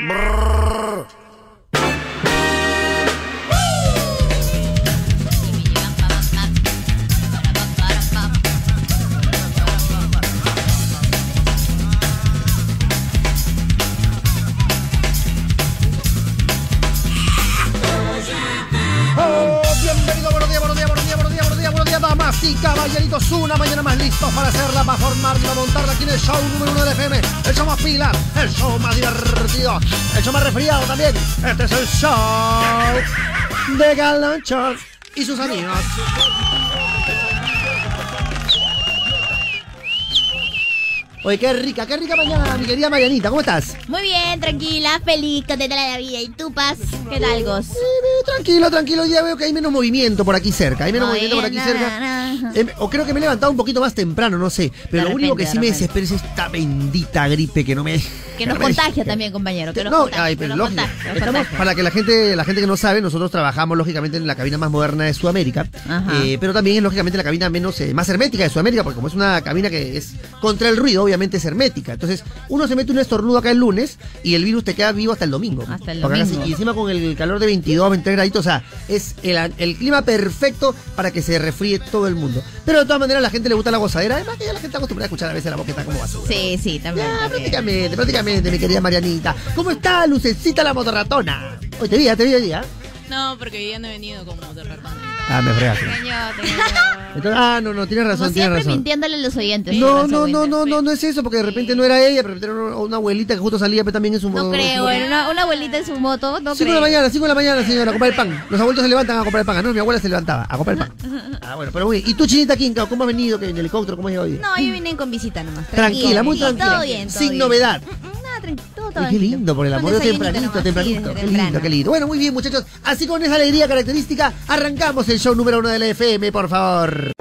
Brrr. De Galanchón y sus amigos. Oye, qué rica, qué rica mañana, mi querida Marianita, ¿cómo estás? Muy bien, tranquila, feliz, contenta de la vida. ¿Y tú, Paz? ¿Qué tal, Gos? Eh, eh, tranquilo, tranquilo, ya veo que hay menos movimiento por aquí cerca, hay menos movimiento por aquí cerca. Eh, o creo que me he levantado un poquito más temprano, no sé. Pero De lo único que repente, sí me repente. desespera es esta bendita gripe que no me. Que nos contagia también, compañero. Que nos no, contagia, ay, que pero nos lógico. contagia, nos Estamos, contagia. para que la gente, la gente que no sabe, nosotros trabajamos lógicamente en la cabina más moderna de Sudamérica, eh, pero también es lógicamente la cabina menos eh, más hermética de Sudamérica, porque como es una cabina que es contra el ruido, obviamente es hermética. Entonces, uno se mete un estornudo acá el lunes y el virus te queda vivo hasta el domingo. Hasta el acá domingo. y encima con el calor de 22, 23 graditos, o sea, es el, el clima perfecto para que se resfríe todo el mundo. Pero de todas maneras a la gente le gusta la gozadera, además que ya la gente está acostumbrada a escuchar a veces la boqueta como basura. Sí, sí, también. Ya, también. prácticamente, prácticamente, mi querida Marianita. ¿Cómo está Lucecita la motorratona? Hoy te vi, te vi hoy día. No, porque hoy día no he venido como de ratón. Ah, me fregaste. Entonces, ah, no, no, tienes razón, Como tienes siempre razón. mintiéndole a los oyentes. No, no, no, no, no, no es eso, porque de repente no era ella, pero de repente era una, una abuelita que justo salía pero también en su No moto. creo, era una, una abuelita en su moto, no 5 de creo. la mañana, 5 de la mañana, señora, a comprar el pan. Los abuelos se levantan a comprar el pan. Ah, No, mi abuela se levantaba a comprar el pan. Ah, bueno, pero muy bien. ¿Y tú, Chinita Kinka, cómo has venido? ¿Que ¿En helicóptero? ¿Cómo has llegado hoy? No, yo vine con visita nomás. Tranquila, muy Sí, tranquila. Todo bien, todo Sin bien. novedad. Tranquilo, todo qué lindo, por el amor de tempranito, tempranito. qué lindo, qué lindo. Bueno, muy bien, muchachos. Así con esa alegría característica, arrancamos el show número uno de la FM, por favor.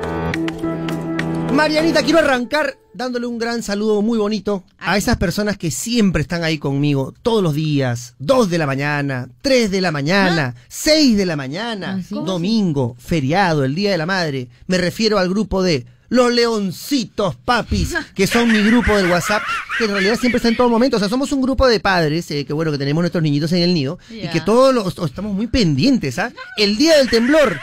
Marianita, quiero arrancar dándole un gran saludo muy bonito a esas personas que siempre están ahí conmigo, todos los días, 2 de la mañana, 3 de la mañana, 6 de la mañana, domingo, feriado, el Día de la Madre. Me refiero al grupo de los Leoncitos Papis, que son mi grupo del WhatsApp, que en realidad siempre está en todo momento. O sea, somos un grupo de padres, eh, que bueno, que tenemos nuestros niñitos en el nido, y que todos los, estamos muy pendientes, ¿ah? El Día del temblor.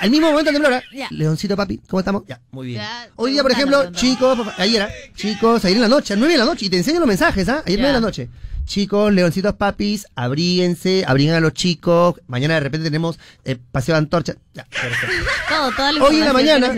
Al mismo momento del temblor, ¿ah? Leoncito Papi, ¿cómo estamos? Ya, muy bien. Hoy día, por ejemplo, chicos, ayer, ¿ah? chicos, ayer en la noche, a 9 de la noche, y te enseño los mensajes, ¿ah? Ayer Ya. 9 de la noche. Chicos, leoncitos papis, abríguense, abrigan a los chicos. Mañana de repente tenemos eh, paseo de antorcha. Ya. Todo, toda la Hoy en la mañana.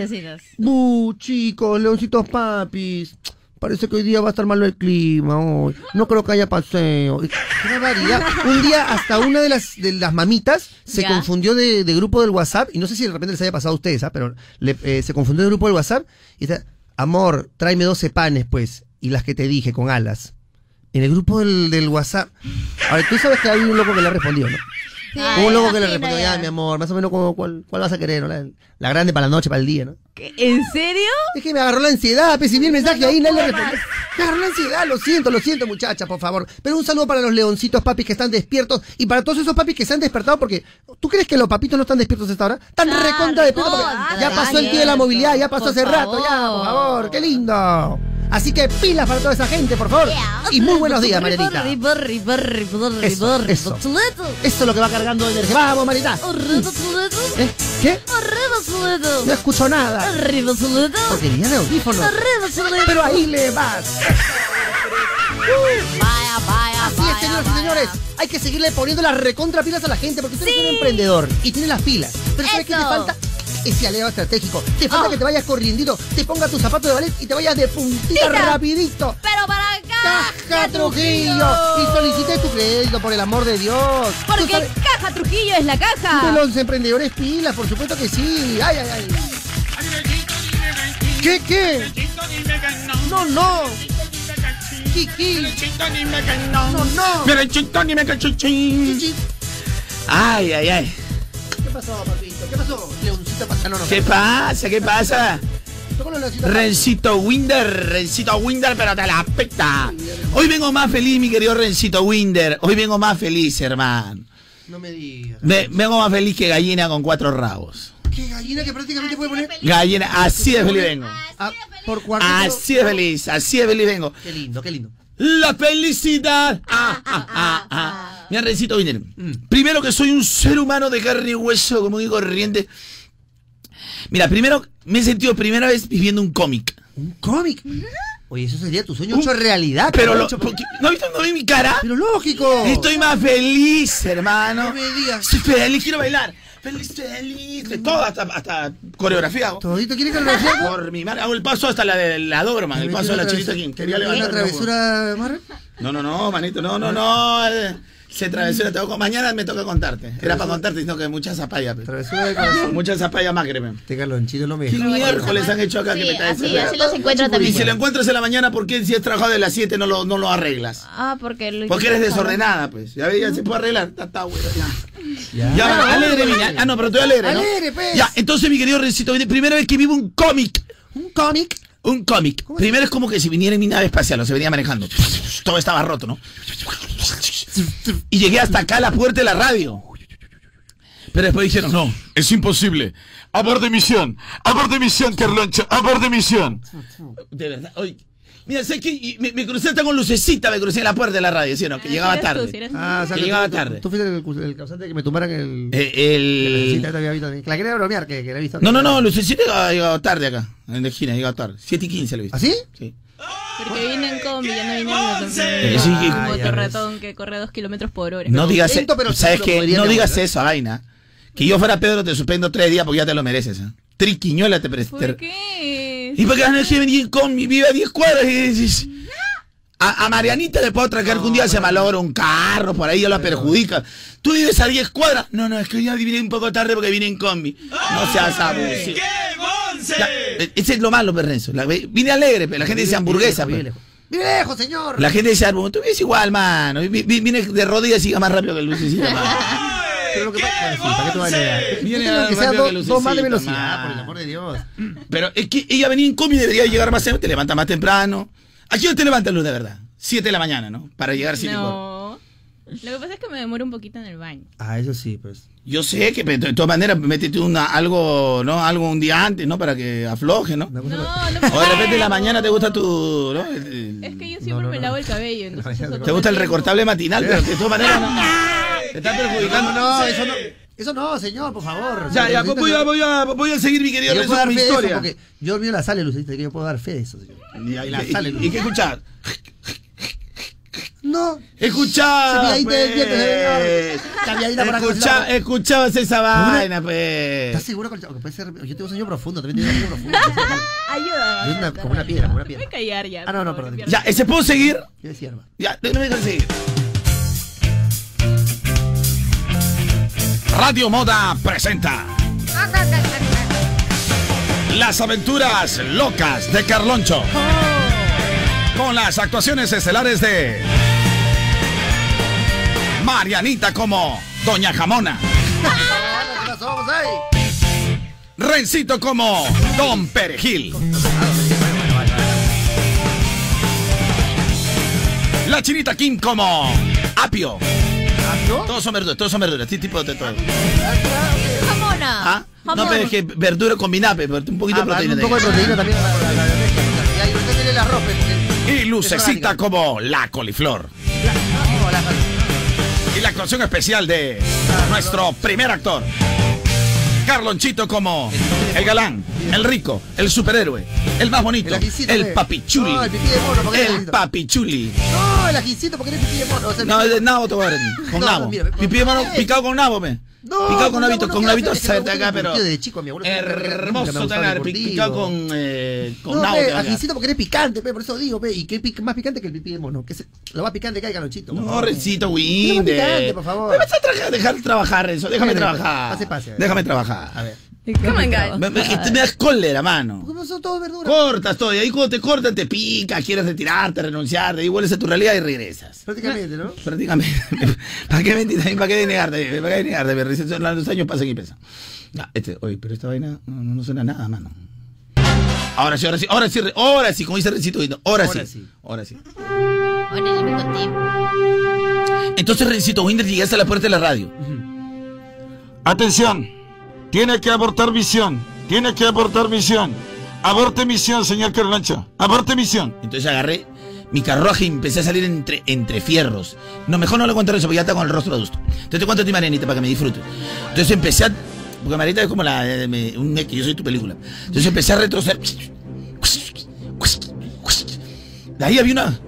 chicos, leoncitos papis. Parece que hoy día va a estar malo el clima hoy. No creo que haya paseo. Un día hasta una de las de las mamitas se Ya. confundió de, de grupo del WhatsApp y no sé si de repente les haya pasado a ustedes, ¿ah? pero le- eh, se confundió de grupo del WhatsApp y está, amor, tráeme 12 panes, pues, y las que te dije con alas. En el grupo del, del WhatsApp. A ver, tú sabes que hay un loco que le ha respondido, ¿no? Sí, un loco que le respondió, ya. mi amor, más o menos como, cuál, cuál vas a querer, ¿no? La, la grande para la noche, para el día, ¿no? ¿Qué? ¿En serio? Es que me agarró la ansiedad, si vi el mensaje No ahí, nadie le respondió. Me agarró la ansiedad, lo siento, lo siento, muchacha, por favor. Pero un saludo para los leoncitos papis que están despiertos y para todos esos papis que se han despertado porque ¿tú crees que los papitos no están despiertos hasta ahora? Están Ah, recontra despiertos porque ya pasó el día de la movilidad, ya pasó hace rato, ya, por favor, qué lindo. Así que pilas para toda esa gente, por favor. Y muy buenos días, borri, Eso, eso. Eso es lo que va cargando de energía. Vamos, chuleto. ¿Eh? ¿Qué? No escucho nada. De audífonos. Arriba, chuleto. Pero ahí le vas. Vaya, vaya, Así es, señoras y señores. Hay que seguirle poniendo las recontrapilas a la gente porque tú eres un emprendedor y tienes las pilas. Pero ¿sabes qué te falta? Ese aliado estratégico. Te falta Oh. que te vayas corriendito, te pongas tus zapatos de ballet y te vayas de puntita Tita. rapidito. Pero para acá. Caja Trujillo. Y solicité tu crédito, por el amor de Dios. Porque Caja Trujillo es la de caja. los emprendedores pilas, por supuesto que sí. Ay, ay, ay. ¿Qué, qué? No, no. Kiki. No, no. Ay, ay, ay. ¿Qué pasó, papito? ¿Qué pasó? Leoncito pasa. No, no, no. ¿Qué pasa? ¿Qué pasa? Rencito Winder, Rencito Winder, pero te la peta. Hoy vengo más feliz, mi querido Rencito Winder. Hoy vengo más feliz, hermano. No me digas. Ve- vengo más feliz que gallina con cuatro rabos. ¿Qué gallina que prácticamente puede poner? Gallina, así de feliz vengo. Ah, por cuartito. Así de feliz, así de feliz vengo. Qué lindo, qué lindo. la felicidad. Ah, ah, ah, ah. Mira, Rencito Winder. Primero que soy un ser humano de carne y hueso, como digo, corriente. Mira, primero me he sentido primera vez viviendo un cómic. ¿Un cómic? Oye, eso sería tu sueño hecho realidad. Pero lo, porque- ¿no viste no vi mi cara? Pero lógico. Estoy más feliz, hermano. No me digas. Estoy feliz, quiero bailar. Feliz, feliz. De todo, hasta, hasta coreografía. hago. ¿Todito quiere hacía? Por mi madre, hago el paso hasta la de la Doberman, el paso de la chinita King. Quería ¿La levantar. travesura, Marvel? No, no, no, manito, no, no, no. eh, Se travesura, te hago- mañana me toca contarte. Era para contarte, sino que mucha zapalla. Travesura de corazón. Mucha zapalla más, créeme. Te Carlonchito no me ¿Qué miércoles han hecho acá que me Sí, está así, así los encuentro Y también. si lo encuentras en la mañana, ¿por qué si has trabajado de las 7 no lo, no lo arreglas? Ah, porque lo Porque eres desordenada, pues. Ya ves, ya se puede arreglar. Está, está bueno, ya. Ya. Ya, va, alegre, mira. Ah, no, pero estoy alegre, ¿no? Alegre, pues. Ya, entonces, mi querido Rencito, primera vez que vivo un cómic. Un cómic. Un cómic. Primero es como que si viniera en mi nave espacial, o se venía manejando. Todo estaba roto, ¿no? Y llegué hasta acá a la puerta de la radio. Pero después dijeron, no, Es imposible. Aborde misión. Aborde misión, Carloncho. Aborde misión. de verdad. Oye, mira, sé que me, me crucé hasta con lucecita, me crucé en la puerta de la radio, ¿sí o no? Que Ah, llegaba tarde. tú. Ah, o sea Que que llegaba tú- tarde. Tú fuiste el, el causante de que me tumbaran el... Eh, el... te había visto. Que la quería bromear, que, que la he visto. No, no, no, lucecita llegaba, llegaba tarde acá. En la esquina, llegaba tarde. 7 y 15 lo he visto. ¿Ah, sí? Sí. Porque vine en combi, ya no vine en Eh, sí, que- un Ah, motorratón que corre dos kilómetros por hora. No digas eso. pero ¿Sabes podría No digas eso, vaina. Que yo fuera Pedro, te suspendo tres días porque ya te lo mereces. ¿eh? Triquiñuela te ¿Por qué? ¿Y por qué no que venir con mi vive a 10 cuadras? A, a Marianita le puedo traer que un día se malogra un carro, por ahí ya la perjudica. ¿Tú vives a 10 cuadras? No, no, es que ya vine un poco tarde porque vine en combi. No seas abusivo. Ya, eh, ese es lo malo, Perrenzo. La- Vine alegre, pero la gente dice hamburguesa. Vive pe. lejos. Vive lejos, señor. La gente dice, "Arbu, tú vienes igual, mano. Vi- vi- Vine de rodillas y siga más rápido que el lucecita, mano. Pero lo que pasa, bueno, sí, ¿para qué te va a negar? Viene Yo creo que más sea dos que dos más de velocidad, por el amor de Dios. Pero es que ella venía en combi y debería llegar más temprano. Te levanta más temprano. ¿A qué hora te levantas, Luz, de verdad? 7 de la mañana, ¿no? Para llegar sin No. Lo que pasa es que me demoro un poquito en el baño. Ah, eso sí, pues. Yo sé que pero de todas maneras métete una, algo, ¿no? Algo un día antes, ¿no? Para que afloje, ¿no? No, no O de repente en la mañana te gusta tu, ¿no? El- Es que yo siempre No, no, me no. lavo el cabello. Entonces Te gusta el recortable matinal, pero de todas maneras no. Está perjudicando. No, no, eso no. Eso no, señor, por favor. Ya, ya, voy a, voy a, voy a seguir mi querido Yo puedo dar con mi fe de eso historia. porque yo dormí en la sala, Lucecita, que yo puedo dar fe de eso, señor. Y, la y- sala, y Lucecita. qué escuchar? No. Dientes, pues. cocinar. escuchabas esa vaina, pues. ¿Estás seguro que que puede ser? Yo tengo un sueño profundo, también tengo un sueño profundo. Ayuda. Una- como una piedra, como una Voy a piedra. callar ya. Ah, no, no, perdón. Ya, ¿ese puedo seguir? ¿Qué decía, hermano? Ya, no me dejan seguir. Radio Moda presenta Las aventuras locas de Carloncho. Con las actuaciones estelares de Marianita como Doña Jamona. Rencito como Don Perejil, la Chinita Kim como Apio. ¿Ah? Todos son verduras, todos son verduras, sí, tipo de todo. Jamona. ¿Ah? No, Jamón. pero es que verdura con vinape, pero un poquito Ah, de proteína. un poco de proteína también. Ya, y ahorita tiene el arroz. Y lucecita como la coliflor. No, Y la actuación especial de nuestro primer actor. Carlonchito como el galán, el rico, el superhéroe, el más bonito, El papichuli. No, el papichuli. Ajincito, porque eres pipí de mono. o sea, No, es de nabo te voy a dar Con No, nabo. mira, Pipí de mano ¿por qué? picado con nabo, me. No, Picado con nabito, con nabito gusta acá, pero. de chico, mi abuelo Hermoso curtido. picado con, eh, con No, nabo. pe, ajincito porque eres picante, pe, por eso digo, pe, y qué pic- más picante que el pipí de mono, que se- lo más picante que hay, Calonchito. No, No, Winder. picante, por favor. Me vas a dejar trabajar, Renzo. Déjame trabajar. pase, pase. Déjame trabajar. A ver. Come on, guys. Me, me- te- me das cólera, mano. ¿Cómo son todos verduras? Cortas todo. Y ahí cuando te cortan, te pica, quieres retirarte, renunciar. De ahí vuelves a tu realidad y regresas. Prácticamente, ¿no? Prácticamente. ¿Para qué mentir? ¿Para qué denegarte? ¿Para qué denegarte? Los años pasan y pesan. Ya, este, oye, pero esta vaina no, no, suena a nada, mano. Ahora sí, ahora sí, ahora sí, ahora sí, como dice Rencito, ahora, Ahora sí, sí. ahora sí. Entonces, Rencito Winder, llegaste a la puerta de la radio. Atención. Tiene que abortar misión. Tiene que abortar misión. Aborte misión, señor Carloncho. Aborte misión. Entonces agarré mi carruaje y empecé a salir entre, entre fierros. No, mejor no lo cuento eso porque ya está con el rostro adusto. Entonces te cuento a ti, Marianita, para que me disfrutes. Entonces empecé a. Porque Marianita es como la, eh, un que yo soy tu película. Entonces empecé a retroceder. De ahí había una.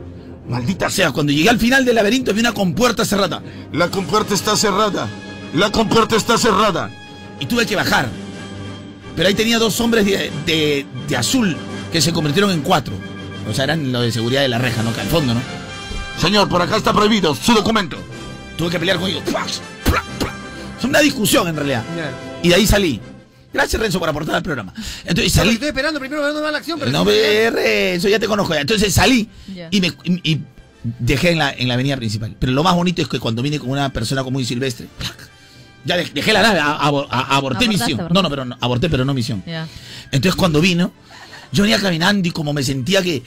Maldita sea, cuando llegué al final del laberinto había una compuerta cerrada. La compuerta está cerrada. La compuerta está cerrada. Y tuve que bajar. Pero ahí tenía dos hombres de, de- de azul que se convirtieron en cuatro. O sea, eran los de seguridad de la reja, ¿no? Que al fondo, ¿no? Señor, por acá está prohibido. Su documento. Tuve que pelear con ellos. Es una discusión en realidad. Y de ahí salí. Gracias, Renzo, por aportar al programa. Entonces salí. Estoy esperando primero ver dónde va la acción. Pero No me Renzo, ya te conozco ya. Entonces salí Ya. y me y, y dejé en la, en la avenida principal. Pero lo más bonito es que cuando vine con una persona como muy silvestre, ya dej- dejé la nave, aborté Abortaste, misión. abortaste. No, no, pero no, aborté, pero no misión. Entonces cuando vino, yo venía caminando y como me sentía que,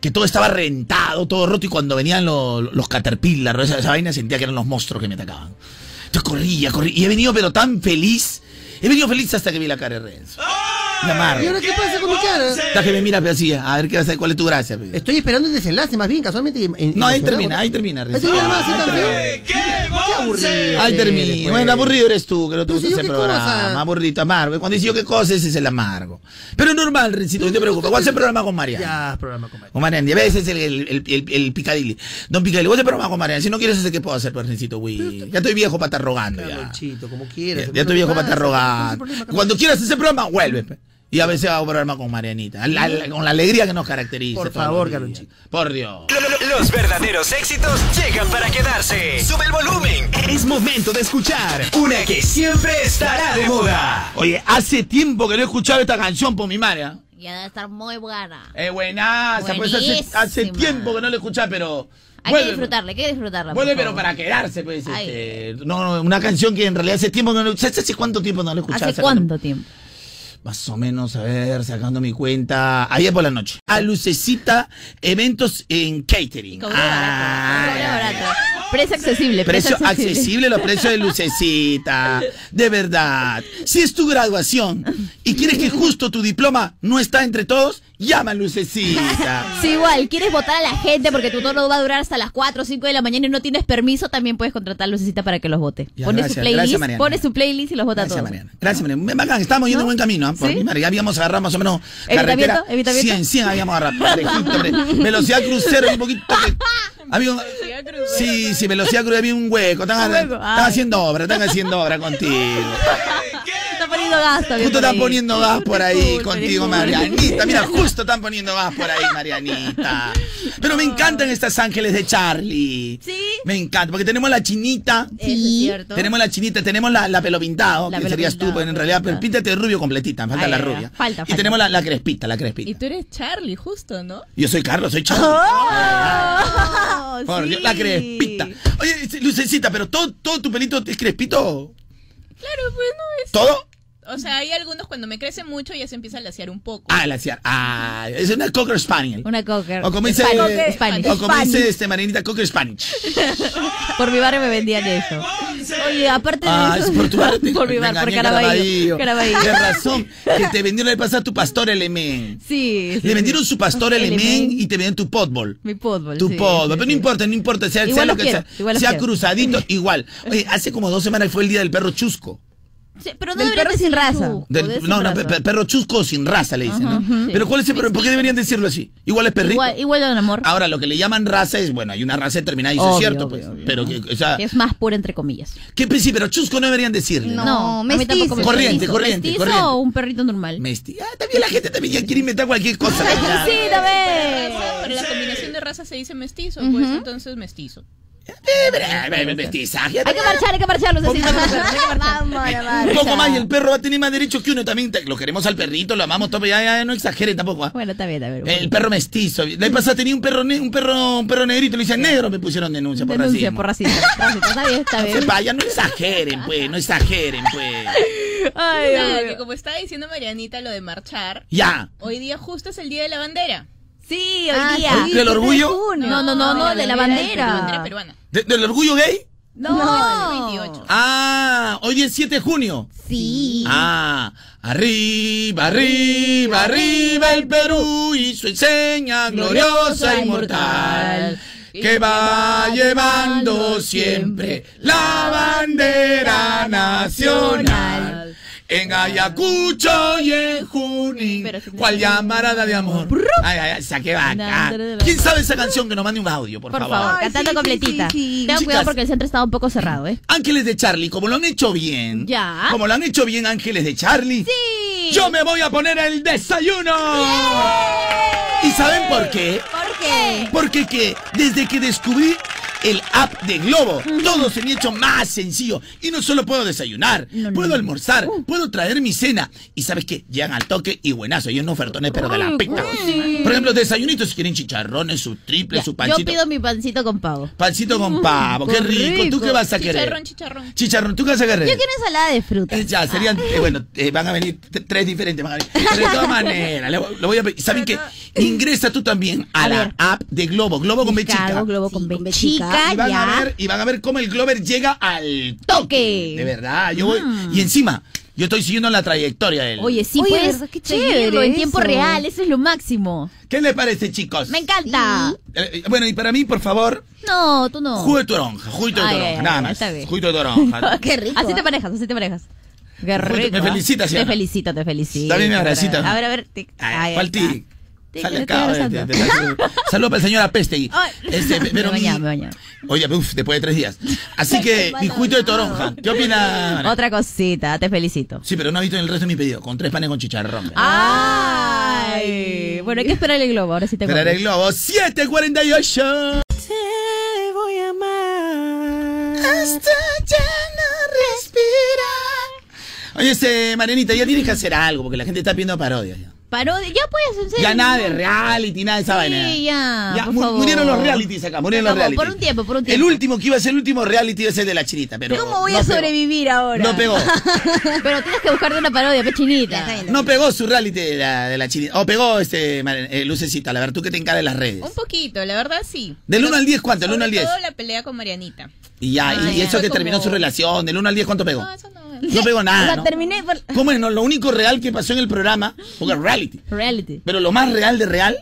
que todo estaba rentado, todo roto, y cuando venían los, los caterpillars, esa, esa vaina, sentía que eran los monstruos que me atacaban. Entonces corría, corría, y he venido pero tan feliz, he venido feliz hasta que vi la cara de Renzo. Amargo. ¿Y ahora qué pasa con mi cara? Hasta que me mira así, a ver qué vas a- cuál es tu gracia. pe. Estoy esperando el desenlace, más bien, casualmente. en- No, ahí termina, ahí termina, Ahí Renzo. termina Ahí. Qué aburrido. Ahí eres, termina. pues. Bueno, aburrido eres tú, que no te Pues gusta ese ¿qué programa. cosa? Aburrido, amargo. Cuando dice yo qué cosa, ese es el amargo. Pero es normal, Rencito, no te preocupes. Voy a hacer programa con Mariana. Ya, programa con María. Con Mariana. A veces el, el, el, el, el picadilly. Don Picadilly, voy a hacer programa con Mariana. Si no quieres hacer, ¿qué puedo hacer, pues, Rencito, güey? Ya estoy viejo para estar rogando, ya. Carlonchito, como quieras. ya estoy viejo para estar ¿Cuál es rogando. Cuando quieras hacer programa, vuelve. Y a veces hago programa con Marianita. La- la- con la alegría que nos caracteriza. Por favor. Carlonchito. Por Dios. Los verdaderos éxitos llegan para quedarse. Sube el volumen. Es momento de escuchar una que siempre estará de moda. Oye, hace tiempo que no he escuchado esta canción por mi madre. ¿ah? Ya debe estar muy buena. Es buenaza, pues hace, hace tiempo que no la escuchaba, pero. Hay vuelve, que disfrutarla, hay que disfrutarla. Vuelve, pero para quedarse, pues. Este, no, no, una canción que en realidad hace tiempo que no la ¿Hace, hace cuánto tiempo no la escuchaba? ¿Hace cuánto tiempo? Más o menos, a ver, sacando mi cuenta. Ayer por la noche. A Lucecita, eventos en catering. Cobra barato. Barato. Precio accesible. Precio accesible, los precios de Lucecita. De verdad. Si es tu graduación y quieres que justo tu diploma no está entre todos, llama Lucecita. Si igual quieres votar a la gente porque tu turno va a durar hasta las 4 o 5 de la mañana y no tienes permiso, también puedes contratar a Lucecita para que los vote. Ya, pone gracias, su playlist, gracias, pone su playlist y los vota a Gracias, todos. Mariana. Gracias, Mariana. Bacán, Estamos yendo en ¿No? buen camino, ¿ah? Por ¿Sí? mi madre. Ya habíamos agarrado más o menos ¿Evitamiento? carretera. ¿Evitamiento? 100, 100 habíamos agarrado. Parejito. Velocidad crucero y un poquito. que- había un- Sí, sí, velocidad crucero. Había un hueco. Están, haciendo obra, están haciendo obra contigo. Está poniendo gas también. Justo están poniendo gas por ahí contigo. Marianita. Mira, justo están poniendo gas por ahí, Marianita. Pero me encantan estas ángeles de Charlie. Sí. Me encanta, porque tenemos la chinita. Cierto. Tenemos la chinita, tenemos la, la pelo pintado, La que pelo serías pintado, tú, porque en pelo realidad pintado. píntate de rubio completita, me falta Ay, la rubia. Falta, Y tenemos la, la crespita, la Y crespita. tú eres Charlie, justo, ¿no? Yo soy Carlos, soy Charlie. ¡Oh! Por sí. Dios, la crespita. Oye, Lucecita, pero todo, todo tu pelito es crespito. Claro, pues. ¿Todo? O sea, hay algunos cuando me crece mucho ya se empieza a lasear un poco. Ah, la hacía. Ah, es una Cocker Spaniel. Una cocker. O como dice, Spanish. Spanish. o como dice este Marinita Cocker Spanish. Por mi barrio me vendían eso. Oye, aparte de Ah, eso. es por tu arte. por mi barrio, por Caraballo. Caraballo. Tienes razón, que te vendieron el pasado tu pastor Elemén. Sí, sí, Le vendieron sí. su pastor Elemén Elemén. y te vendieron tu potbol. Mi fútbol. Tu sí, potbol, sí, pero no importa, no importa, sea, sea Igual lo los que quiero, sea, sea quiero. cruzadito, igual. Oye, hace como dos semanas fue el día del perro chusco. Sí, pero no Del debería perro sin raza. raza. Del- de no, no, raza. pe- pe- perro chusco sin raza le dicen, Pero. ¿cuál es el problema? ¿Por qué deberían decirlo así? Igual es perrito. Igual, igual de un amor. Ahora, lo que le llaman raza es, bueno, hay una raza determinada y eso es cierto, obvio, pues. obvio. Pero, que, o sea, es más pura entre comillas. que, pues, sí, pero chusco no deberían decirle. No. No, mestizo. me Corriente, mestizo. corriente, ¿Mestizo corriente. o un perrito normal? Mesti. Ah, también la gente también ya quiere inventar cualquier cosa. Sí, también. Para la combinación de razas se dice mestizo, pues entonces mestizo. Eh, pero, eh, Mestizaje. Hay que marchar, hay que marchar, la Un poco más y el perro va a tener más derecho que uno también. Lo queremos al perrito, lo amamos todo, ya, ya no exagere tampoco. ¿ah? Bueno, está bien, está bien. El perro mestizo. La vez pasada tenía un perro, un perro, un perro negrito, le dicen negro, me pusieron denuncia por Denuncia racismo. por racismo. Racismo, Está bien, está bien. se vaya, no exageren, pues, no exageren, pues. Ay, Nada, que como estaba diciendo Marianita lo de marchar, Ya. hoy día justo es el día de la bandera. Sí, Ah, hoy día. sí, ¿Del 7 de orgullo? No, no, no, no, de la de la bandera. peruana. ¿De- ¿Del orgullo gay? No. 28. Ah, hoy es 7 de junio. Sí. Ah, arriba, arriba, arriba el Perú y su enseña gloriosa e inmortal. Que va llevando siempre la bandera nacional. En Ayacucho y en Junín, cual llamarada de amor. Ay, ay, ay, saqué vaca. ¿Quién sabe esa canción que nos mande un audio, por, Por favor, cantando completita. Tengan Chicas. cuidado porque el centro está un poco cerrado, ¿eh? Ángeles de Charlie, como lo han hecho bien. Ya. Como lo han hecho bien Ángeles de Charlie. Sí. Yo me voy a poner el desayuno. ¿Y saben por qué? ¿Por qué? Porque que desde que descubrí el app de Globo, todo se me ha hecho más sencillo. Y no solo puedo desayunar, No, no, puedo almorzar, Uh. puedo traer mi cena. Y sabes qué, llegan al toque y buenazo. Y unos ofertones, pero de la pita. sí. Por ejemplo, desayunitos, si quieren chicharrones, su triple, Ya, su yo pancito. pido mi pancito con pavo. Pancito con pavo, qué qué rico. ¿Tú qué rico. vas a querer? Chicharrón, chicharrón. Chicharrón, ¿tú qué vas a querer? Yo quiero ensalada de fruta. Eh, ya, serían, eh, bueno, eh, van a venir tres diferentes, van a venir. Pero de todas maneras, lo voy a pedir. ¿Saben qué? Ingresa tú también a, A la ver. app de Globo, Globo con B chica. globo con B chica, Y van a ver, y van a ver cómo el Glover llega al toque. Toque. De verdad, yo voy. Y encima, yo estoy siguiendo la trayectoria de él. Oye, sí Oye, puedes. Qué chévere en tiempo eso. real, eso es lo máximo. ¿Qué les parece, chicos? Me encanta. Eh, eh, bueno, y para mí, por favor, No, tú no. jugo de toronja, juguito de toronja, nada más. Juguito de toronja. Qué rico. Así te manejas, así te manejas. Qué Me rico. ¿ah? felicitas, ¿sí Te felicito, te felicito. También me abracita. A ver, a ver. tic. Ay, Sale te acá, eh, te- te- te- Saludos para el señor Apestegui. Ay. Este, Me pero me bañaba. Oye, uf, después de tres días. Así que, mi juguito de toronja. ¿Qué opina? Otra cosita, te felicito. Sí, pero no ha visto en el resto de mi pedido. Con tres panes con chicharrón. Ay. Bueno, hay que esperar el globo, ahora sí te Esperar el globo. 748. Hasta ya no respira. Oye, este, Marianita, ya tienes que hacer algo porque la gente está pidiendo parodias. Parodia, ya puedes, serio. Ya nada de reality, nada de esa Sí, vaina. ya, por mu- favor. murieron los realities acá, murieron los realities. por un tiempo, por un El tiempo. último que iba a ser el último reality iba a ser de la chinita, pero. ¿Cómo voy no a pegó. sobrevivir ahora? No pegó. Pero tienes que buscarte una parodia, pechinita. bien. No pegó su reality de la, de la chinita. O pegó este eh, Lucecita, la verdad, tú que te encargas las redes. Un poquito, la verdad sí. Del 1 al 10, ¿cuánto? Del 1 al 10. Todo la pelea con Marianita. Y ya, Ah, y, ya. eso que Fue terminó su relación, del 1 al 10, ¿cuánto pegó? No, eso no. No pegó O nada. sea, ¿no? terminé por... ¿Cómo es? No, lo único real que pasó en el programa, porque es reality. Reality. Pero lo más real de real.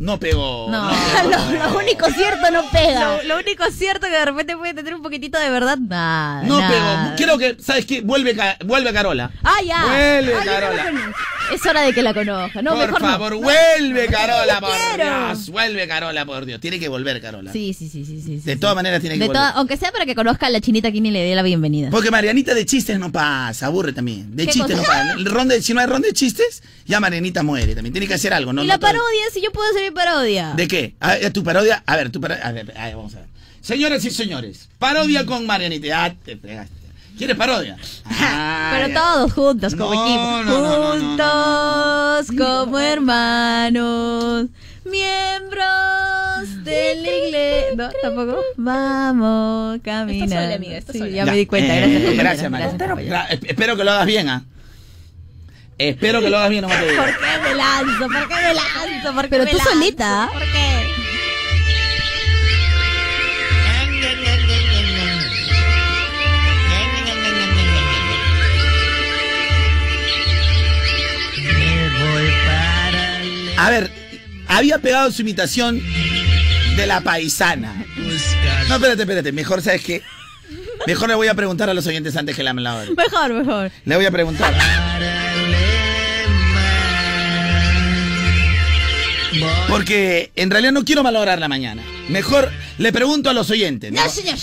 No pegó. No, pegó. lo, lo único cierto no pega. Lo, lo único cierto que de repente puede tener un poquito de verdad, nada. No nada. pegó. Creo que, ¿sabes qué? Vuelve, vuelve Carola. Ah, ya. Vuelve, Ay, no Carola. Es hora de que la conozca. No, por mejor no. favor, vuelve Carola, por quiero. Dios. Vuelve Carola, por Dios. Tiene que volver Carola. Sí, sí, sí, sí, sí. De sí, todas sí. maneras tiene que De volver. aunque sea para que conozca a la chinita que ni le dé la bienvenida. Porque Marianita de chistes no pasa, aburre también. De ¿Qué chistes no pasa. El ronda de- si no hay ronda de chistes, ya Marianita muere también. Tiene que hacer algo, ¿no? y no la todo- parodia, si yo puedo hacer mi parodia. ¿De qué? A ver, tu parodia. A ver, tu parodia. A ver, a ver, vamos a ver. Señoras y señores, parodia con Marianita. Ah, te pegaste. ¿Quieres parodia? Ah, Pero ya. todos juntos, como No, equipo. no, no, no, no, no, juntos, como hermanos. Miembros de la iglesia. No, tampoco. Vamos, camina. Sola, amiga, estás Sí, sola. ya, me di cuenta. Eh, Gracias, compañera, Gracias, María. compañera. Gra- eh, Espero que lo hagas bien, ¿ah? Espero que lo hagas bien, no te digo. ¿Por qué me lanzo? ¿Por qué me lanzo? ¿Por qué Pero me tú lanzo? solita. ¿Por qué? A ver, había pegado su imitación de la paisana. No, espérate, espérate. Mejor, ¿sabes qué? Mejor le voy a preguntar a los oyentes antes que la abren. Mejor, mejor. Le voy a preguntar. Porque en realidad no quiero valorar la mañana. Mejor le pregunto a los oyentes. No, no señor.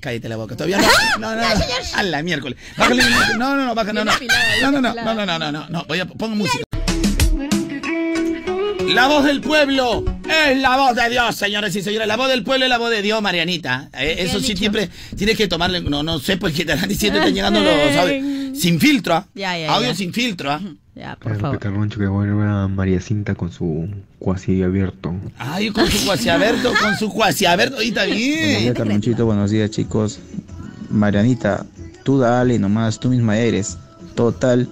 Cállate la boca, todavía no. No, no, no. A la miércoles. Bájale, no, no, no, baja, no, no. No, no, no, no, no, no, no, no. Voy pongo música. La voz del pueblo es la voz de Dios, señores y señores. La voz del pueblo es la voz de Dios, Marianita. Eh, eso sí, siempre tienes que tomarle. No, no sé por qué te están diciendo, están llegando los. Sin filtro. ¿ah? Ya, ya, Audio sin filtro. ¿eh? Ya, por Claro, favor. que Roncho que vuelva María Cinta con su cuasi abierto. Ay, con su cuasi abierto, con su cuasi abierto. Ahí está Buenos bien. días, Carlonchito. Buenos días, chicos. Marianita, tú dale nomás, tú misma eres. Total,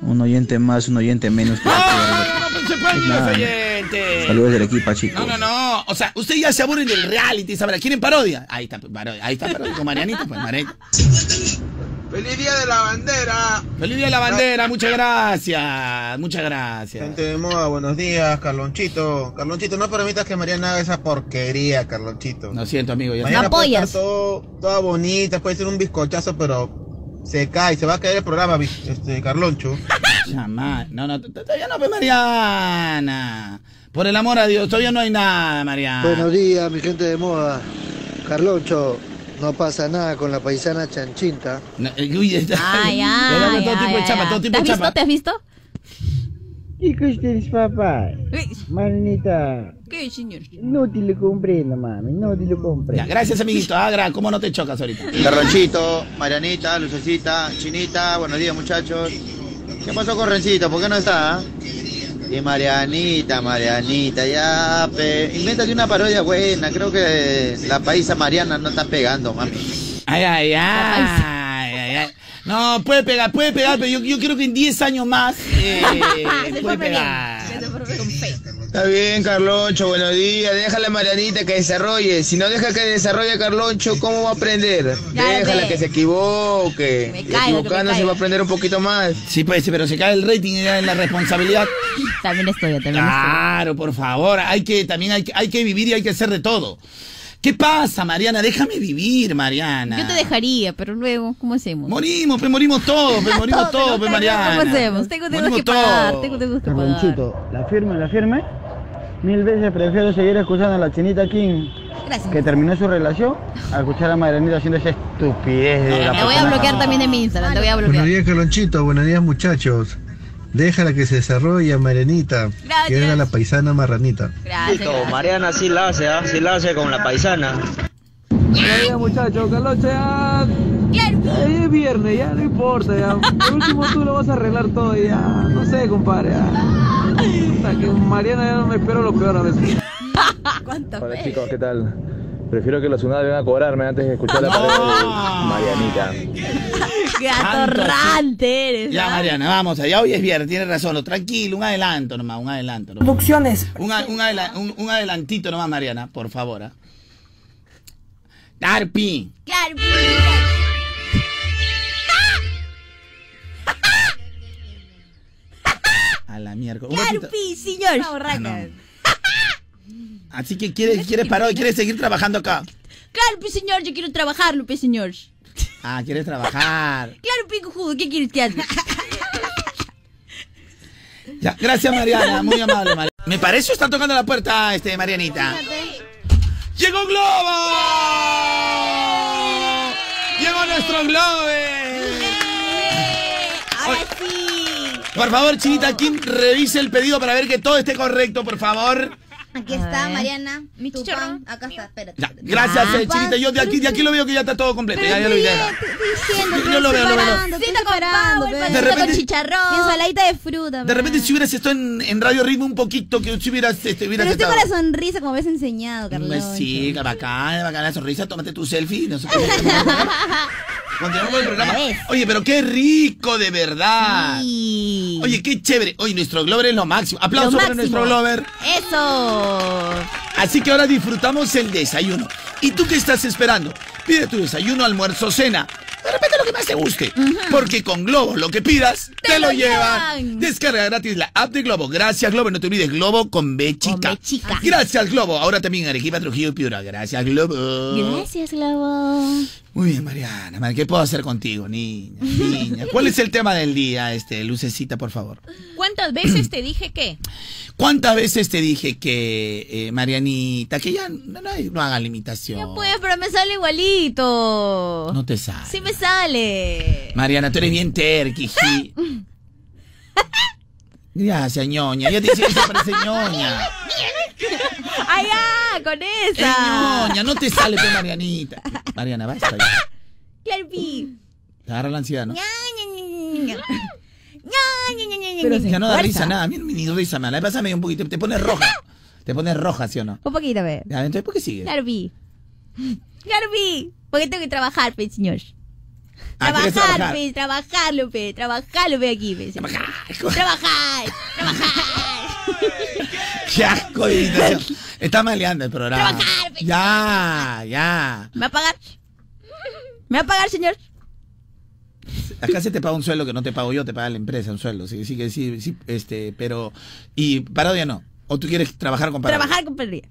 un oyente más, un oyente menos. que la ¡No, pierda. no, no, no se puede, Nada. oyente! Saludos del equipo, chicos. No, no, no. O sea, ustedes ya se aburren del reality, ¿saben? ¿Quieren parodia? Ahí está, parodia. Ahí está parodia con Marianita, pues Marianita. ¡Feliz Día de la Bandera! Feliz día de la bandera, muchas gracias. Muchas gracias. Gente de moda, buenos días, Carlonchito. Carlonchito, no permitas que Mariana haga esa porquería, Carlonchito. Lo siento, amigo. Puede estar apoyas. todo, toda bonita, puede ser un bizcochazo, pero se cae, se va a caer el programa, este, Carloncho. Chama- No, no, t- todavía no, pues Mariana. Por el amor a Dios, todavía no hay nada, Mariana. Buenos días, mi gente de moda. Carloncho, no pasa nada con la paisana Chanchinta. No, eh, uy, está- Ay, ay, todo ay, tipo de ay, chapa, ay. todo tipo ¿Te de has visto? chapa. ¿Te has visto? ¿Y qué ustedes, papá? Marinita, ¿Qué, señor? no te lo comprendo, mami, no te lo comprendo. Ya, gracias, amiguito. Ah, gra- ¿cómo no te chocas ahorita? Carlonchito, Marianita, Lucecita, Chinita, buenos días, muchachos. ¿Qué pasó con Rencito? ¿Por qué no está? ah? Y Marianita, Marianita, ya, pe... invéntate una parodia buena. Creo que la paisa Mariana no está pegando, mami. Ay, ay, ay, ay, ay. No, puede pegar, puede pegar, pero yo, yo creo que en 10 años más eh, puede pegar. Está bien, Carloncho, buenos días. Déjala a Marianita que desarrolle. Si no deja que desarrolle Carloncho, ¿cómo va a aprender? Déjala que se equivoque. Me caigo, Equivocándose va a aprender un poquito más. Sí, pues, pero se cae el rating y la responsabilidad. También estoy, yo también estoy. Claro, por favor, hay que, también hay, que- hay que vivir y hay que hacer de todo. ¿Qué pasa, Mariana? Déjame vivir, Mariana. Yo te dejaría, pero luego, ¿cómo hacemos? Morimos, pues morimos todos, pues morimos Todo, todos, pues ¿cómo Mariana. hacemos? Tengo deudas Morimos que pagar, todos. tengo deudas que pagar. Carlonchito, la firme, la firme. Mil veces prefiero seguir escuchando a la chinita King Gracias. que terminó su relación a escuchar a Marianita haciendo esa estupidez de la Te voy a bloquear también de mi Instagram, te voy a Buenos bloquear. días, Carlonchito. Buenos días, muchachos. Déjala que se desarrolle, Marianita. Gracias. Que era la paisana marranita. Gracias. gracias. Mariana sí la hace, ¿ah? sí la hace con la paisana. Buenos días, muchachos. Carloncho, ya. Es viernes, ya no importa, ya. Por último, tú lo vas a arreglar todo, ya. No sé, compadre, ya. Puta, que Mariana ya no me espero lo peor a veces. ¿Cuánto Hola fe? chicos, ¿qué tal? Prefiero que los unades vengan a cobrarme antes de escuchar la pared de Marianita. Qué atorrante eres. Ya, ¿ah? Mariana, vamos allá. Hoy es viernes, tienes razón. lo- Tranquilo, un adelanto nomás, un adelanto. nomás. Producciones. Un, a- un, adela- un- un adelantito nomás, Mariana, por favor. ¿ah? Tarpi. Claro. A la mierda. Un Claro, ratito. pi, señor. Ah, no. Así que quieres, quieres parar y quieres seguir trabajando acá. Claro, pues señor, yo quiero trabajar, Lupe, señor. Ah, quieres trabajar. Claro, pico judo, ¿qué quieres que haga? Ya, gracias Mariana, muy amable Mariana. Me parece está tocando la puerta este Marianita. ¡Llegó Globo! ¡Llegó nuestro Globe! Ahora sí. Por favor, Chinita Kim, revise el pedido para ver que todo esté correcto, por favor. Aquí A está, ver. Mariana. Mi tu chicharrón. pan. Acá está, espérate. Ya, gracias, Ah, eh, Chinita. Yo de aquí, de aquí lo veo que ya está todo completo. Ya, ya lo vi. diciendo, Yo lo veo, lo veo. con el De repente- con chicharrón. Mi ensaladita de fruta. De repente, si hubieras estado en, en Radio Ritmo un poquito, que si hubieras, este, hubieras Pero estoy con la sonrisa como habías enseñado, Carlos. Pues sí, bacán, bacán la sonrisa, tómate tu selfie. y nosotros- Continuamos el programa. Oye, pero qué rico, de verdad. Sí. Oye, qué chévere. Oye, nuestro Glover es lo máximo. Aplauso Lo para máximo. nuestro Glover. Eso. Así que ahora disfrutamos el desayuno. ¿Y tú qué estás esperando? Pide tu desayuno, almuerzo, cena. De repente lo que más te guste. Porque con Globo lo que pidas, te, Te lo llevan. llevan. Descarga gratis la app de Globo. Gracias, Globo. No te olvides, Globo con B chica. B chica. Gracias, Globo. Ahora también Arequipa, Trujillo y Piura. Gracias, Globo. Gracias, Globo. Muy bien, Mariana. Mar- ¿Qué puedo hacer contigo, niña? Niña. ¿Cuál es el tema del día, este, Lucecita, por favor? ¿Cuántas veces te dije que? ¿Cuántas veces te dije que, eh, Marianita, que ya no, no, no hagan limitación? Pues, pero me sale igualito. No te sale. Sí me sale. Mariana, tú eres bien terqui, ji. Gracias, ñoña. Ya te decía que parece ñoña. ¡Ay, ya! Con esa. ñoña, no te sale, pues, Marianita. Mariana, basta ya. Claro, pi. Te agarra la ansiedad, ¿no? Ña, ña, ña, ña, ña. Ña, ña, ña, ña, ña, Pero Ya no da risa nada. A mí ni risa me da. La vez pasada me dio un poquito. Te pones roja. Te pones roja, ¿sí o no? Un poquito, ve. Ya, entonces, ¿por qué sigue? Claro, vi. Porque tengo que trabajar, pe, señor. Ah, ¿quieres trabajar, trabajar? pe, trabajarlo, pe, trabajarlo, pe, aquí, pe. Trabajar. Trabajar, trabajar. Qué asco de. Está maleando el programa. Ya, ya. ¿Me va a pagar? ¿Me va a pagar, señor? Acá se te paga un sueldo que no te pago yo, te paga la empresa un sueldo. Sí, sí, que sí, sí, este, pero. Y parodia no. ¿O tú quieres trabajar con parodia? Trabajar con perdida.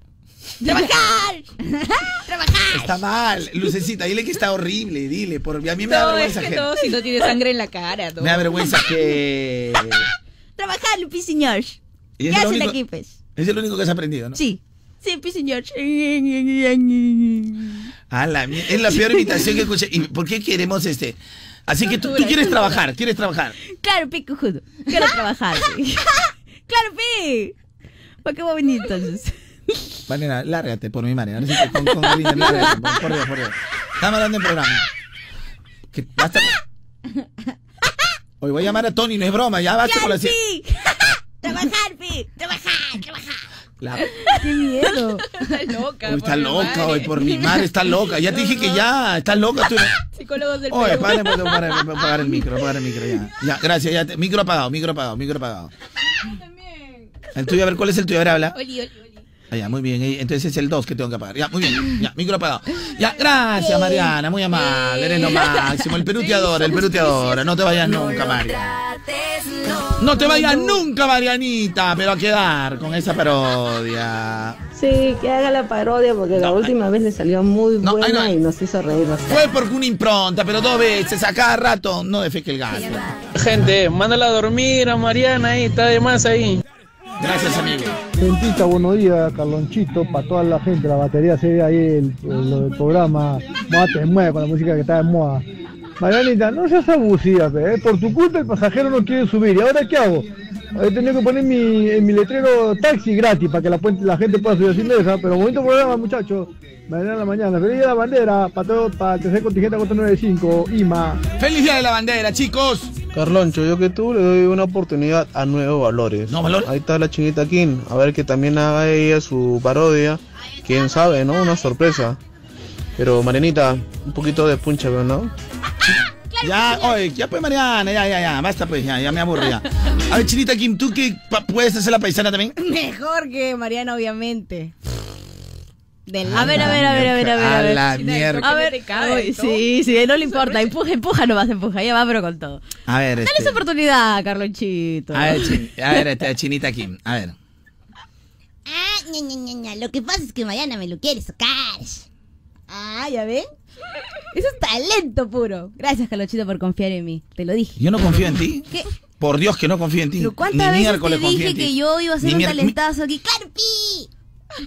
¡Trabajar! ¡Trabajar! Está mal, Lucecita, dile que está horrible, dile. Por, a mí me da No, es vergüenza que que. todo si no tiene sangre en la cara. Me da vergüenza que. Trabajar, Lupi, señor. Y es ¿Qué lo hace único- aquí, pues? Es el único que has aprendido, ¿no? Sí. Sí, Pi, señor. Ah, la es la peor imitación que escuché. ¿Y por qué queremos este? Así que tú, tú quieres trabajar, quieres trabajar. Claro, Pi, cojudo. Quiero trabajar. Claro, Pi. ¿Para qué voy a venir entonces? Vanena, lárgate por mi que con, con cariño, lárgate, por, por Dios, por Dios. Estamos hablando en programa. Que basta. Hoy voy a llamar a Tony, no es broma, ya basta con la. Trabajar, Pi. Trabajar, trabajar. la- Qué miedo. Está loca. Uy, por está mi loca, madre. hoy por mi madre está loca. Ya te dije que ya, está loca tú. Psicólogos del Oye, para, para apagar el micro, apagar el micro, ya. Ya, gracias, ya. te- micro apagado, micro apagado, micro apagado. El tuyo, a ver, ¿cuál es el tuyo? A ver, habla. Oli, oli, oli. Ah, ya, muy bien. eh, Entonces es el 2 que tengo que apagar. Ya, muy bien. Ya, micro apagado. Ya, gracias, Mariana. Muy amable. Eres lo máximo. El Perú te adora, el Perú te adora. No te vayas nunca, María. No te vayas nunca, Marianita. Pero a quedar con esa parodia. Sí, que haga la parodia porque la última vez le salió muy buena y nos hizo reír. Fue porque una impronta, pero dos veces, a cada rato, no defeque el gato. Gente, mándala a dormir a Mariana ahí, está de más ahí. Gracias, amigo. Gentita, buenos días, Carlonchito, para toda la gente, la batería se ve ahí, el, el- el programa Mate Mueve con la música que está de moda. Marianita, no seas abusiva, pe, ¿eh? por tu culpa el pasajero no quiere subir, ¿y ahora qué hago? He tenido que poner mi, en mi letrero taxi gratis para que la, gente pueda subir sin deja, pero bonito programa, muchachos. Mañana a la mañana, feliz día de la bandera, para todo, para el tercer contingente 495, IMA. ¡Feliz día de la bandera, chicos! Carloncho, yo que tú le doy una oportunidad a Nuevos Valores. ¿No valor? Ahí está la chinita Kim. A ver que también haga ella su parodia. Quién sabe, ¿no? Una sorpresa. Pero Marianita, un poquito de puncha, ¿no? Ya, oye, ya pues Mariana, ya, ya, ya, basta pues, ya, ya me aburro ya. A ver, Chinita Kim, ¿tú qué pa- puedes hacer la paisana también? Mejor que Mariana, obviamente. Del- A ver, a ver, a ver, a ver, a ver. A ver. la mierda. A ver, sí, sí, no le importa. Empuja, empuja nomás, empuja. Ya va, pero con todo. A ver, Dale este, esa oportunidad, Carlonchito. a ver, Chin- a ver, este, Chinita Kim, a ver. Ah, ña, ña, ña, ña. Lo que pasa es que Mariana me lo quiere sacar. Ah, ¿ya ven? Eso es talento puro. Gracias, Carlonchito, por confiar en mí. Te lo dije. Yo no confío en ti. ¿Qué? Por Dios que no confío en ti. ¿Pero cuántas Ni veces te dije que yo iba a ser Ni un talentazo aquí? ¡Claro, pi!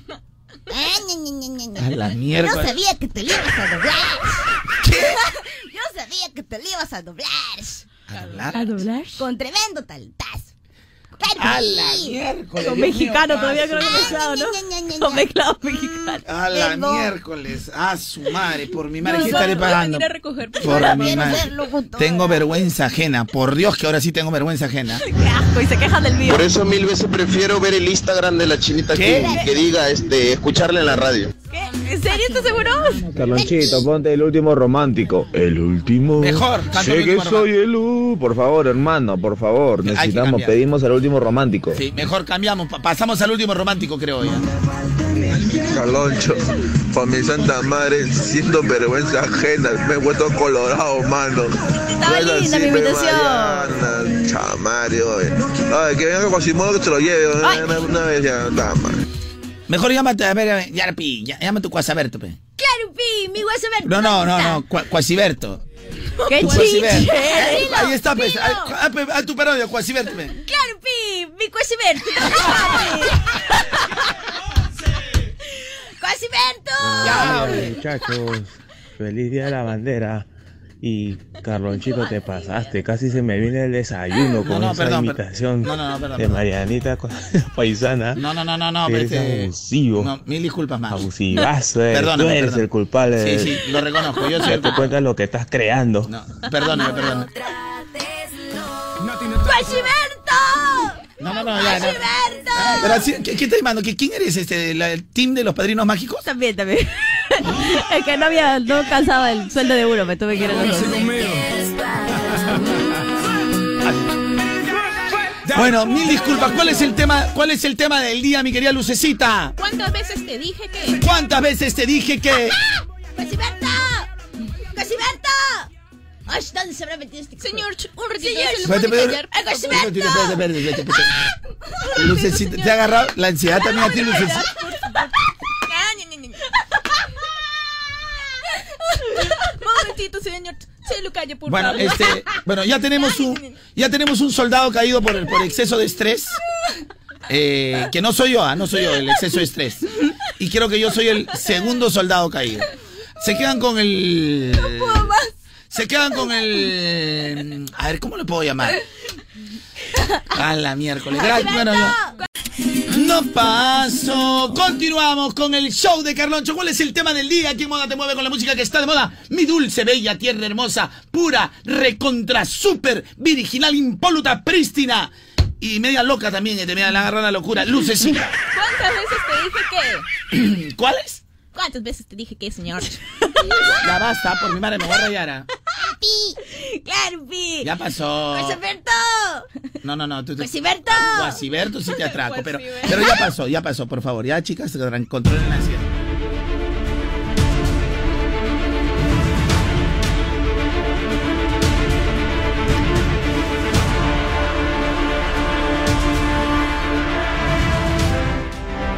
Ña, ña, ña, ña, ña. A la Yo miércoles. sabía que te lo ibas a doblar. ¿Qué? Yo sabía que te lo ibas a doblar. ¿A doblar? ¿A doblar? Con tremendo talentazo. ¡Claro, A la miércoles. Con Dios mexicano mío, todavía creo que su me estaba, ¿no? Con mezclado mexicano. A la miércoles, a su madre, por mi madre, ¿qué estaré pagando? Por mi madre. Tengo vergüenza ajena, por Dios que ahora sí tengo vergüenza ajena. Qué asco, y se quejan del mío. Por eso mil veces prefiero ver el Instagram de la chinita. Kim que diga este escucharla en la radio. ¿Qué? ¿En serio estás seguro? Carlonchito, ponte el último romántico. El último. Mejor, canta el Sé que último soy el U. Por favor, hermano, por favor. que Necesitamos, cambiar. pedimos al último romántico. Sí, mejor cambiamos, pa- pasamos al último romántico, creo ya. Caloncho, por mi santa madre, siento vergüenza ajena, me he vuelto colorado, mano. Estaba linda mi invitación. Chamario, eh. Ay, que venga con Quasimodo que se lo lleve Ay. una, una vez ya, dama. Mejor llámate, a ver, a ver, ya, pi, ya, llama a tu Cuasaberto, pe. ¡Claro, pi! ¡Mi verde! No, no, no, no, Cua- Cuasiberto. ¡Qué Cuasiberto. chiche! Ahí, está. Ahí- ah, pe, A tu parodia, Cuasiberto, pe. ¡Claro, pi! ¡Mi verde! ¡Cuasiberto! Ya, muchachos, feliz día de la bandera. Y Carlonchito, te pasaste, casi se me viene el desayuno con no, esa perdón, per- imitación no, no, no, perdón, de. Marianita con- paisana. No, no, no, no, no, Eres este- abusivo. No, mil disculpas más. Abusivazo, eres. Perdóname, tú eres el culpable. de- Sí, sí, lo reconozco, yo soy el Date cuenta de lo que estás creando. No, perdóname, perdóname. ¡Cuasiberto! No, no, no, ya, no. Pero ¿qué, qué te mando? ¿Qué- ¿Quién eres? Este, la- ¿El team de los padrinos mágicos? También, también. es que no había, no calzaba el sueldo de uno, me tuve que ir a los. Bueno, mil disculpas. ¿Cuál es el tema, cuál es el tema del día, mi querida Lucecita? ¿Cuántas veces te dije que? ¿Cuántas veces te dije que ¡Casiberto! ¡Casiberto! Ay, ¿dónde se habrá metido este Señor, un ratito. Señor, ¿se. Lucecita, te ha agarrado la ansiedad también a ti, Lucecita. Momentito, señor. Se lo calle, por Bueno, favor. este, bueno, ya tenemos un, ya tenemos un soldado caído por, por exceso de estrés. Eh, que no soy yo, ah, no soy yo el exceso de estrés. Y creo que yo soy el segundo soldado caído. Se quedan con el. Se quedan con el. A ver, ¿cómo le puedo llamar? A la miércoles. Bueno, no. No paso. Continuamos con el show de Carloncho. ¿Cuál es el tema del día? ¿Quién moda te mueve con la música que está de moda? Mi dulce, bella, tierra hermosa, pura, recontra, super, virginal, impoluta, prístina. Y media loca también, que te me da la agarra la locura. Lucecita. ¿Cuántas veces te dije que? ¿Cuáles? ¿Cuántas veces te dije que, señor? Ya basta, por mi madre me voy a rayar. Ah. ¡Claro, pi! Ya pasó. ¡Casiberto! No, no, no. Tú, tú-. Guasiberto sí te atraco, pero, pero ya pasó, ya pasó, por favor. Ya, chicas, controlen la ansiedad.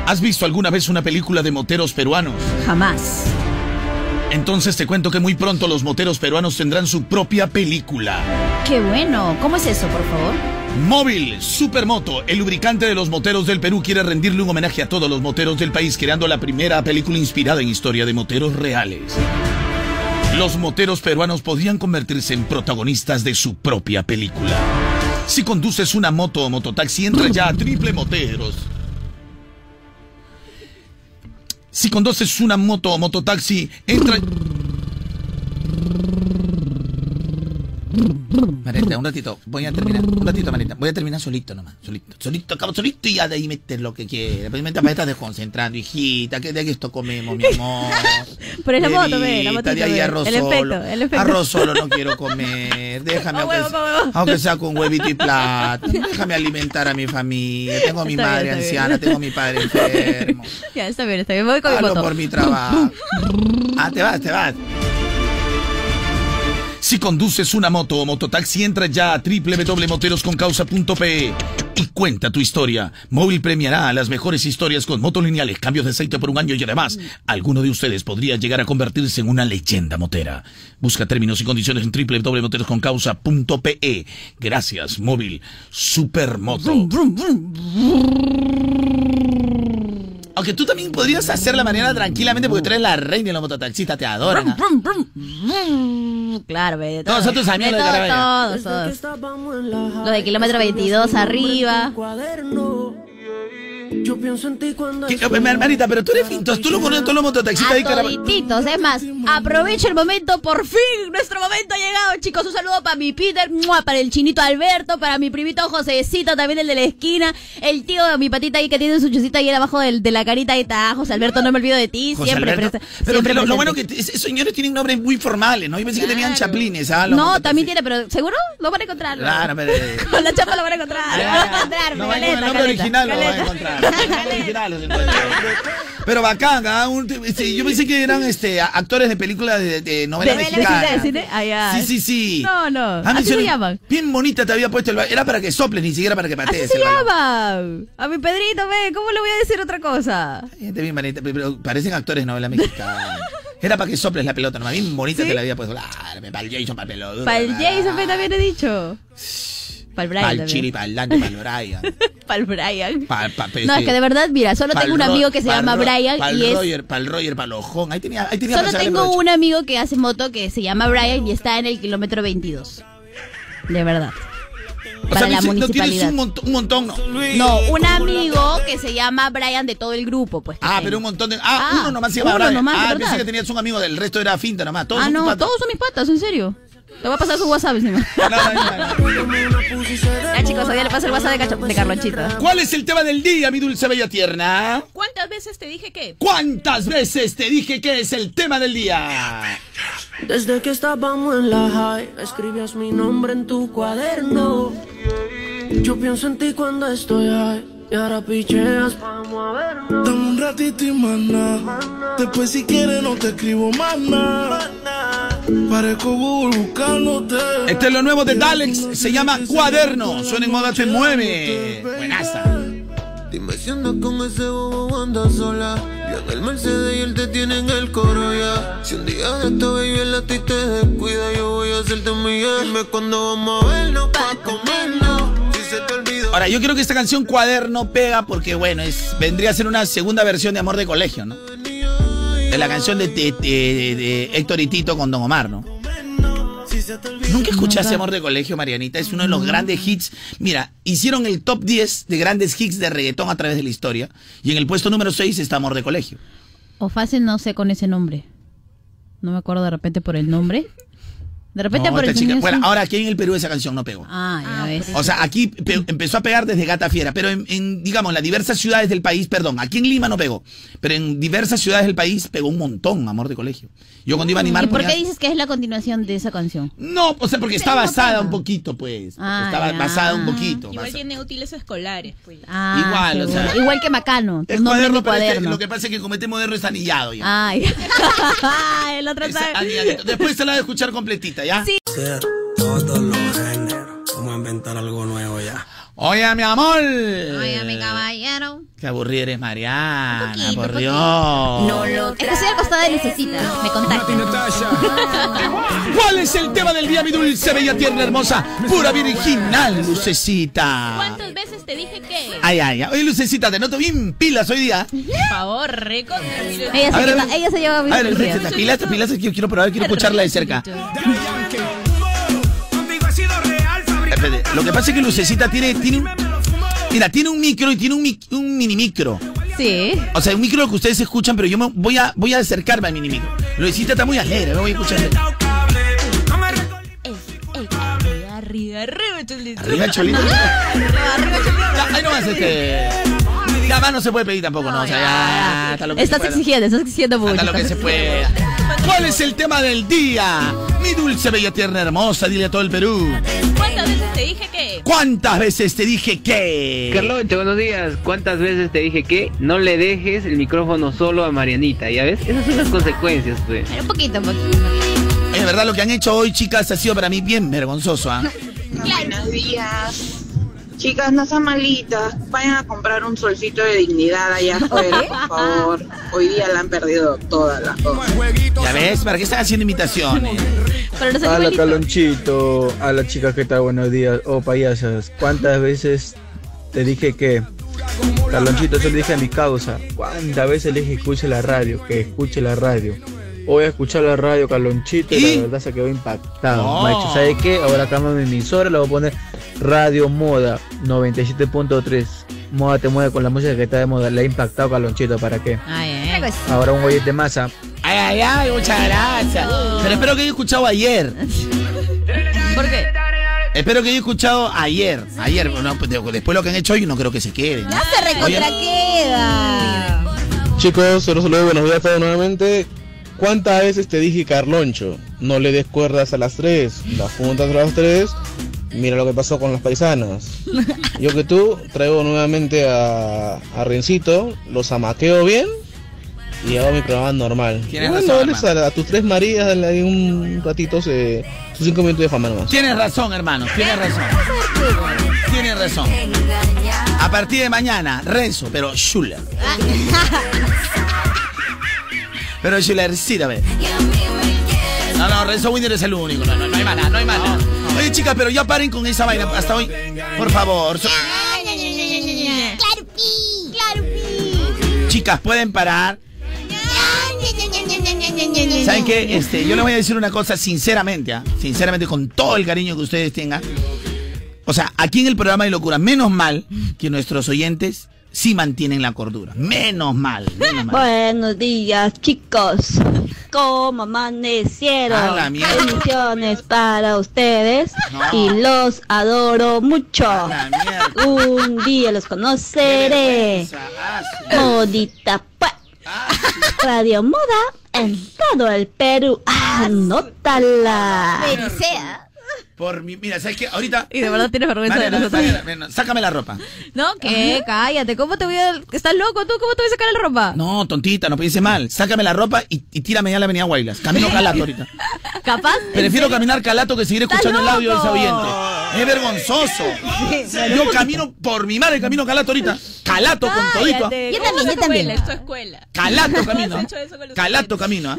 ¿Has visto alguna vez una película de moteros peruanos? Jamás. Entonces te cuento que muy pronto los moteros peruanos tendrán su propia película. Qué bueno. ¿Cómo es eso, por favor? Móvil, Supermoto, el lubricante de los moteros del Perú, quiere rendirle un homenaje a todos los moteros del país, creando la primera película inspirada en historia de moteros reales. Los moteros peruanos podrían convertirse en protagonistas de su propia película. Si conduces una moto o mototaxi, entra ya a Triple Moteros. Si conduces una moto o mototaxi, entra... Marita, un ratito, voy a terminar, un ratito, Marita, voy a terminar solito nomás, solito, solito, acabo solito y ya de ahí meter lo que quiera. Pues mientras me estás desconcentrando, hijita, que de aquí esto comemos, mi amor. Pero es la moto, ve, la de ahí arroz El solo. efecto, el efecto. Arroz solo no quiero comer, déjame, A aunque, huevo, sea con huevito y plato, déjame alimentar a mi familia, tengo a mi Está madre bien. anciana, tengo a mi padre enfermo. Ya, está bien, está bien. Voy con mi Hazlo moto. por mi trabajo. Ah, te vas, te vas. Si conduces una moto o mototaxi, entra ya a www.moterosconcausa.pe y cuenta tu historia. Móvil premiará a las mejores historias con motos lineales, cambios de aceite por un año y además, alguno de ustedes podría llegar a convertirse en una leyenda motera. Busca términos y condiciones en www.moterosconcausa.pe. Gracias, Móvil Supermoto. Aunque tú también podrías hacer la mañana tranquilamente porque tú eres la reina de los mototaxistas, te adoran. ¿ah? Claro, de Todos todo. son tus amigos De de todo. Todos, todos. Lo de kilómetro 22 arriba. Yo pienso en ti cuando Marita, pero tú eres fintos, tú lo conoces todos los mototaxistas de todititos, es más, aprovecho el momento, por fin, nuestro momento ha llegado, chicos, un saludo para mi Peter, ¡mua! para el chinito Alberto, para mi primito Josecito, también el de la esquina, el tío de mi patita ahí que tiene su chocita ahí abajo del- de la carita, ahí está, José Alberto, no me olvido de ti, José siempre, Alberto. Pero siempre lo, lo bueno que esos señores tienen nombres muy formales, ¿no? Yo pensé que tenían chaplines, ¿ah? Los No, también tiene, pero ¿seguro? Lo van a encontrar. Claro, pero... eh, Con la chapa lo van a encontrar, lo van a encontrar, No, con el nombre caleta, original lo van a encontrar. Pero bacán, ¿ah? Un- sí, yo pensé que eran este, a- actores de películas de, de novela ¿De mexicana. de cine? Ah, ya. Sí, sí, sí. No, no, Ah, así se llaman. Bien bonita te había puesto el ba- Era para que soples, ni siquiera para que Así patees se el balón. llama. A mi Pedrito, ve, ¿cómo le voy a decir otra cosa? Gente bien bonita, pero parecen actores de novela mexicana. Era para que soples la pelota, nomás. Bien bonita te la había puesto. Claro, para el Jason, para el peludo. Para el Jason ve, también he dicho. Para el Brian. Para el. Chili, para el Dante, para el Brian. Para el Brian. Pa- pa- No, es que de verdad, mira, solo tengo un amigo que se llama Brian. Roger, para el Roger, para el Ojón. Ahí tenía, ahí tenía Solo tengo un amigo que hace moto que se llama Brian y está en el kilómetro 22. De verdad. O Para sea, la no tienes municipalidad. un, montón, un montón, no. No, un amigo que se llama Brian de todo el grupo, pues. Ah, pero un montón de. Ah, Ah, uno nomás se llama uno Brian. nomás, ah, pensé que tenías un amigo del resto era finta nomás. Todos Ah, no, patas. todos son mis patas, en serio. Te voy a pasar su WhatsApp encima. Ya chicos, hoy le paso el WhatsApp de, de Carlonchito. ¿Cuál es el tema del día, mi dulce bella tierna? ¿Cuántas veces te dije que? ¿Cuántas veces te dije que es el tema del día? Desde que estábamos en la high, escribías mi nombre en tu cuaderno. Yo pienso en ti cuando estoy high y ahora picheas, vamos a vernos. Dame un ratito y nada. Después si quieres no te escribo más nada. Parezco Google buscándote. Este es lo nuevo de Dalex, se llama Cuaderno. Suena en moda, se mueve. Buenaza. Dime si andas con ese bobo andas sola. Yo en el Mercedes y él te tiene en el coro ya. Si un día de esto baby el a ti te descuida, yo voy a hacerte mía. Dime cuándo vamos a vernos pa' comernos. Ahora, yo creo que esta canción Cuaderno pega porque, bueno, es vendría a ser una segunda versión de Amor de Colegio, ¿no? De la canción de, de- de- de Héctor y Tito con Don Omar, ¿no? Nunca escuchaste Amor de Colegio, Marianita. Es uno de los grandes hits. Mira, hicieron el top 10 de grandes hits de reggaetón a través de la historia. Y en el puesto número 6 está Amor de Colegio. O fácil, no sé con ese nombre. No me acuerdo de repente por el nombre. De repente No, por el chica- Bueno, ahora aquí en el Perú esa canción no pegó. Ah, ya ves. O sea, aquí pe- empezó a pegar desde Gata Fiera, pero en, en, digamos, las diversas ciudades del país, perdón, aquí en Lima no pegó, pero en diversas ciudades del país pegó un montón, Amor de Colegio. Yo cuando iba a animar ¿Y por ponía- qué dices que es la continuación de esa canción? No, o sea, porque está basada un poquito, pues. Ah, Estaba ya. basada un poquito. Igual basa- tiene útiles escolares, pues. Ah, Igual, o sea. Igual que Macano. Es cuaderno, pero este- cuaderno. lo que pasa es que como este moderno es anillado ya. Ay. el otro anilladito. Después se la voy a escuchar completita, ¿ya? Sí. Ser todos los géneros. Vamos a inventar algo nuevo ya. Oye, mi amor. Oye, mi caballero. Qué aburrida eres, Mariana, poquito, por. Dios. No lo Es que estoy al costado de Lucecita. Me contacta. ¿Cuál es el tema del día, mi dulce, bella, tierna, hermosa, pura virginal, Lucecita? ¿Cuántas veces te dije que? Ay, ay, ay. Oye, Lucecita, te noto bien pilas hoy día. Por favor, récord. Ella se, lleva, ella se lleva A ver, bien. Lucecita, pilas, pilas, que yo quiero probar, quiero escucharla de cerca. Lo que pasa es que Lucecita tiene, tiene un, mira, tiene un micro y tiene un, mic- un mini micro. Sí. O sea, un micro que ustedes escuchan, pero yo me voy a, voy a acercarme al mini micro. Lucecita está muy alegre, me voy a escuchar. Arriba, arriba, cholito. Arriba, Cholito. Arriba, arriba, cholito. Ahí nomás, este. Ya más no se puede pedir tampoco, ¿no? O sea, ya, hasta lo que Estás se pueda. exigiendo, estás exigiendo mucho. Hasta lo que se pueda. ¿Cuál es el tema del día? Mi dulce, bella, tierna, hermosa, dile a todo el Perú. ¿Cuántas veces te dije que? ¿Cuántas veces te dije que? Carloncho, buenos días. ¿Cuántas veces te dije que no le dejes el micrófono solo a Marianita? ¿Ya ves? Esas son las consecuencias, pues. Un poquito, un poquito. Es verdad, lo que han hecho hoy, chicas, ha sido para mí bien vergonzoso, ¿ah? Buenos días. Chicas, no sean malitas. Vayan a comprar un solcito de dignidad allá afuera, por favor. Hoy día la han perdido todas las dos. ¿Ya ves? ¿Para qué están haciendo imitaciones? A la Calonchito, a la chica que tal, buenos días. Oh, payasas, ¿cuántas veces te dije que? Calonchito, yo le dije a mi causa. ¿Cuántas veces le dije que escuche la radio? Que escuche la radio. Voy a escuchar la radio, Calonchito, y la verdad se quedó impactado. No. Ha dicho, ¿sabe qué? Ahora cambio mi emisora, le voy a poner Radio Moda 97.3. Moda te mueve con la música que está de moda. Le ha impactado Calonchito, ¿para qué? Ahora un oyente masa. Ay, ay, ay, muchas gracias. Pero espero que haya escuchado ayer. ¿Por qué? Espero que haya escuchado ayer. Ayer, no, después lo que han hecho hoy, no creo que se queden. Ya se recontra queda. Chicos, se los saludo, buenos días a todos nuevamente. ¿Cuántas veces te dije, Carloncho? No le des cuerdas a las tres, las juntas a las tres. Mira lo que pasó con las paisanas. Yo que tú traigo nuevamente a, a Rencito, los amaqueo bien y hago mi programa normal. Tienes Bueno, razón, dales a, a tus tres Marías dale ahí un ratito, se, sus cinco minutos de fama nomás. Tienes razón, hermano, tienes razón. Tienes razón. A partir de mañana, rezo, pero Schuller. Pero Schuller, sí. No, no, Renzo Winder es el único. No, no, no hay más nada, no hay más nada. Oye, chicas, pero ya paren con esa vaina hasta hoy. Por favor. So- Claro, pi. Claro, pi. chicas, pueden parar. ¿Saben qué? Este, yo les voy a decir una cosa sinceramente, ¿ah? sinceramente, con todo el cariño que ustedes tengan. O sea, aquí en el programa de locura, menos mal que nuestros oyentes sí mantienen la cordura. Menos mal, menos mal. Buenos días, chicos. ¿Cómo amanecieron? A la mierda. Bendiciones para ustedes No. y los adoro mucho. Un día los conoceré. Modita pues. Radio Moda en todo el Perú. Anótala. Pericea. Por mi, mira, ¿sabes qué? Ahorita. Y de verdad tienes vergüenza de nosotros. Sácame la ropa. No, ¿qué? Cállate. ¿Cómo te voy a...? ¿Estás loco tú? ¿Cómo te voy a sacar la ropa? No, tontita, no pienses mal. Sácame la ropa y, y tírame ya a la avenida Guaylas. Camino calato ahorita. ¿Capaz? Prefiero caminar calato que seguir ¡Estás escuchando el audio de ese loco! oyente. Es vergonzoso. Yo camino por mi madre, camino calato ahorita. Calato con todito. Yo ¿Cómo también, es yo también. escuela? Esto es escuela. Calato ¿Cómo camino. has hecho eso con los Calato camino. ¿ah?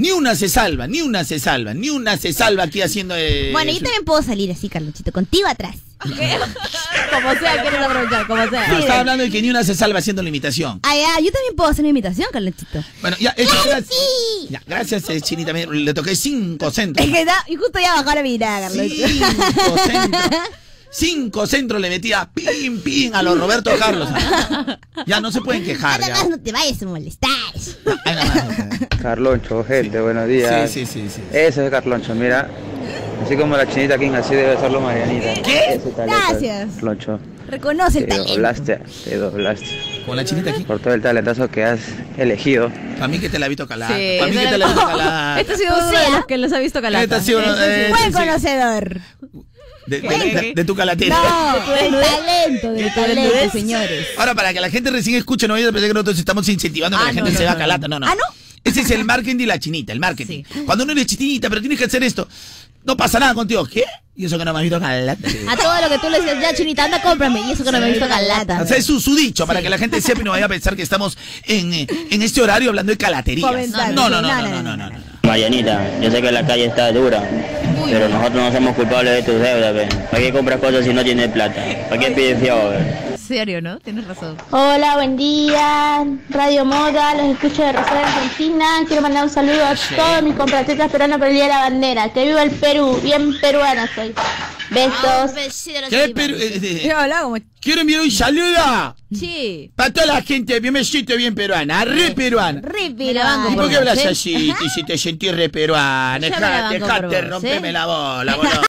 Ni una se salva, ni una se salva, ni una se salva aquí haciendo. eh, Bueno, yo su- también puedo salir así, Carlonchito, contigo atrás. Como sea, quieres aprovechar, como sea. No, estaba hablando de que ni una se salva haciendo la imitación. Ah, ya, yo también puedo hacer una imitación, Carlonchito. Bueno, ya, eso, ¡Claro, sí! Ya, gracias, eh, Chinita. me- Le toqué cinco centros. Es que da, y justo ya bajó la mirada, Carlonchito. Cinco centros. Cinco centros le metía pim, pim a los Roberto Carlos. Ya no se pueden quejar. Nada Ya. más no te vayas a molestar. Carloncho, gente, buenos días. Sí, sí, sí, sí. Ese es Carloncho, mira. Así como la chinita King, así debe serlo Marianita. ¿Qué? Ese Gracias. Carloncho. Reconoce el Te talento. doblaste, te doblaste. Con la chinita aquí. Por todo el talentazo que has elegido. Para mí que te la he visto calada. Sí, Para mí que te la he visto calada. Este ha sido uno de los que los ha visto calata. Este ha sido uno de- Buen sí. conocedor. De, de- de- de tu calatera. No, del talento, del talento, señores. Ahora, para que la gente recién escuche, no vaya a pensar que nosotros estamos incentivando a que Ah, la gente no, se no, va no, calata. No, no. ¿Ah, no? Ese es el marketing de la chinita, el marketing. Cuando uno eres chinita, pero tienes que hacer esto. No pasa nada contigo. ¿Qué? Y eso que no me has visto calata. A todo lo que tú le decías, ya chinita, anda, cómprame. Y eso que no me he visto calata. O sea, es su, su dicho, para que la gente sepa y no vaya a pensar que estamos en, eh, en este horario hablando de calaterías. Comentando, No, no, no, sí, no, no, no, no, no, no, no. Marianita, yo sé que la calle está dura, pero nosotros no somos culpables de tus deudas, ¿ve? ¿Para qué compras cosas si no tienes plata? ¿Para qué pides fiado, ve? Serio, ¿no? Tienes razón. Hola, buen día. Radio Moda, los escucho de Rosario, Argentina. Quiero mandar un saludo a todos mis compatriotas peruanos por el Día de la Bandera. Que viva el Perú, bien peruana soy. Besos. ¿Qué? Pero, eh, eh, Quiero enviar un saludo Sí. para toda la gente bien besito, bien peruana, re peruana. Re peruana. ¿Por qué hablas ¿Sí? así y si te sentís re peruana? Me Dejate, dejate, rompeme ¿eh? la bola, boludo.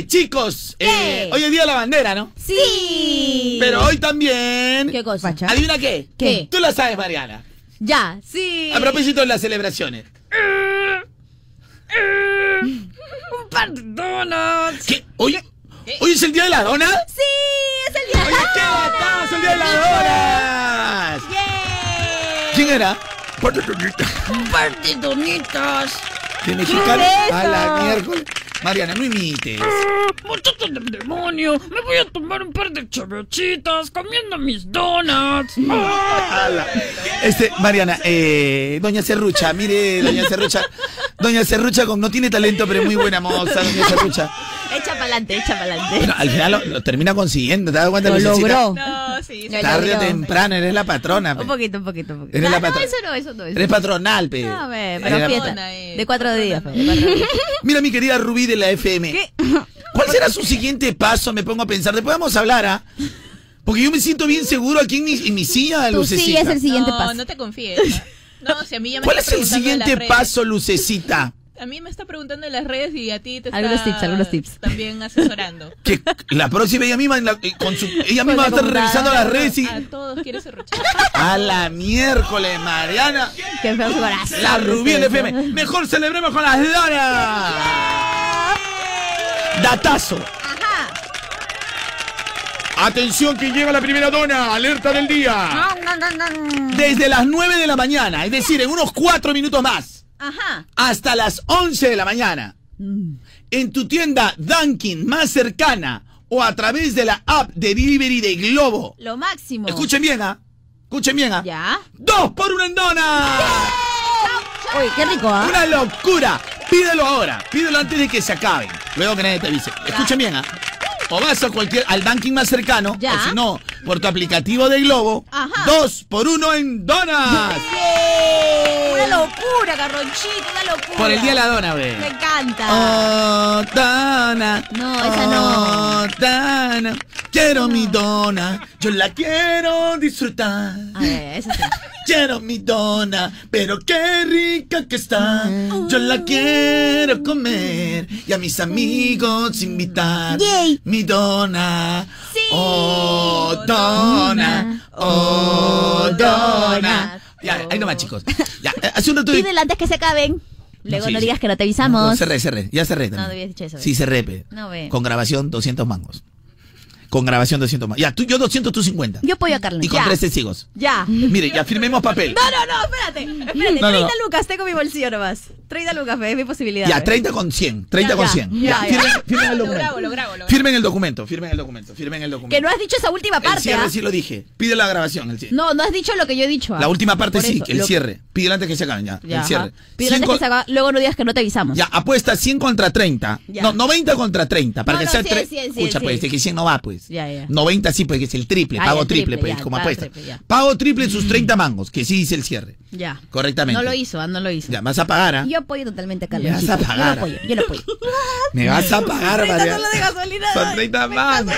Oye, chicos, eh, hoy es día de la bandera, ¿no? Sí. Pero hoy también. ¿Qué cosa? ¿Adivina qué? ¿Qué? Tú la sabes, Mariana. Ya, sí. A propósito de las celebraciones. Un par de donuts. ¿Qué? ¿Hoy, ¿Hoy es el día de la dona? Sí, es el día de Oye, ¿qué? ¡Estamos el día de las donas! ¿Quién era? Un par de donitas. ¿De mexicano? ¿Qué es A la miércoles. Mariana, no imites. Muchacho del demonio, me voy a tomar un par de chavechitas comiendo mis donuts. Este, Mariana, eh, doña Cerrucha, mire, doña Cerrucha. Doña Cerrucha con, no tiene talento, pero es muy buena moza, doña Cerrucha. Echa pa'lante, echa pa'lante. Bueno, al final lo, lo termina consiguiendo, ¿te das cuenta? Lo logró. No, sí, sí. Tarde o temprano, eres la patrona. pe. Un poquito, un poquito, un poquito. Eres No, la no, patro- eso no, eso no. Eso Eres patronal, pe. No, Eres pero fiesta. De cuatro días, pe, de cuatro días. Mira, mi querida Rubí de la FM. ¿Cuál será su siguiente paso? Me pongo a pensar. Después vamos a hablar, ¿ah? Porque yo me siento bien seguro aquí en mi, en mi silla, Lucecita. silla es el siguiente no, paso. no te confíes. ¿no? No, si a mí ya me ¿Cuál está es el siguiente paso, Lucecita? A mí me está preguntando en las redes y a ti te está Algunos tips, algunos tips. también asesorando. Que la próxima ella misma, en la- eh, con su, ella misma va a estar revisando las redes y... A todos quieres serruchar. A la miércoles, Mariana. Qué feo corazón. La Rubí del FM. Mejor celebremos con las donas. Datazo. Atención que llega la primera dona. Alerta del día. Desde las 9 de la mañana, es decir, en unos 4 minutos más, Ajá. hasta las 11 de la mañana, en tu tienda Dunkin más cercana o a través de la app de delivery de Globo. Lo máximo. Escuchen bien, ¿ah? Escuchen bien, ¿ah? Ya. ¡Dos por una en dona! Uy, qué rico, ¿ah? ¡Una locura! Pídelo ahora, pídelo antes de que se acaben. Luego que nadie te avise. Escuchen bien, ¿ah? O vas a cualquier, al banking más cercano, Ya. o si no, por tu aplicativo de Globo, Ajá. dos por uno en donas. Una locura, Carronchito, una locura. Por el día de la dona, güey. Me encanta. Oh, dona. No, esa no. Oh, dona. Quiero mi dona. Yo la quiero disfrutar. A ver, esa sí. Quiero mi dona, pero qué rica que está. Yo la quiero comer y a mis amigos invitar. Mi dona. Sí. Oh, Oh, dona, oh, dona. Ya, ahí nomás, chicos. Ya, eh, hace un rato... Pídelo antes que se acaben. Luego sí, no sí. digas que no te avisamos. No, cerré, cerré. Ya cerré. También. no habías dicho eso. Sí, cerré, pe. No ve. Con grabación, 200 mangos. Con grabación, 200 mangos. Ya, tú, yo 200, tú 50. Yo apoyo a Carlos. Y con Ya. tres testigos. Ya. Mire, ya firmemos papel. No, no, no, espérate. Espérate, No, no, 30 no. lucas tengo mi bolsillo nomás. 30 lucas, es mi posibilidad. Ya, fe. 30 con 100. 30 Ya, con ya, 100. ya, Ya, ya. firmen, firmen el Lo documento. grabo, lo grabo, lo grabo. Firmen el documento, firmen el documento, firmen el documento. Que no has dicho esa última El parte, cierre ¿ah? sí lo dije. Pide la grabación, el cierre. No, no has dicho lo que yo he dicho. ¿ah? La última parte Por sí, eso, el lo- cierre. Pide antes que se acaben ya. Ya, el cierre. Pide antes 100 que se haga- luego no digas que no te avisamos. Ya, apuesta 100 contra 30. Ya. No, 90 contra 30. Para No, que no, sea 100, 3. 100, 100, Escucha, pues, 100. es que 100 no va, pues. Ya, ya. 90 sí, pues, que es el triple. Ah, pago el triple, triple, pues, ya, como apuesta. triple. Pago triple sus 30 mangos, que sí dice el cierre. Ya. Correctamente. No lo hizo, ah, no lo hizo. Ya, vas a pagar, ¿ah? Yo apoyo totalmente a Carlos. Me vas a pagar. Yo lo apoyo, yo lo apoyo. Me vas a pagar, 30 María. solo de gasolina. Son 30 mangos.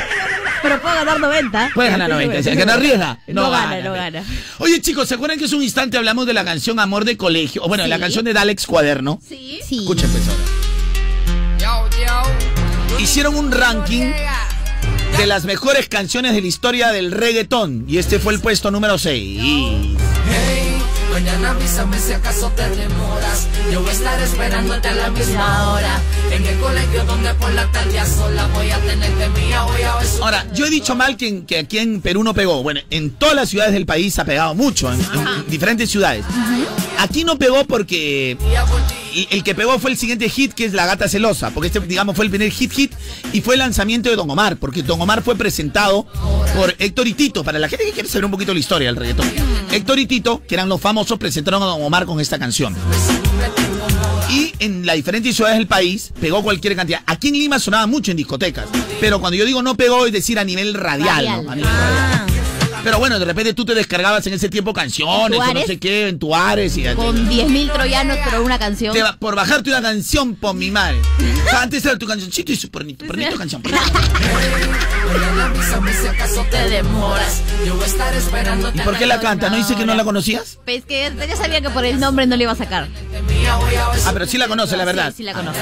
Pero puedo ganar 90. Puedes ganar 90. O sea, que no arriesga. No, gana, gana, no pe. gana. Oye, chicos, ¿se acuerdan que hace un instante hablamos de la canción Amor de Colegio? O bueno, la Sí. canción de Dalex Cuaderno. Sí. Sí. Escuchen, pues ahora. Hicieron un ranking de las mejores canciones de la historia del reggaetón. Y este fue el puesto número 6. Hey, mañana avísame si acaso te demoras. Yo voy a estar esperándote a la misma hora. En el colegio donde por la tarde a sola voy a tenerte mía, voy a ver su Ahora, yo he dicho mal que, que aquí en Perú no pegó. Bueno, en todas las ciudades del país ha pegado mucho, en, en diferentes ciudades. Aquí no pegó porque y el que pegó fue el siguiente hit, que es La Gata Celosa, porque este, digamos, fue el primer hit hit y fue el lanzamiento de Don Omar, porque Don Omar fue presentado por Héctor y Tito, para la gente que quiere saber un poquito la historia del reggaetón. Héctor y Tito, que eran los famosos, presentaron a Don Omar con esta canción. Y en las diferentes ciudades del país pegó cualquier cantidad. Aquí en Lima sonaba mucho en discotecas. Pero cuando yo digo no pegó, es decir, a nivel radial. ¿no? A nivel radial. Pero bueno, de repente tú te descargabas en ese tiempo canciones, o no sé qué, en tu Ares y Con 10.000 troyanos, pero una canción. te va- por bajarte una canción por mi madre. O sea, antes era tu cancioncito y su pernito, pernito canción. pernito. Si acaso te demoras. Yo voy a estar esperándote ¿Y por qué la canta? ¿No dice que no la conocías? Pues que ya sabía que por el nombre no le iba a sacar. Ah, pero sí la conoce, la verdad. Sí, sí la conozco.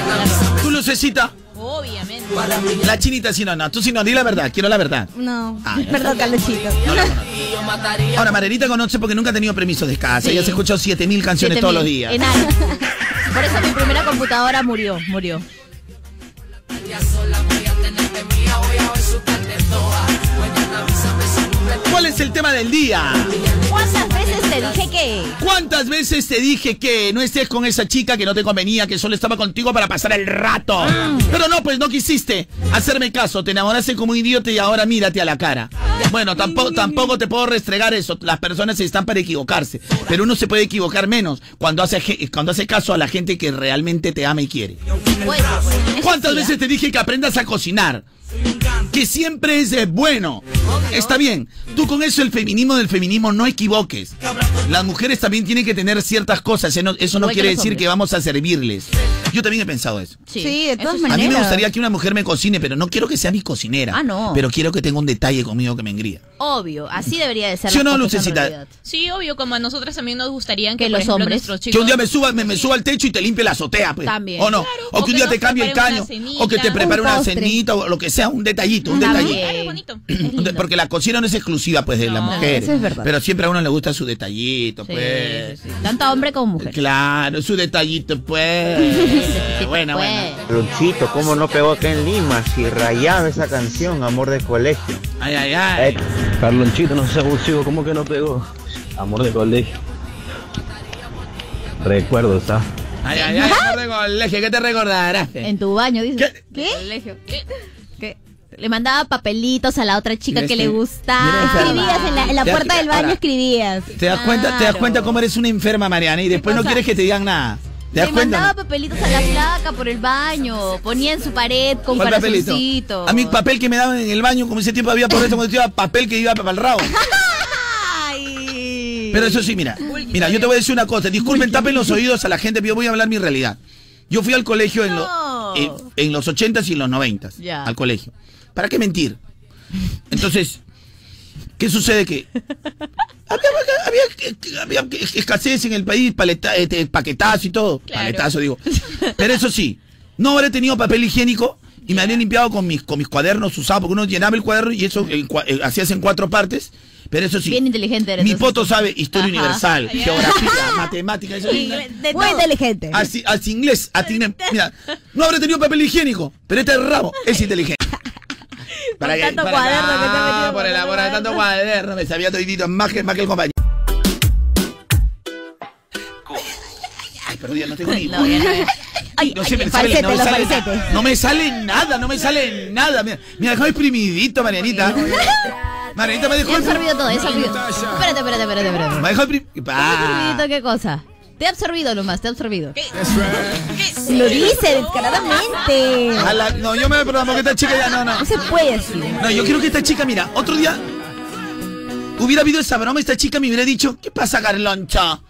¿Tú, Lucecita? Obviamente. La chinita sí, no, no. Tú sí no, di la verdad, quiero la verdad. No. Ah, Perdón, Carlosito. Ahora, Marianita conoce porque nunca ha tenido permiso de casa. Ella se ha escuchado 7000 canciones todos los días. En años. Por eso mi primera computadora murió, murió. ¿Cuál es el tema del día? ¿Cuántas veces te dije que? ¿Cuántas veces te dije que no estés con esa chica que no te convenía, que solo estaba contigo para pasar el rato? Pero no, pues no quisiste hacerme caso, te enamoraste como un idiota y ahora mírate a la cara. Bueno, tampoco, tampoco te puedo restregar eso, las personas están para equivocarse, pero uno se puede equivocar menos cuando hace, cuando hace caso a la gente que realmente te ama y quiere. Pues, ¿Cuántas veces te dije que aprendas a cocinar? Que siempre es bueno. Está bien. Tú con eso el feminismo del feminismo no equivoques cabrón. Las mujeres también tienen que tener ciertas cosas. Eso no, eso no Igual que quiere decir que vamos a servirles. Yo también he pensado eso. Sí, de todas A mí maneras. me gustaría que una mujer me cocine, pero no quiero que sea mi cocinera. Ah, no. Pero quiero que tenga un detalle conmigo que me engría. Obvio, así debería de ser. ¿Sí o las no, Lucecita? Sí, obvio, como a nosotras también nos gustaría que, los ejemplo, hombres- nuestros Que un día me suba, me, me suba al techo y te limpie la azotea, pues. También. O no. Claro. O O que un día te cambie el caño. O que te prepare Un una cenita o lo que sea, un detallito, un detallito. De- Porque la cocina no es exclusiva, pues, de la mujer. eso es verdad. Pero siempre a uno le gusta su detallito, pues. Tanto hombre como mujer. Claro, su detallito, pues. bueno, bueno. Lonchito, ¿cómo no pegó acá en Lima? Si rayaba esa canción, Amor de Colegio. Ay, ay, ay. Carlonchito, no seas abusivo, ¿cómo que no pegó? Amor de colegio. Recuerdos, ¿ah? Ay, ay, ay, amor de colegio, ¿qué te recordarás? En tu baño, dices. ¿Qué? ¿Qué? ¿Qué? Le mandaba papelitos a la otra chica que este- le mira gustaba. Escribías en la, en puerta del baño, escribías. ¿Te das cuenta, te das cuenta cómo eres una enferma, Mariana? Y después no quieres que te digan nada. ¿Te das Le mandaba papelitos a la flaca por el baño. Ponía en su pared con ¿Cuál papelito? corazoncito. A mí papel que me daban en el baño, como ese tiempo había por eso cuando papel que iba para el rabo. Pero eso sí, mira, mira, yo te voy a decir una cosa, disculpen, tapen los oídos a la gente, pero yo voy a hablar mi realidad. Yo fui al colegio en, lo- en, en los 80s y los 90s, Ya. al colegio. ¿Para qué mentir? Entonces, ¿qué sucede? Que había, había- había- había escasez en el país, paleta, este, paquetazo y todo. Paletazo, digo. Pero eso sí, no habré tenido papel higiénico y me habían limpiado con mis, con mis cuadernos usados, porque uno llenaba el cuaderno y eso en cua- eh, hacías en cuatro partes. Pero eso sí, Bien inteligente eres. mi poto sabe historia Ajá. universal, geografía, matemática, eso De Muy inteligente. Así, así inglés, atiné. Mira, no habré tenido papel higiénico, pero este rabo es inteligente. Para que, tanto para cuaderno que te ah, metido por el amor de tanto cuaderno, me sabía toditito, más que, más que el compañero. Ay, perdón, ya no tengo ni. No, ya no, ya. Ay, no sé, me sale, no me sale, no me sale nada, no me sale nada. Mira, me dejó exprimidito, Marianita. Marianita me dejó he absorbido todo, absorbido. Espérate, espérate, espérate, espérate. Me dejó exprimidito. Absorbido, ¿Qué cosa? Te he absorbido nomás, te he absorbido. Lo dice descaradamente. A la- no, yo me perdón porque esta chica ya no, no. No se puede así. No, yo quiero que esta chica, mira, otro día hubiera habido esa broma, esta chica me hubiera dicho, ¿qué pasa, hubiera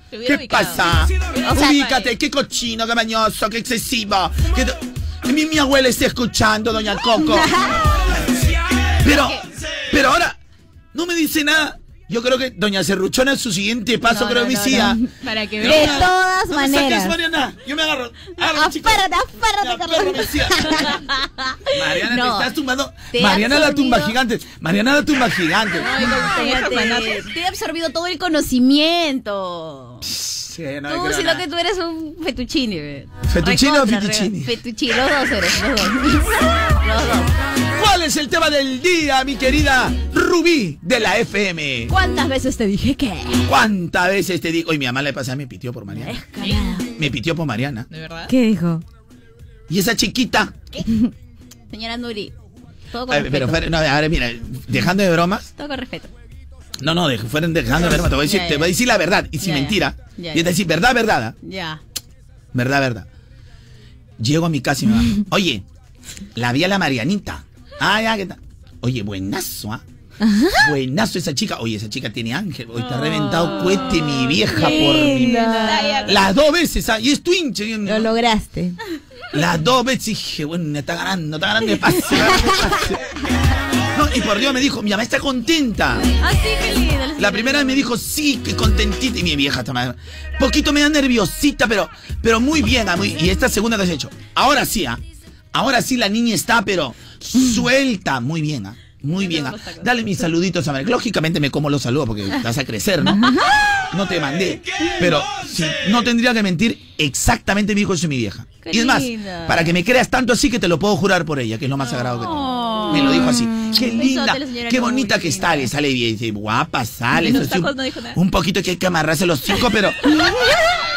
¿Qué ubicado. pasa? O sea, Ubícate, qué cochino, qué mañoso, qué excesivo. Que que mi, mi abuela esté escuchando, doña Coco. Pero, pero ahora, no me dice nada. Yo creo que doña Cerruchona, su siguiente paso, creo no. Para que De veas. me- todas no me saques, maneras. Mariana. Yo me agarro. Agarro, Carlos. decía. Mariana, No. te estás tumbando. Te Mariana la tumba gigante. Mariana la tumba gigante. Te he absorbido todo el conocimiento. Sí, no Tú, sino nada. que tú eres un fettuccine. ¿Fettuccine o re- Fettuccine, los dos eres, los dos. Los dos. ¿Cuál es el tema del día, mi querida Rubí de la FM? ¿Cuántas veces te dije que? ¿Cuántas veces te digo? Hoy mi mamá le pasa, me pitió por Mariana. Me pitió por Mariana. ¿De verdad? ¿Qué dijo? Y esa chiquita. Señora Nuri, todo con Ay, respeto. pero no, ahora mira, dejando de bromas. Todo con respeto. No, no, de- fueron dejando de bromas. Te voy a decir, Ya, te ya. voy a decir la verdad. Y si Ya, ya. mentira. Ya, y es ya. decir, verdad, verdad. Ya. Verdad, verdad. Llego a mi casa y me va. Oye, la vi a la Marianita. Ah, ya, ¿qué tal? Oye, buenazo, ¿ah? Buenazo esa chica. Oye, esa chica tiene ángel. Hoy te ha reventado cohete mi vieja por mi... Las dos veces, ¿ah? Y es twin, che. Lo lograste. Las dos veces dije, bueno, está ganando, está ganando espacio. está ganando espacio. No, y por Dios me dijo, mi mamá está contenta. Ah, sí, qué lindo. La primera vez me dijo, sí, que contentita. Y mi vieja está mal. Poquito me da nerviosita, pero, pero muy bien. ah, muy- y esta segunda que has hecho. Ahora sí, ¿ah? Ahora sí la niña está, pero suelta. Muy bien, ¿ah? Muy bien. ¿ah? Dale mis saluditos a María. Lógicamente me como los saludos porque vas a crecer, ¿no? No te mandé. Pero sí, no tendría que mentir. Exactamente me dijo eso mi vieja. Qué y es más, para que me creas tanto así que te lo puedo jurar por ella, que es lo más sagrado que tengo. Me lo dijo así. Qué Un linda, qué bonita que está. Le sale bien, dice, guapa, sale. Un poquito que hay que amarrarse los cinco, pero.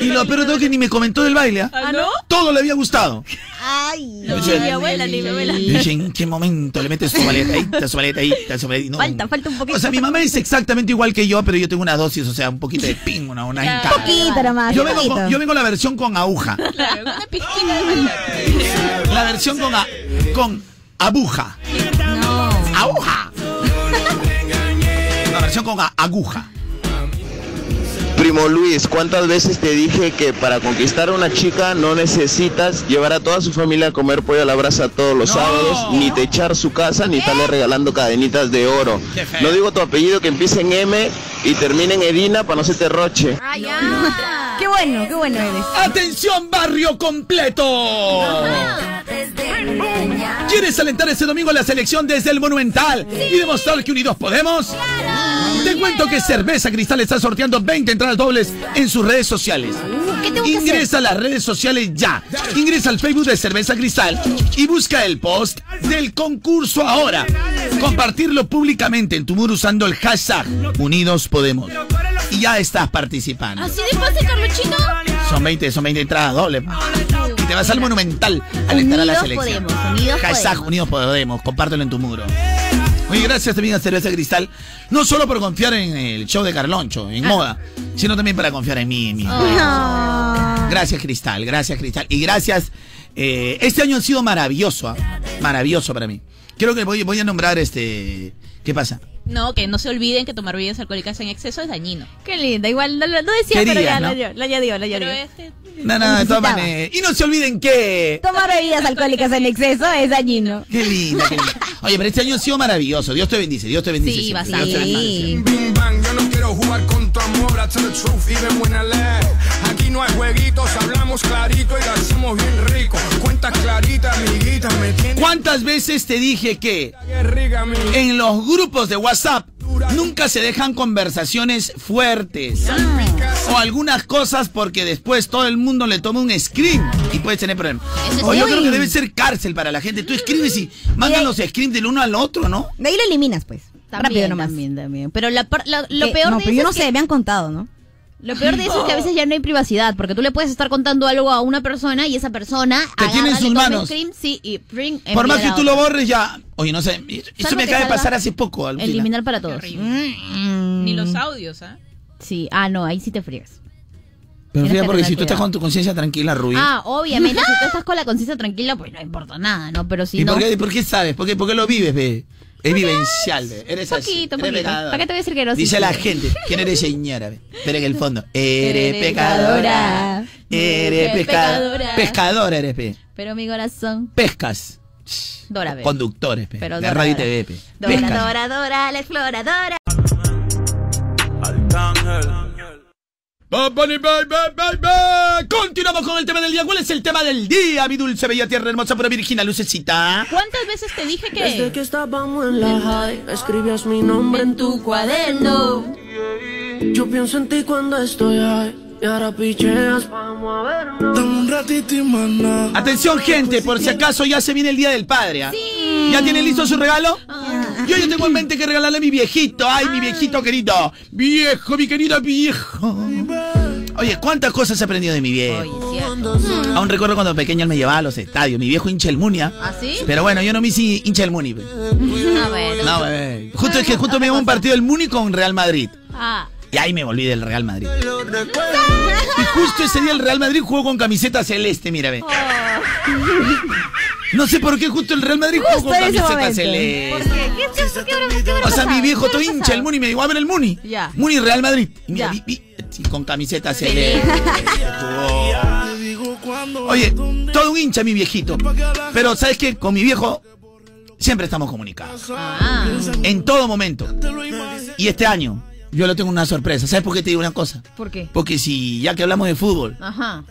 Y lo peor de todo que ni me comentó del baile. ¿ah? ¿Ah, no? Todo le había gustado. Ay. No, mi abuela, ni mi abuela. Y dije, ¿en qué momento le metes su baletadita, su baletadita, su? No. Falta, falta un poquito. O sea, mi mamá es exactamente igual que yo, pero yo tengo una dosis, o sea, un poquito de ping, una, una cada. Poquito nomás. Yo un vengo, con, yo vengo la versión con aguja. Claro, una pizquita de. La versión con, a- con aguja. No. ¡Aguja! La versión con a- aguja. Primo Luis, ¿cuántas veces te dije que para conquistar a una chica no necesitas llevar a toda su familia a comer pollo a la brasa todos los No. sábados, ni techar su casa, ni estarle regalando cadenitas de oro? No digo tu apellido que empiece en M y termine en Edina para no se te roche. Ya. Qué bueno, qué bueno eres. ¡Atención, barrio completo! ¿Quieres alentar este domingo a la selección desde el Monumental y demostrar que unidos podemos? Te cuento que Cerveza Cristal está sorteando 20 entradas dobles en sus redes sociales. ¿Qué tengo que hacer? Ingresa a las redes sociales ya. Ingresa al Facebook de Cerveza Cristal y busca el post del concurso ahora. Compartirlo públicamente en tu muro usando el hashtag Unidos Podemos. Y ya estás participando. ¿Así de fácil, Carluchito? Son 20, son 20 entradas dobles. Y te vas al Monumental a alentar a la selección. Podemos, Unidos Hashtag Podemos. Unidos Podemos. Compártelo en tu muro. Oye, gracias también a Cerveza Cristal. No solo por confiar en el show de Carloncho, en moda, sino también para confiar en mí. en mí. Gracias, Cristal. Gracias, Cristal. Y gracias. eh, este año ha sido maravilloso. ¿ah? Maravilloso para mí. Creo que voy, voy a nombrar este. ¿Qué pasa? No, que no se olviden que tomar bebidas alcohólicas en exceso es dañino. Qué linda, igual no, no decía, Quería, pero ya ¿no? la añadió, la añadió. Este No, no, de todas maneras. Y no se olviden que. Tomar bebidas alcohólicas en exceso es dañino. Qué linda, qué linda. Oye, pero este año ha sido maravilloso. Dios te bendice, Dios te bendice. Sí, siempre. bastante. Dios te bendice. Sí. Bing bang, yo no quiero jugar con I tell the truth, even when I lie. Aquí no hay jueguitos, hablamos clarito y lo hacemos bien rico. Cuentas claritas, amiguita, me ¿Cuántas veces te dije que en los grupos de WhatsApp nunca se dejan conversaciones fuertes? O algunas cosas porque después todo el mundo le toma un screen y puedes tener problemas. O yo creo que debe ser cárcel para la gente. Tú escribes y mandan los screens del uno al otro, ¿no? De ahí lo eliminas, pues. También, Rápido nomás. también, también. Pero la par- la- lo Que- peor no, de pero eso yo no es sé, que- me han contado, ¿no? Lo peor de eso es que a veces ya no hay privacidad, porque tú le puedes estar contando algo a una persona y esa persona Te tiene en sus manos. screen, sí, y Por más que tú lo borres ya. Oye, no sé. Eso me acaba de pasar hace poco. Eliminar para todos. Ni los audios, ¿ah? Sí, ah, no, ahí sí te frías. Pero fíjate, que porque si tú estás con tu conciencia tranquila, Rubí. Ah, obviamente, si tú estás con la conciencia tranquila, pues no importa nada, ¿no? Pero si ¿Y no. por, qué, por qué sabes? ¿Por qué, por qué lo vives, ve? Es vivencial, ve. Eres así. Poquito, eres poquito. pecadora. ¿Para qué te voy a decir que no? Dice Sí, la sí. gente. ¿Quién eres, señora? ve? Pero en el fondo. Eres Eres pecadora. Eres Eres pescadora. pecadora. Pescadora eres, pe. Pero mi corazón. Pescas. Dora, ve. Conductores, pe. Pero de Dora, radio y. TV, pe. Dora, Pescas. Dora, Dora, la exploradora. Ba, ba, ba, ba, ba. Continuamos con el tema del día. ¿Cuál es el tema del día, mi dulce, bella tierra hermosa, pero virgina, lucecita? ¿Cuántas veces te dije que Desde que estábamos en la high, escribías mi nombre en tu cuaderno. Yo pienso en ti cuando estoy high. Y ahora picheas, vamos a vernos. Dame un ratito y maná. Atención, gente, por si acaso ya se viene el Día del Padre. ¿ah? ¿Ya tiene listo su regalo? Yo ya tengo en mente que regalarle a mi viejito. Ay, mi viejito querido. Viejo, mi querido viejo. Oye, ¿cuántas cosas he aprendido de mi viejo? Aún recuerdo cuando pequeño él me llevaba a los estadios. Mi viejo hincha el Munia. ¿Ah, sí? Pero bueno, yo no me hice hincha el Muni. pe. A ver. No, bebé. Justo es que justo me llevó un partido del Muni con Real Madrid. Ah. Y ahí me volví del Real Madrid. Y justo ese día el Real Madrid jugó con camiseta celeste, mira, ve. No sé por qué justo el Real Madrid jugó con camiseta momento. celeste. ¿Por qué? ¿Qué, qué, qué, habrá- qué habrá O sea, mi viejo ¿Qué habrá todo hincha el Muni, me dijo, a ver el Muni. Ya. Muni Real Madrid. Y mira, vi- con camiseta celeste. Oye, todo un hincha mi viejito. Pero, ¿sabes qué? Con mi viejo siempre estamos comunicados. Ah. En todo momento. Y este año, yo le tengo una sorpresa. ¿Sabes por qué te digo una cosa? ¿Por qué? Porque si, ya que hablamos de fútbol, Ajá.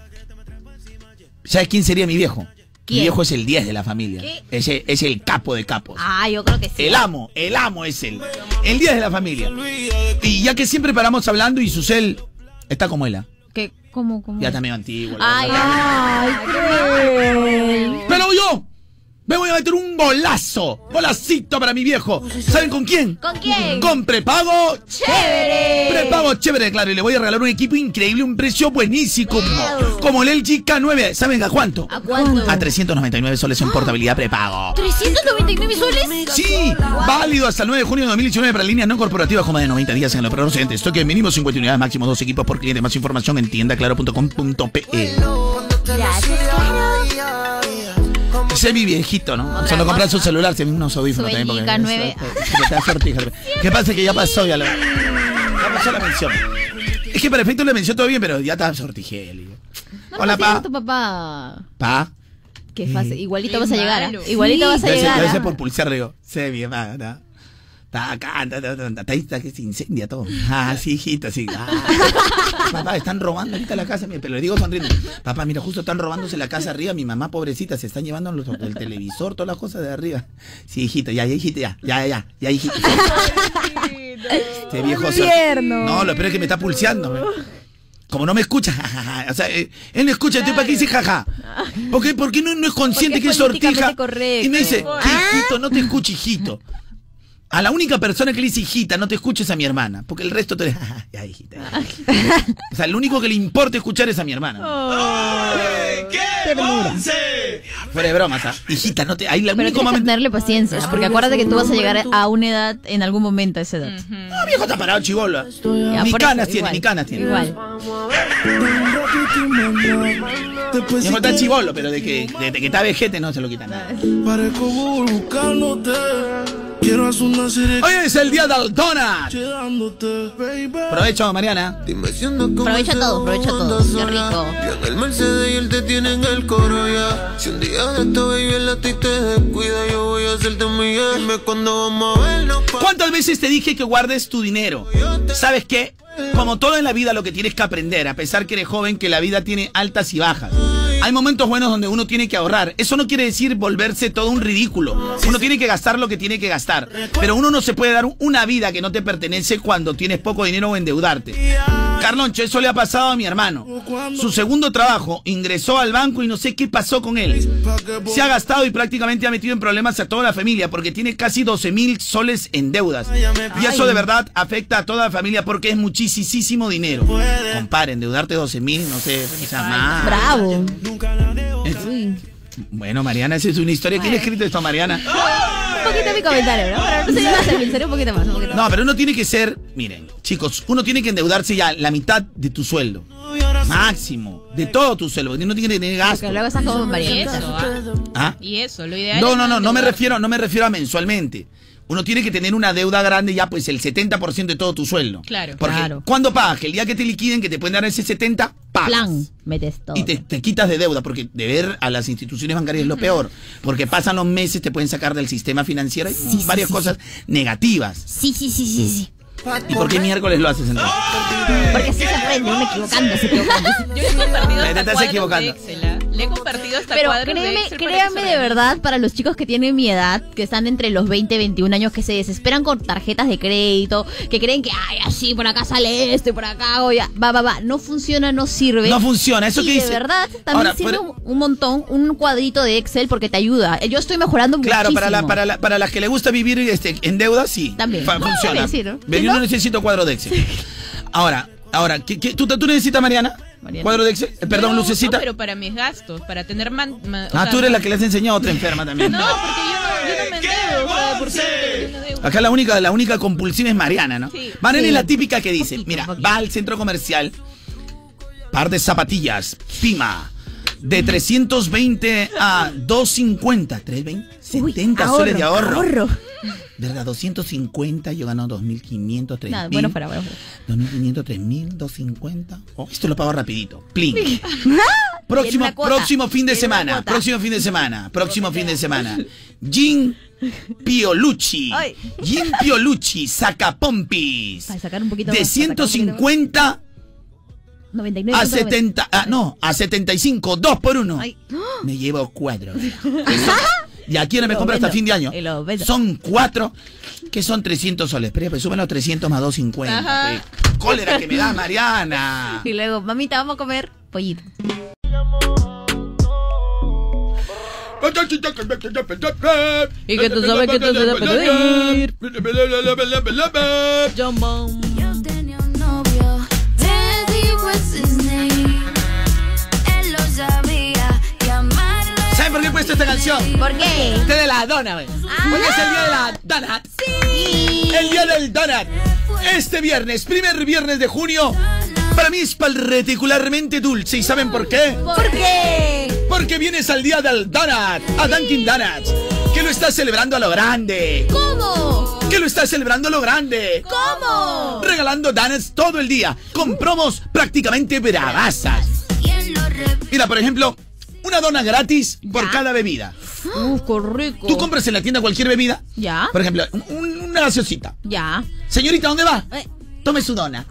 ¿sabes quién sería mi viejo? Mi viejo es el 10 de la familia. ¿Qué? Ese es el capo de capos. Ah, yo creo que sí. El amo, el amo es él. El 10 de la familia. Y ya que siempre paramos hablando y Susel está como él. ¿ah? ¿Qué? ¿Cómo, cómo? Ya también antiguo. la Ay, verdad. ay, Pero yo me voy a meter un golazo. Golacito para mi viejo. ¿Saben con quién? ¿Con quién? Con prepago ¡Chévere! Prepago chévere, claro. Y le voy a regalar un equipo increíble, un precio buenísimo. Como, como el LG K9. ¿Saben a cuánto? ¿A cuánto? A 399 soles en portabilidad prepago. ¿399 soles? Sí, válido hasta el 9 de junio de 2019 para líneas no corporativas como de 90 días en el operador siguiente. Estoy que mínimo 50 unidades, máximo dos equipos por cliente. Más información en tiendaclaro.com.pe. Ese es mi viejito, ¿no? Solo comprar su celular, se unos audífonos también. Porque, 9. porque te da sortija. ¿Qué pasa? Que ya pasó, ya lo. Ya pasó la mención. Es que para efecto la mención todo bien, pero ya está sortigel. No Hola, pa. tu papá. Pa. Qué fácil. Igualito Qué vas a llegar. ¿ah? Igualito vas a llegar. debe ¿ah? por pulsar, digo. Se bien, va, ¿no? Está acá, está, está, está, está, ahí está, que se incendia todo. Ah, sí, hijito, sí. Ah. Papá, están robando ahorita la casa, pero le digo sonriendo. Papá, mira, justo están robándose la casa arriba. Mi mamá, pobrecita, se están llevando los- el televisor, todas las cosas de arriba. Sí, hijito, ya, ya, hijito, ya, ya, ya, ya, hijito. Este viejo Tierno. No, lo peor es que me está pulseando. Como no me escucha, jajaja. o sea, eh, él no escucha, entonces ¿para qué dice jaja? ¿Por qué, por qué no, no es consciente que es sortija? correcto. Y me dice, Ah. "¿Qué, hijito, no te escucho, hijito. A la única persona que le dice hijita, no te escuches a mi hermana. Porque el resto te "Ja, ya, hijita. ya". O sea, lo único que le importa escuchar es a mi hermana. Fuera de bromas, ¿ah? Hijita, no te. Ahí la Pero único momento. tenerle paciencia, porque acuérdate que tú vas a llegar a una edad, en algún momento a esa edad. No, viejo está parado, chivolo. Ya, Ni canas tiene, ni canas tiene. Igual. Después Viejo está chivolo, pero de que, de, de que está vejete no se lo quita nada. Parezco Google buscándote. Quiero hacer una serie. Hoy es el día del donut. Provecho, Mariana. Aprovecha todo, aprovecha todo. Qué rico. En el Mercedes y él te tiene en el coro ya. Si un día de esto, baby, él a ti te descuida, yo voy a hacerte mía. Dime cuando vamos a vernos. pa- ¿Cuántas veces te dije que guardes tu dinero? ¿Sabes qué? Como todo en la vida, lo que tienes que aprender, a pesar que eres joven, que la vida tiene altas y bajas. Hay momentos buenos donde uno tiene que ahorrar. Eso no quiere decir volverse todo un ridículo. Uno tiene que gastar lo que tiene que gastar. Pero uno no se puede dar una vida que no te pertenece cuando tienes poco dinero o endeudarte. Carloncho, eso le ha pasado a mi hermano. Su segundo trabajo, ingresó al banco y no sé qué pasó con él. Se ha gastado y prácticamente ha metido en problemas a toda la familia porque tiene casi 12 mil soles en deudas. Y eso de verdad afecta a toda la familia porque es muchísimo dinero. Comparen, endeudarte 12 mil, no sé, sea, más. Bravo. Bueno, Mariana, esa es una historia. ¿Quién ha escrito esto, Mariana? Un poquito mi comentario, ¿no? Pero no sé más, en serio, un poquito más. Un poquito No, pero uno tiene que ser, miren, chicos, uno tiene que endeudarse ya la mitad de tu sueldo. Máximo. De todo tu sueldo. porque Uno tiene que tener gasto. Porque luego estás como eso, ah. Y eso, lo ideal No, es no, no, no me refiero, no me refiero a mensualmente. Uno tiene que tener una deuda grande ya, pues el 70% de todo tu sueldo. Claro. Porque Claro. ¿cuándo pagas? Que el día que te liquiden, que te pueden dar ese 70, pagas. Plan, metes todo. Y te, te quitas de deuda, porque deber a las instituciones bancarias es lo peor. Porque pasan los meses, te pueden sacar del sistema financiero y varias cosas negativas. Sí, sí, sí, sí, sí. ¿Y por qué miércoles lo haces entonces? Porque así se aprende, uno equivocándose, equivocándose. Yo he compartido Te estás equivocando. De. Le he compartido hasta Pero cuadros de créeme, Excel créanme se de verdad, para los chicos que tienen mi edad, que están entre los 20 y 21 años, que se desesperan con tarjetas de crédito, que creen que, ay, así, por acá sale esto y por acá ya. Va, va, va. No funciona, no sirve. No funciona, eso y que de dice. verdad, también Ahora, sirve pero- un, montón, un cuadrito de Excel porque te ayuda. Yo estoy mejorando Claro, muchísimo. para, la, para, la- para las que le gusta vivir este, en deuda, sí. También. Fa- No, funciona. también sí, ¿no? Pero ¿Sí, yo no? no necesito cuadro de Excel. Ahora, ahora, ¿qué, qué- tú, tú necesitas, Mariana? Mariana. ¿Cuadro de Excel? Eh, perdón, lucecita. No, pero para mis gastos, para tener man, o ah, sea, tú eres la que le has enseñado a otra enferma también. No, porque yo no, yo no me endeudo, o sea, ¿por qué me endeudo? Acá la única, la única compulsiva es Mariana, ¿no? Sí. Mariana Sí. es la típica que dice, mira, va al centro comercial, par de zapatillas, Pima, de 320 a 250, 320, 70 soles de ahorro. ahorro. ¿Verdad? 250, yo gano 2.500, 3.000. Nada, bueno fuera, bueno fuera. 2.500, 3.000, 250. Oh, esto lo pago rapidito. Plink. Próximo, próximo fin de semana. Próximo fin de semana. Próximo fin de semana. Gin Piolucci. Gin Piolucci. Para un poquito De más, para sacar un poquito 150 99. a 70. Ah, no, a 75. Dos por uno. Ay. Me llevo cuatro. Y aquí no me Lo compra hasta fin de año. Son cuatro, que son 300 soles. Pero pues súmalo 300 más 250. Ajá. pe. Cólera que me da Mariana. Y luego, mamita, vamos a comer pollito. Y que tú sabes que tú debes pedir. ¿Saben por qué he puesto esta canción? ¿Por qué? Usted de la dona, güey. Hoy es el día de la donut. Sí. El día del donut. Este viernes, primer viernes de junio, para mí es particularmente dulce. ¿Y saben por qué? ¿Por qué? Porque vienes al día del donut, a Dunkin' Donuts, que lo está celebrando a lo grande. ¿Cómo? Que lo está celebrando a lo grande. ¿Cómo? Regalando donuts todo el día, con promos prácticamente bravasas. Mira, por ejemplo, una dona gratis por Ya. cada bebida. Uf, qué rico. Tú compras en la tienda cualquier bebida. ¿Ya? Por ejemplo, un- un- una gaseosita. Ya. Señorita, ¿dónde va? Eh. Tome su dona.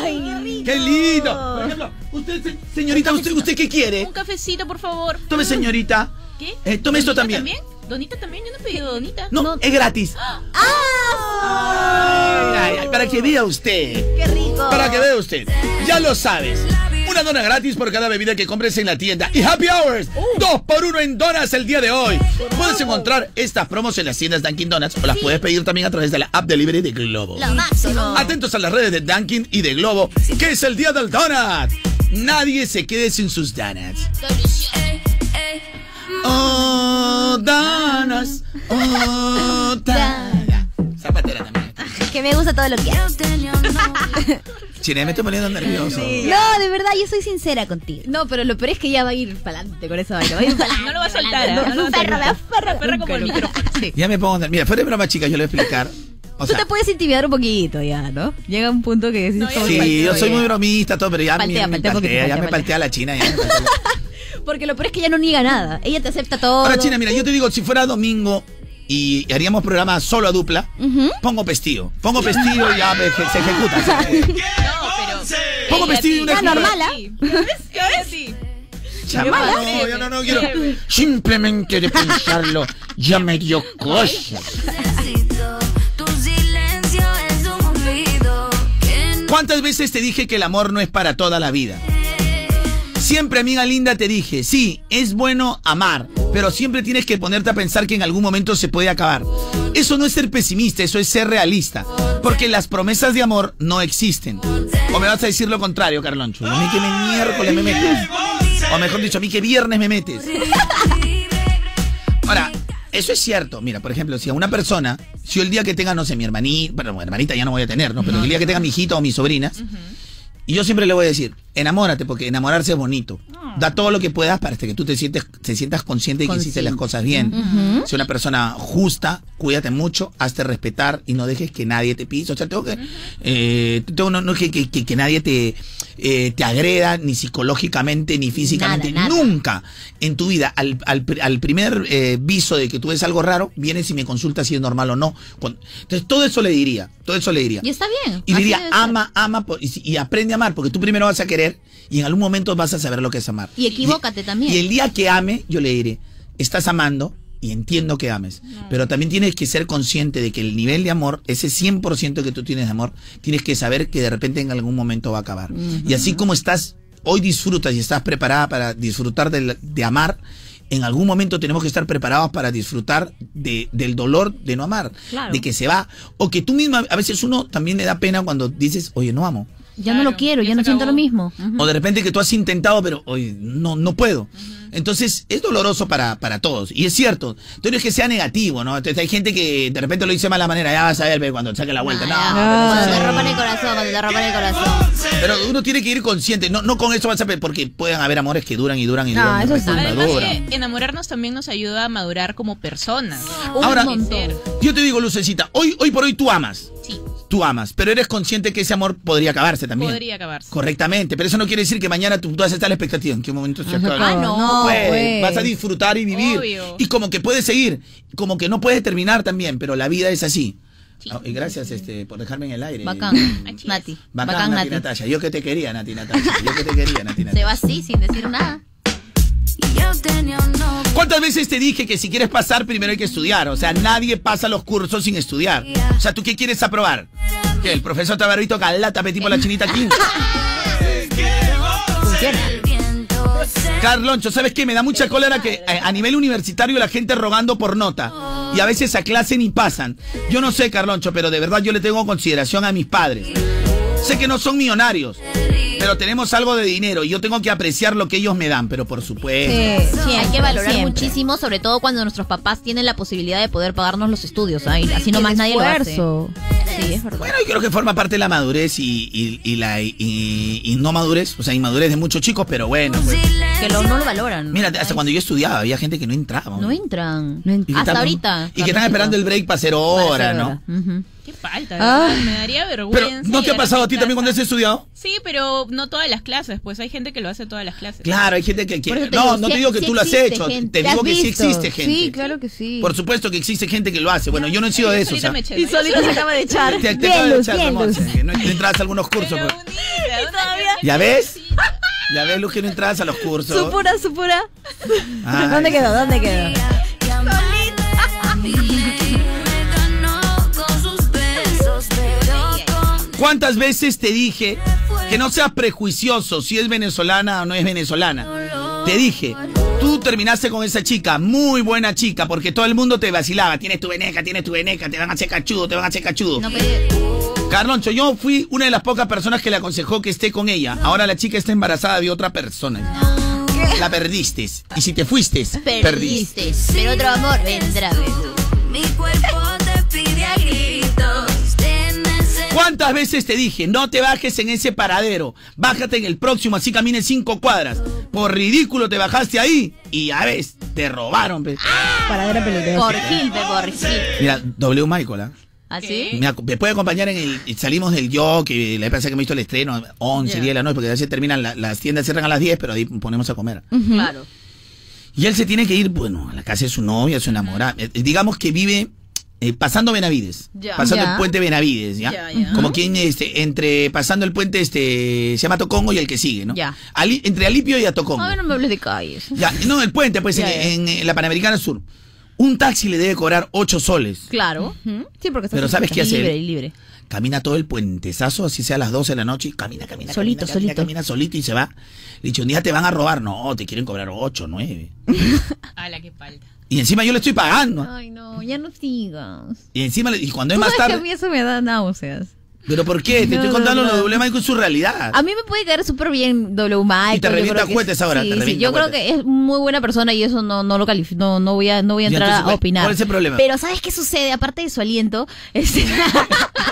¡Ay! ¡Qué lindo! Por ejemplo, usted, se- señorita, ¿usted, ¿usted qué quiere? Un cafecito, por favor. Tome, señorita. ¿Qué? Eh, tome esto ¿Donita también. ¿Donita también? Yo no he pedido donita. No, es gratis. Ay, ay, ay, para que vea usted. ¡Qué rico! Para que vea usted. Ya lo sabes. Una dona gratis por cada bebida que compres en la tienda. Y Happy Hours. Dos por uno en donas el día de hoy. Puedes encontrar estas promos en las tiendas Dunkin' Donuts o las puedes pedir también a través de la app delivery de Globo. Lo máximo. Atentos a las redes de Dunkin' y de Globo, que es el día del donut. Nadie se quede sin sus donuts. Eh. Oh, donuts. Oh, donuts. Zapatera también. Que me gusta todo lo que novio. Chile, me estoy poniendo nervioso. No, de verdad, yo soy sincera contigo. No, pero lo peor es que ella va a ir para adelante con esa vaina. Va a ir para No lo va a soltar, ¿eh? No, No a perra, soltar. me aferra. Perra como el micrófono. Ya me pongo nervioso. Mira, fuera de broma, chicas, yo le voy a explicar. O Tú sea, te puedes intimidar un poquito ya, ¿no? Llega un punto que decís como sí, yo soy muy bromista, todo, pero ya Paltea, me, me paltea poquito, paltea, ya paltea, me paltea la china. ya me paltea Porque lo peor es que ella no niega nada. Ella te acepta todo. Ahora, China, mira, yo te digo, si fuera domingo y haríamos programa solo a dupla, pongo pestillo. Pongo pestillo y ya se ejecuta. Pongo pestillo y una Ah, normal, ¿ah? ¿Ves? Sí. Chamala, no, yo no, no quiero. Simplemente de pensarlo, ya me dio cosa. Tu silencio es un olvido. ¿Cuántas veces te dije que el amor no es para toda la vida? Siempre, amiga linda, te dije, sí, es bueno amar, pero siempre tienes que ponerte a pensar que en algún momento se puede acabar. Eso no es ser pesimista, eso es ser realista, porque las promesas de amor no existen. O me vas a decir lo contrario, Carloncho. A mí que me miércoles me metes. O mejor dicho, a mí que viernes me metes. Ahora, eso es cierto. Mira, por ejemplo, si a una persona, si el día que tenga, no sé, mi hermanita, bueno, hermanita ya no voy a tener, ¿no? Pero el día que tenga mi hijito o mis sobrinas, y yo siempre le voy a decir, enamórate, porque enamorarse es bonito. Da todo lo que puedas para que tú te sientes, te sientas consciente de que hiciste las cosas bien. Ujú. Si una persona justa, cuídate mucho, hazte respetar y no dejes que nadie te pise. O sea, tengo que, eh, tengo no, no que, que, que- que nadie te, eh, te agreda, ni psicológicamente, ni físicamente. Nada, nada. Nunca en tu vida, al, al, al primer eh, viso de que tú ves algo raro, vienes y me consultas si es normal o no. Entonces, todo eso le diría, todo eso le diría. Y está bien. Y diría, ama, ama y aprende amar, porque tú primero vas a querer y en algún momento vas a saber lo que es amar. Y equivócate también. Y el día que ame, yo le diré, estás amando y entiendo que ames, pero también tienes que ser consciente de que el nivel de amor, ese 100% que tú tienes de amor, tienes que saber que de repente en algún momento va a acabar. Y así como estás, hoy disfrutas y estás preparada para disfrutar del- de, amar, en algún momento tenemos que estar preparados para disfrutar de- del dolor de no amar, Claro. de que se va, o que tú misma, a veces uno también le da pena cuando dices, oye, no amo. Ya no lo quiero, ya no siento lo mismo. O de repente que tú has intentado, pero hoy no, no puedo. Entonces, es doloroso para, para todos. Y es cierto. Entonces, no es que sea negativo, ¿no? Entonces, hay gente que de repente lo dice de mala manera. Ya vas a ver ve, cuando saque la vuelta. No, Cuando pero, te rompan el corazón, cuando te rompan el corazón. pero uno tiene que ir consciente. No, no con eso vas a ver, porque pueden haber amores que duran y duran y No, duran. eso y Además duran. que enamorarnos también nos ayuda a madurar como personas. Ahora, yo te digo, Lucecita, hoy, hoy por hoy tú amas. Sí. Tú amas, pero eres consciente que ese amor podría acabarse también. Podría acabarse. Correctamente, pero eso no quiere decir que mañana tú, tú vas a estar a la expectativa. ¿En qué momento se acaba? Ah, no, pues. Vas a disfrutar y vivir. Obvio. Y como que puedes seguir, como que no puedes terminar también, pero la vida es así. Ah, y gracias este, por dejarme en el aire. Bacán, Nati. Bacán, Bacán, Nati Nati. Natasha. Yo que te quería, Nati Natasha. Yo que te quería, Nati Natasha. Se va así, sin decir nada. ¿Cuántas veces te dije que si quieres pasar, primero hay que estudiar? O sea, nadie pasa los cursos sin estudiar. O sea, ¿tú qué quieres aprobar? ¿Que el profesor Tabarrito Calata petit por la chinita King? Carloncho, ¿sabes qué? Me da mucha cólera que eh, a, a nivel universitario la gente rogando por nota. Y a veces a clase ni pasan. Yo no sé, Carloncho, pero de verdad yo le tengo consideración a mis padres. Sé que no son millonarios, pero tenemos algo de dinero y yo tengo que apreciar lo que ellos me dan, pero por supuesto. hay que valorar siempre. muchísimo, sobre todo cuando nuestros papás tienen la posibilidad de poder pagarnos los estudios. Y así nomás nadie lo hace. Sí, es verdad. Bueno, yo creo que forma parte de la madurez y, y- y la y, y no madurez, o sea, inmadurez de muchos chicos, pero bueno. pues. Que lo, no lo valoran. Mira, hasta cuando yo estudiaba había gente que no entraba. No entran. Hasta están- ahorita. Y que están esperando el break para hacer hora, ¿no? Falta, Ah. Me daría Pero, vergüenza. ¿no te ha pasado a ti también cuando has estudiado? Sí, pero no todas las clases, pues hay gente que lo hace todas las clases. Claro, hay gente que... que- no, digo, no te digo que sí tú lo has hecho, gente. te digo ¿Has que sí existe gente. Sí, claro que sí. Por supuesto que existe gente que lo hace. Bueno, yo no he sido de eso. o sea. Y solito se acaba de echar. Te, acabo de echar, no entras a algunos cursos. pues. ¿Ya ves? ¿Ya ves, Luz, que no entras a los cursos? Supura, supura. Ay. ¿Dónde quedó? ¿Dónde quedó? ¿Cuántas veces te dije que no seas prejuicioso si es venezolana o no es venezolana? Te dije, tú terminaste con esa chica, muy buena chica, porque todo el mundo te vacilaba. Tienes tu veneca, tienes tu veneca, te van a hacer cachudo, te van a hacer cachudo. Carloncho, yo fui una de las pocas personas que le aconsejó que esté con ella. Ahora la chica está embarazada de otra persona. La perdiste. Y si te fuiste, perdiste. Perdiste. Pero otro amor vendrá. Mi cuerpo te pide ¿Cuántas ¿Cuántas veces te dije, no te bajes en ese paradero? Bájate en el próximo, así camines cinco cuadras. Por ridículo te bajaste ahí y ya ves, te robaron. pe. Paradero peligroso. Por Gil, por Gil. Mira, W Michael, ¿ah? ¿Así? Me, ac- me puede acompañar en el. Salimos del yo, que la vez pasada que me he visto el estreno, 11, Ya. 10 de la noche, porque a veces terminan, la- las tiendas cierran a las 10, pero ahí ponemos a comer. Claro. Y él se tiene que ir, bueno, a la casa de su novia, su enamorada. Eh, digamos que vive eh, pasando Benavides. Ya. Pasando Ya. el puente Benavides, ¿ya? Ya, ya. Como quien, este, entre pasando el puente, este, se llama Tocongo y el que sigue, ¿no? Ya. Ali- entre Alipio y Atocongo. A ver, no me hables de calles. Ya, no, el puente, pues, Ya, en, ya. en, en la Panamericana Sur. Un taxi le debe cobrar 8 soles. Claro. Sí, porque Pero ¿sabes qué hace? Libre, libre. Camina todo el puentezazo, así sea a las 12 de la noche, y camina, camina, Solito, camina, camina, solito. camina solito y se va. Le dicho, un día te van a robar. No, te quieren cobrar 8, 9. Ala, qué falta. Y encima yo le estoy pagando. Ay, no, ya no sigas. Y encima, y cuando es más que a tarde. mí eso me da náuseas. ¿Pero por qué? Te No, estoy no, contando no. lo de W Michael su realidad. A mí me puede caer súper bien W Michael. Y te revienta cohetes ahora, sí, te sí, revienta Yo creo que es muy buena persona y eso no, no lo califico. No, no voy a, no voy a entrar entonces, a ¿cuál- opinar. cuál es el problema? Pero ¿sabes qué sucede? Aparte de su aliento, este,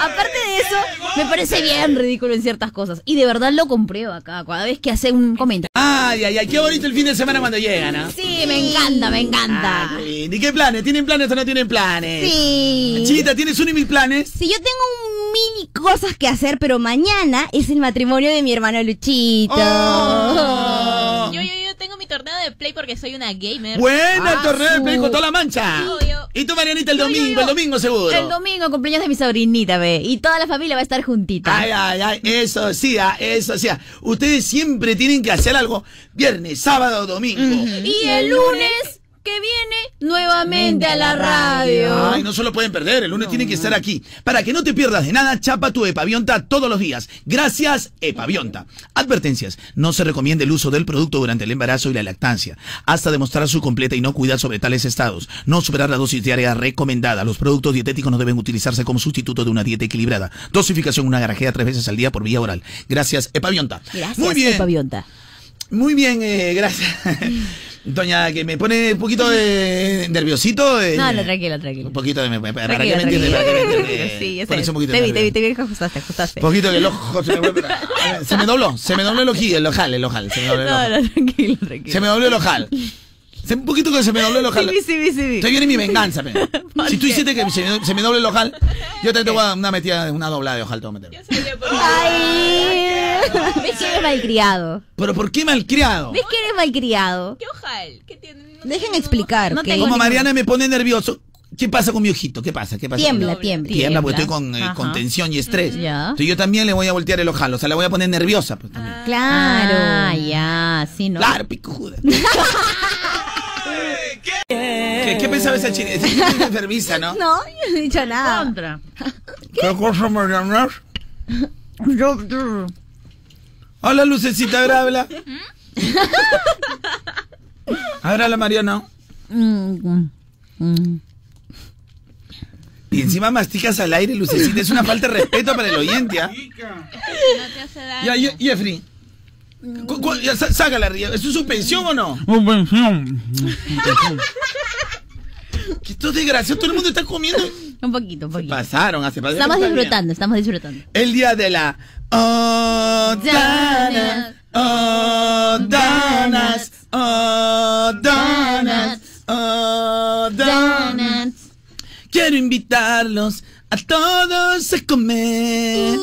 aparte de eso, me parece bien ridículo en ciertas cosas. Y de verdad lo compruebo acá, cada vez que hace un comentario. Ay, ay, ay, qué bonito el fin de semana cuando llegan, ¿ah? Sí, me encanta, me encanta. Ah. ¿Y qué planes? ¿Tienen planes o no tienen planes? Sí. Chita, ¿tienes uno y mil planes? Sí, yo tengo un mini cosas que hacer, pero mañana es el matrimonio de mi hermano Luchito. Oh. Yo, yo, yo tengo mi torneo de play porque soy una gamer. Buena, el Ah, torneo de play con toda la mancha. Obvio. Y tú, Marianita, el domingo, el domingo seguro. El domingo, cumpleaños de mi sobrinita, ve. Y toda la familia va a estar juntita. Ay, ay, ay, eso sí, ah, eso sí. ah. Ustedes siempre tienen que hacer algo viernes, sábado, domingo. Y el lunes que viene nuevamente a la radio. Ay, no solo pueden perder, el lunes tienen que estar aquí. Para que no te pierdas de nada, chapa tu Epavionta todos los días. Gracias, Epavionta. Advertencias. No se recomienda el uso del producto durante el embarazo y la lactancia, hasta demostrar su completa inocuidad sobre tales estados. No superar la dosis diaria recomendada. Los productos dietéticos no deben utilizarse como sustituto de una dieta equilibrada. Dosificación una garajea tres veces al día por vía oral. Gracias, Epavionta. Gracias, Muy bien. Epavionta. Muy bien, eh, gracias. Doña, que me pone un poquito de nerviosito. eh, No, no, tranquila, tranquila. un poquito de. ¿Para qué me entiendes? ¿Para qué me entiendes? Sí. Pones un poquito Te de vi, te vi, te vi que ajustaste, ajustaste. Poquito que el ojo se me, se me dobló, se me dobló el ojillo, el ojal, el ojal, se me dobló el No, ojal. no, tranquilo, tranquilo. Se me dobló el ojal. Se- Un poquito que se me dobló el ojal. Sí, sí, sí, sí. Estoy viene mi venganza, pe. Si tú hiciste que se me, se me doble el ojal, yo te tengo una metida, una doblada de ojal, te voy a meter. Ay. ¿Ves que eres malcriado? Pero ¿por qué malcriado? ¿Ves que eres malcriado? ¿Qué ojal? ¿Qué tiene? Dejen explicar. No tengo Como ningún- Mariana me pone nervioso. ¿Qué pasa con mi ojito? ¿Qué pasa? ¿Qué pasa? Tiembla, tiembla. Tiembla porque estoy con, eh, con tensión y estrés. Ya. Entonces yo también le voy a voltear el ojal, o sea, la voy a poner nerviosa. Pues, también. Claro. Ah, ya, sí, ¿no? Claro, picuda. ¿Qué, ¿Qué pensaba esa? Esa china es enfermiza, ¿no? No, yo no he dicho nada. Contra. ¿Qué cosa, Mariana? Hola, Lucecita, ahora habla. Ahora la Mariana. Y encima masticas al aire, Lucecita. Es una falta de respeto para el oyente, ¿ah? No te hace daño. Ya, Jeffrey. Sácala, Ría. ¿Es su suspensión o no? Que esto es desgraciado. Todo el mundo está comiendo. Un poquito, un poquito. Pasaron hace pasaron. Estamos disfrutando, estamos disfrutando. El día de la. Oh, Dana. Oh, Danas. Oh, Danas. Oh, Danas. Quiero invitarlos a todos a comer.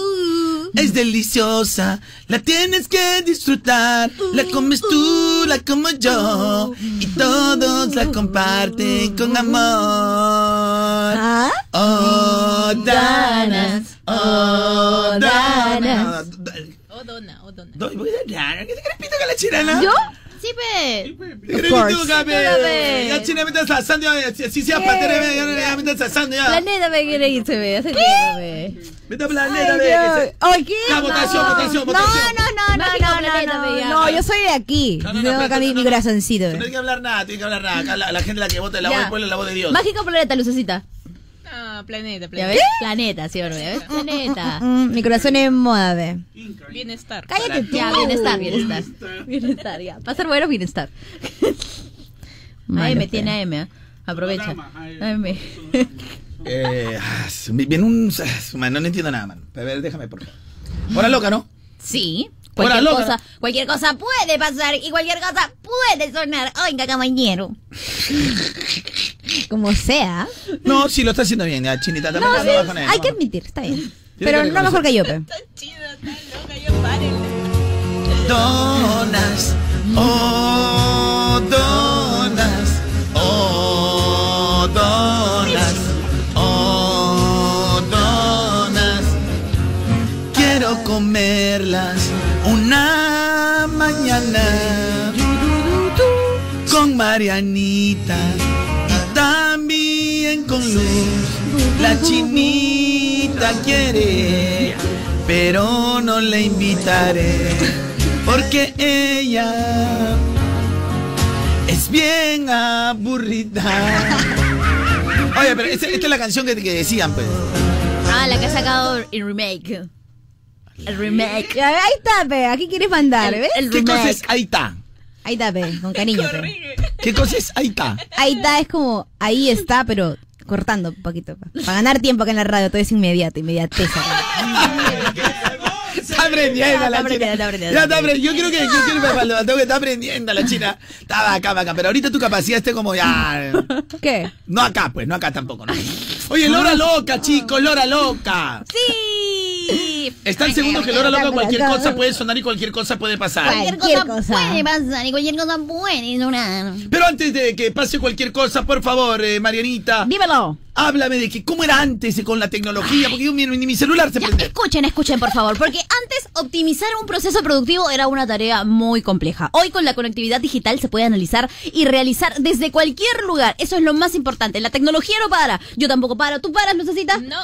Es deliciosa, la tienes que disfrutar. La comes tú, la como yo. Y todos la comparten con amor. Oh, Danas. Oh, Danas. O dona, o dona. Do- voy a dar- ¿Qué te crees pito con la chilena? ¿Yo? Sí, pe. ¿Qué crees pito, gabe? Ya china me estás asando, ya, si si seas patera, ya, ya, ya me estás asando ya. Planeta me quiere irse, ve. Hace tiempo, ve. Vete a planeta, Ay, ve. Dios. que se- Ay, ¿qué? Ya, votación, No. votación, No, no, no, no, Mágico no, planeta, no, ve, ya. no, yo soy de aquí. No, no, no, Tengo acá espérate, mi, no, mi no. corazoncito. No hay que hablar nada, tiene que hablar nada. Acá la, gente la que vota, la voz Ya. del pueblo, la voz de Dios. Mágico planeta, lucecita. Ah, planeta, ¿Ya planeta. ves? Planeta, sí, bueno, ¿ya ves? Planeta. Mm, mi corazón es moda, ve. Bienestar. Cállate tú. Ya, bienestar, bienestar. Bienestar, ya. Va a ser bueno, bienestar. AM, tiene AM, ¿eh? Aprovecha. AM. Eh, ah, viene un. man, No, no entiendo nada, man. A ver, déjame, por favor. Hora loca, ¿no? Sí. Cualquier loca. cosa, cualquier cosa puede pasar y cualquier cosa puede sonar. Oiga, caballero. Como sea. No, sí, lo está haciendo bien, ya, chinita. No, sí, con él, hay no. que admitir, está bien. Pero no mejor que yo, pe. Donas, oh, donas, oh, donas, oh, donas. Quiero comerlas una mañana con Marianita y también con Luz. La chinita quiere, pero no le invitaré porque ella es bien aburrida. Oye, pero esta, es la canción que, que decían, pues. Ah, la que ha sacado el remake. El remake. Ahí está, pe. Aquí quieres mandar, El- ¿ves? el ¿Qué cosa es ahí está? Ahí está, pe. Con cariño, pe. ¿Qué cosa es ahí está? Ahí está, es como, ahí está, pero cortando un poquito. pa. Para ganar tiempo acá en la radio, todo es inmediato, inmediateza. Está aprendiendo la china. Ya está aprendiendo. Yo creo que, yo quiero que que está aprendiendo la china. Está acá, acá. Pero ahorita tu capacidad esté como ya. ¿Qué? No acá, pues, no acá tampoco, ¿no? Oye, Lora loca, chicos, Lora loca. Sí. Está el segundo que Lora loca, cualquier cosa puede sonar y cualquier cosa puede pasar. Cualquier, cosa, puede pasar y cualquier cosa puede sonar. Pero antes de que pase cualquier cosa, por favor, eh, Marianita. Dímelo. Háblame de que cómo era antes con la tecnología, porque yo, mi, ni mi celular se Ya, prende. escuchen, escuchen, por favor, porque antes optimizar un proceso productivo era una tarea muy compleja. Hoy con la conectividad digital se puede analizar y realizar desde cualquier lugar. Eso es lo más importante. La tecnología no para. Yo tampoco paro. ¿Tú paras, Lucecita? No.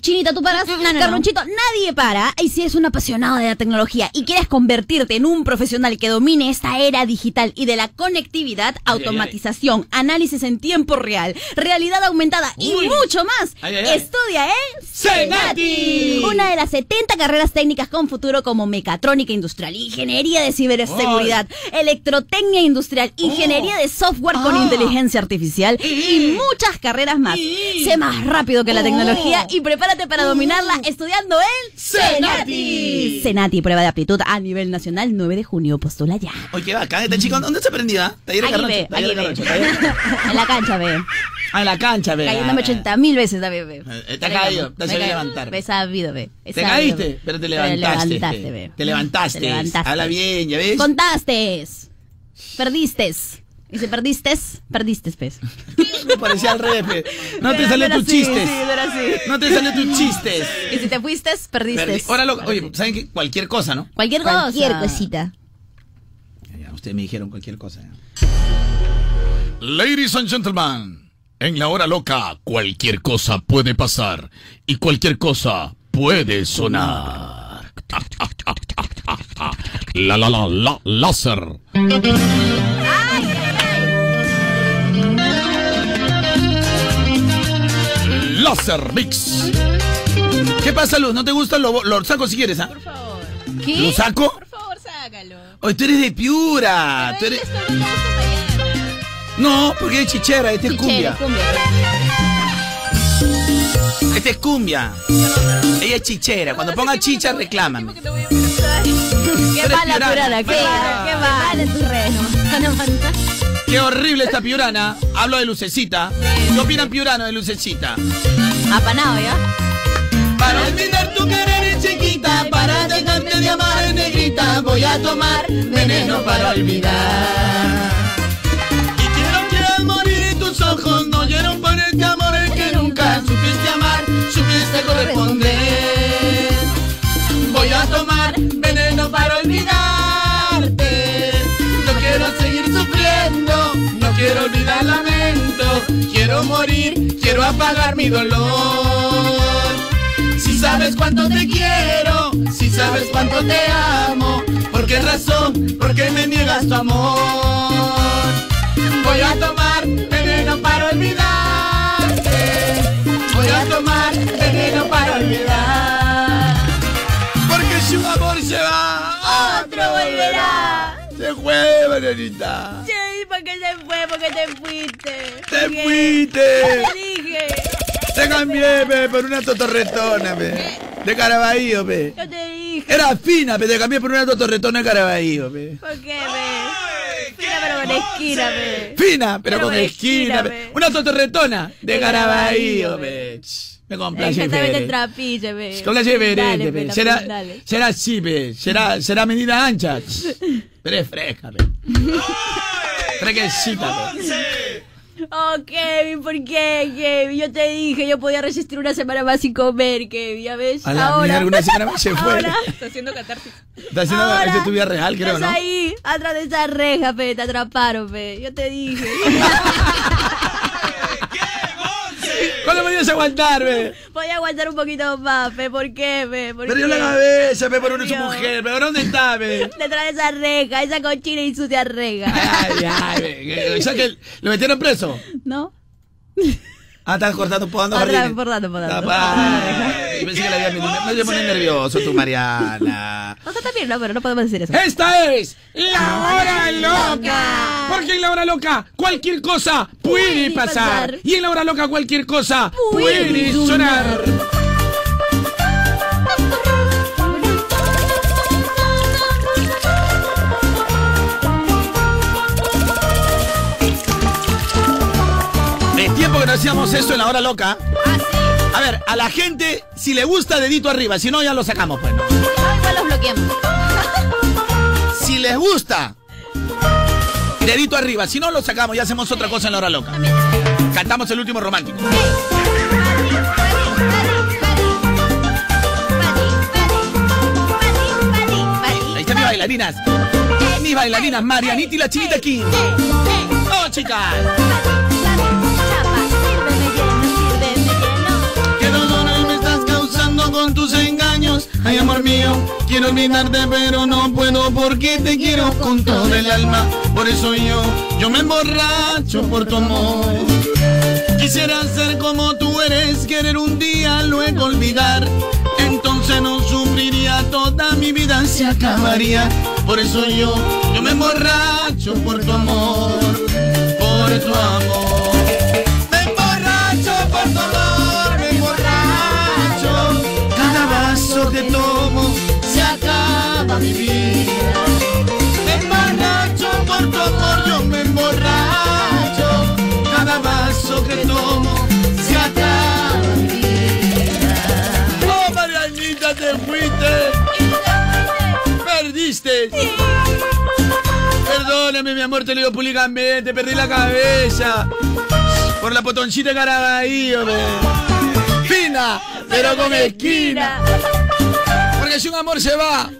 Chinita, ¿tú paras? no, no. Carlonchito, nadie para. Y si es un apasionado de la tecnología y quieres convertirte en un profesional que domine esta era digital y de la conectividad, ay, ay. automatización, análisis en tiempo real, realidad aumentada y mucho más, estudia en Senati. Una de las 70 carreras técnicas con futuro como mecatrónica industrial, ingeniería de ciberseguridad, electrotecnia industrial, ingeniería de software con Ah. inteligencia artificial y muchas carreras más. Sé más rápido que la tecnología y prepárate para dominarla estudiando en Senati. Senati, prueba de aptitud a nivel nacional 9 de junio. Postula ya. Oye, qué bacán, esta chica, ¿dónde se aprendía? Taller de ve, taller de ve. En la cancha, ve. Ah, en la cancha, ve. Cayéndome 80 mil veces también, ve. Eh, te has caído, te has levantar. Me he sabido, ve. Te caíste, ve. pero te levantaste. levantaste, ve. Te levantaste. Te levantaste. Habla bien, ¿ya ves? Contaste. Perdiste. Y si perdiste, perdiste, pues. Me parecía al revés. pe. No te salió tus chistes. sí, era así. No te salió tus chistes. Y si te fuiste, perdiste. Ahora lo, oye, ¿saben qué? Cualquier cosa, ¿no? Cualquier cosa. Cualquier cosita. Ya, ustedes me dijeron cualquier cosa. Ladies and gentlemen, en la hora loca cualquier cosa puede pasar y cualquier cosa puede sonar. La la la la láser. Láser Mix. ¿Qué pasa, Luz? ¿No te gusta? Lo, lo saco si quieres, ¿ah? Por favor. ¿Qué? ¿Lo saco? Por favor, sácalo. Oye, tú eres de Piura. Tú eres... No, porque es chichera, este es cumbia. Este es cumbia. Ella es chichera. Cuando ponga chicha, reclaman. Qué mala piurana, qué mala, qué mala en tus Qué horrible esta piurana. Hablo de Lucecita. ¿Qué opinan piurano de Lucecita? Apanado, ¿ya? Para olvidar tu querer chiquita, para dejarte de amar negrita, voy a tomar veneno para olvidar. Y quiero que morir en tus ojos, no lloro por este amor que nunca supiste amar, supiste corresponder. Voy a tomar veneno para olvidarte. Quiero olvidar lamento. Quiero morir, quiero apagar mi dolor. Si sabes cuánto te quiero, si sabes cuánto te amo, ¿por qué razón? ¿Por qué me niegas tu amor? Voy a tomar veneno para olvidarte. Voy a tomar veneno para olvidar. Porque si un amor se va, otro volverá. Se fue, Marianita. Sí, ¿por qué se fue? ¿Por qué te fuiste? Te ¿Por qué? fuiste. Te dije. Te cambié, pe, por una totorretona, pe. De Caraballo, pe. Yo te dije. Era fina, pe, te cambié por una totorretona de Caraballo, pe. ¿Por qué, ve? Fina pero con esquina, ve. Fina, pero, Pero con esquina, pe. Una totorretona de pe. Ch, Me complace, Exactamente trapillo, ve. Complace pe. la Será, será así, pe. Será, será medida ancha. Ch, Pero es fresca, pe. Fresquecita, pe. Oh, Kevin, ¿por qué, Kevin? Yo te dije, yo podía resistir una semana más sin comer, Kevin, ¿ya ves? A la ahora, mierda, una semana más se fue. ahora, Está haciendo catarsis. Está haciendo ahora, es tu vida real, creo, estás ¿no? ahí, atrás de esa reja, pe, te atraparon, pe. Yo te dije. ¿Cuándo me ibas a aguantar, pe? Podía aguantar un poquito más, pe. ¿Por qué, pe? ¿Por Perdió qué? la cabeza, pe, por una su mujer, pe. ¿Dónde está, pe? Detrás de esa reja, esa cochina y sucia reja. Ay, ay, que lo metieron preso. ¿No? Ah, estás cortando, podando jardines. vez, por dando, por dando. Ay, pensé que la había No te pones nervioso tú, Mariana. Está bien, no, pero no podemos decir eso. Esta es la hora loca. Porque en la hora loca cualquier cosa puede pasar. Y en la hora loca cualquier cosa puede sonar. Hacíamos eso en la hora loca. A ver, a la gente, si le gusta, dedito arriba. Si no, ya lo sacamos, pues. ¿no? Los bloqueamos. Si les gusta, dedito arriba. Si no, lo sacamos. Ya hacemos otra cosa en la hora loca. Cantamos el último romántico. Ahí están mis bailarinas. Mis bailarinas, Marianita y la chinita King. ¡Oh, chicas! Con tus engaños? Ay, amor mío, quiero olvidarte, pero no puedo porque te quiero con todo el alma. Por eso yo, yo me emborracho por tu amor. Quisiera ser como tú eres, querer un día luego olvidar. Entonces no sufriría toda mi vida, se acabaría. Por eso yo, yo me emborracho por tu amor, por tu amor. Acaba mi vida. Me emborracho por tu amor, yo me emborracho. Cada vaso que tomo se acaba. ¡Oh, Marianita, te fuiste! ¡Perdiste! Perdóname, mi amor, te lo digo públicamente, perdí la cabeza. Por la potoncita de Caraballo. Fina, pero con esquina. Si un amor se va,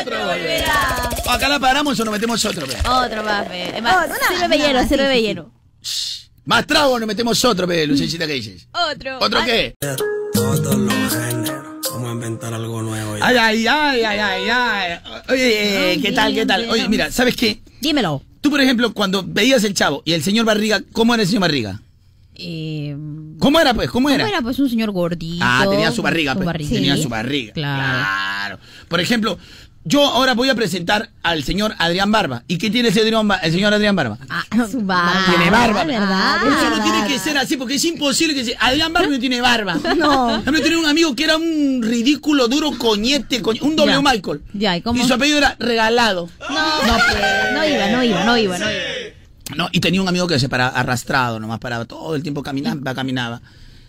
otro volverá. Acá la paramos o nos metemos otro, ve. Otro más, pe. Es más, sírveme lleno, sírveme lleno. Más trago o nos metemos otro, ve, Lucecita, ¿qué dices? Otro. ¿Otro qué? Todos los géneros. Vamos a inventar algo nuevo. ya. Ay, ay, ay, ay, ay, ay. Oye, eh, ¿qué tal, qué tal? Oye, mira, ¿sabes qué? Dímelo. Tú, por ejemplo, cuando veías el chavo y el señor Barriga, ¿cómo era el señor Barriga? Eh, ¿Cómo era, pues? ¿Cómo era? ¿Cómo era? Pues un señor gordito. Ah, tenía su barriga, pues. barriga. Tenía Sí, su barriga. Claro. Claro. Por ejemplo, yo ahora voy a presentar al señor Adrián Barba. ¿Y qué tiene ese Adrián el señor Adrián Barba? Ah, su barba. Tiene barba. ¿verdad? Por eso no tiene que ser así, porque es imposible que se... Adrián Barba no tiene barba. No. Yo tenía un amigo que era un ridículo, duro coñete, coñ- un doble Ya. Michael. Ya, ¿y cómo? Y su apellido era regalado. No, no iba, no iba, no iba, no iba. No, y tenía un amigo que se paraba arrastrado, nomás paraba todo el tiempo caminaba, caminaba.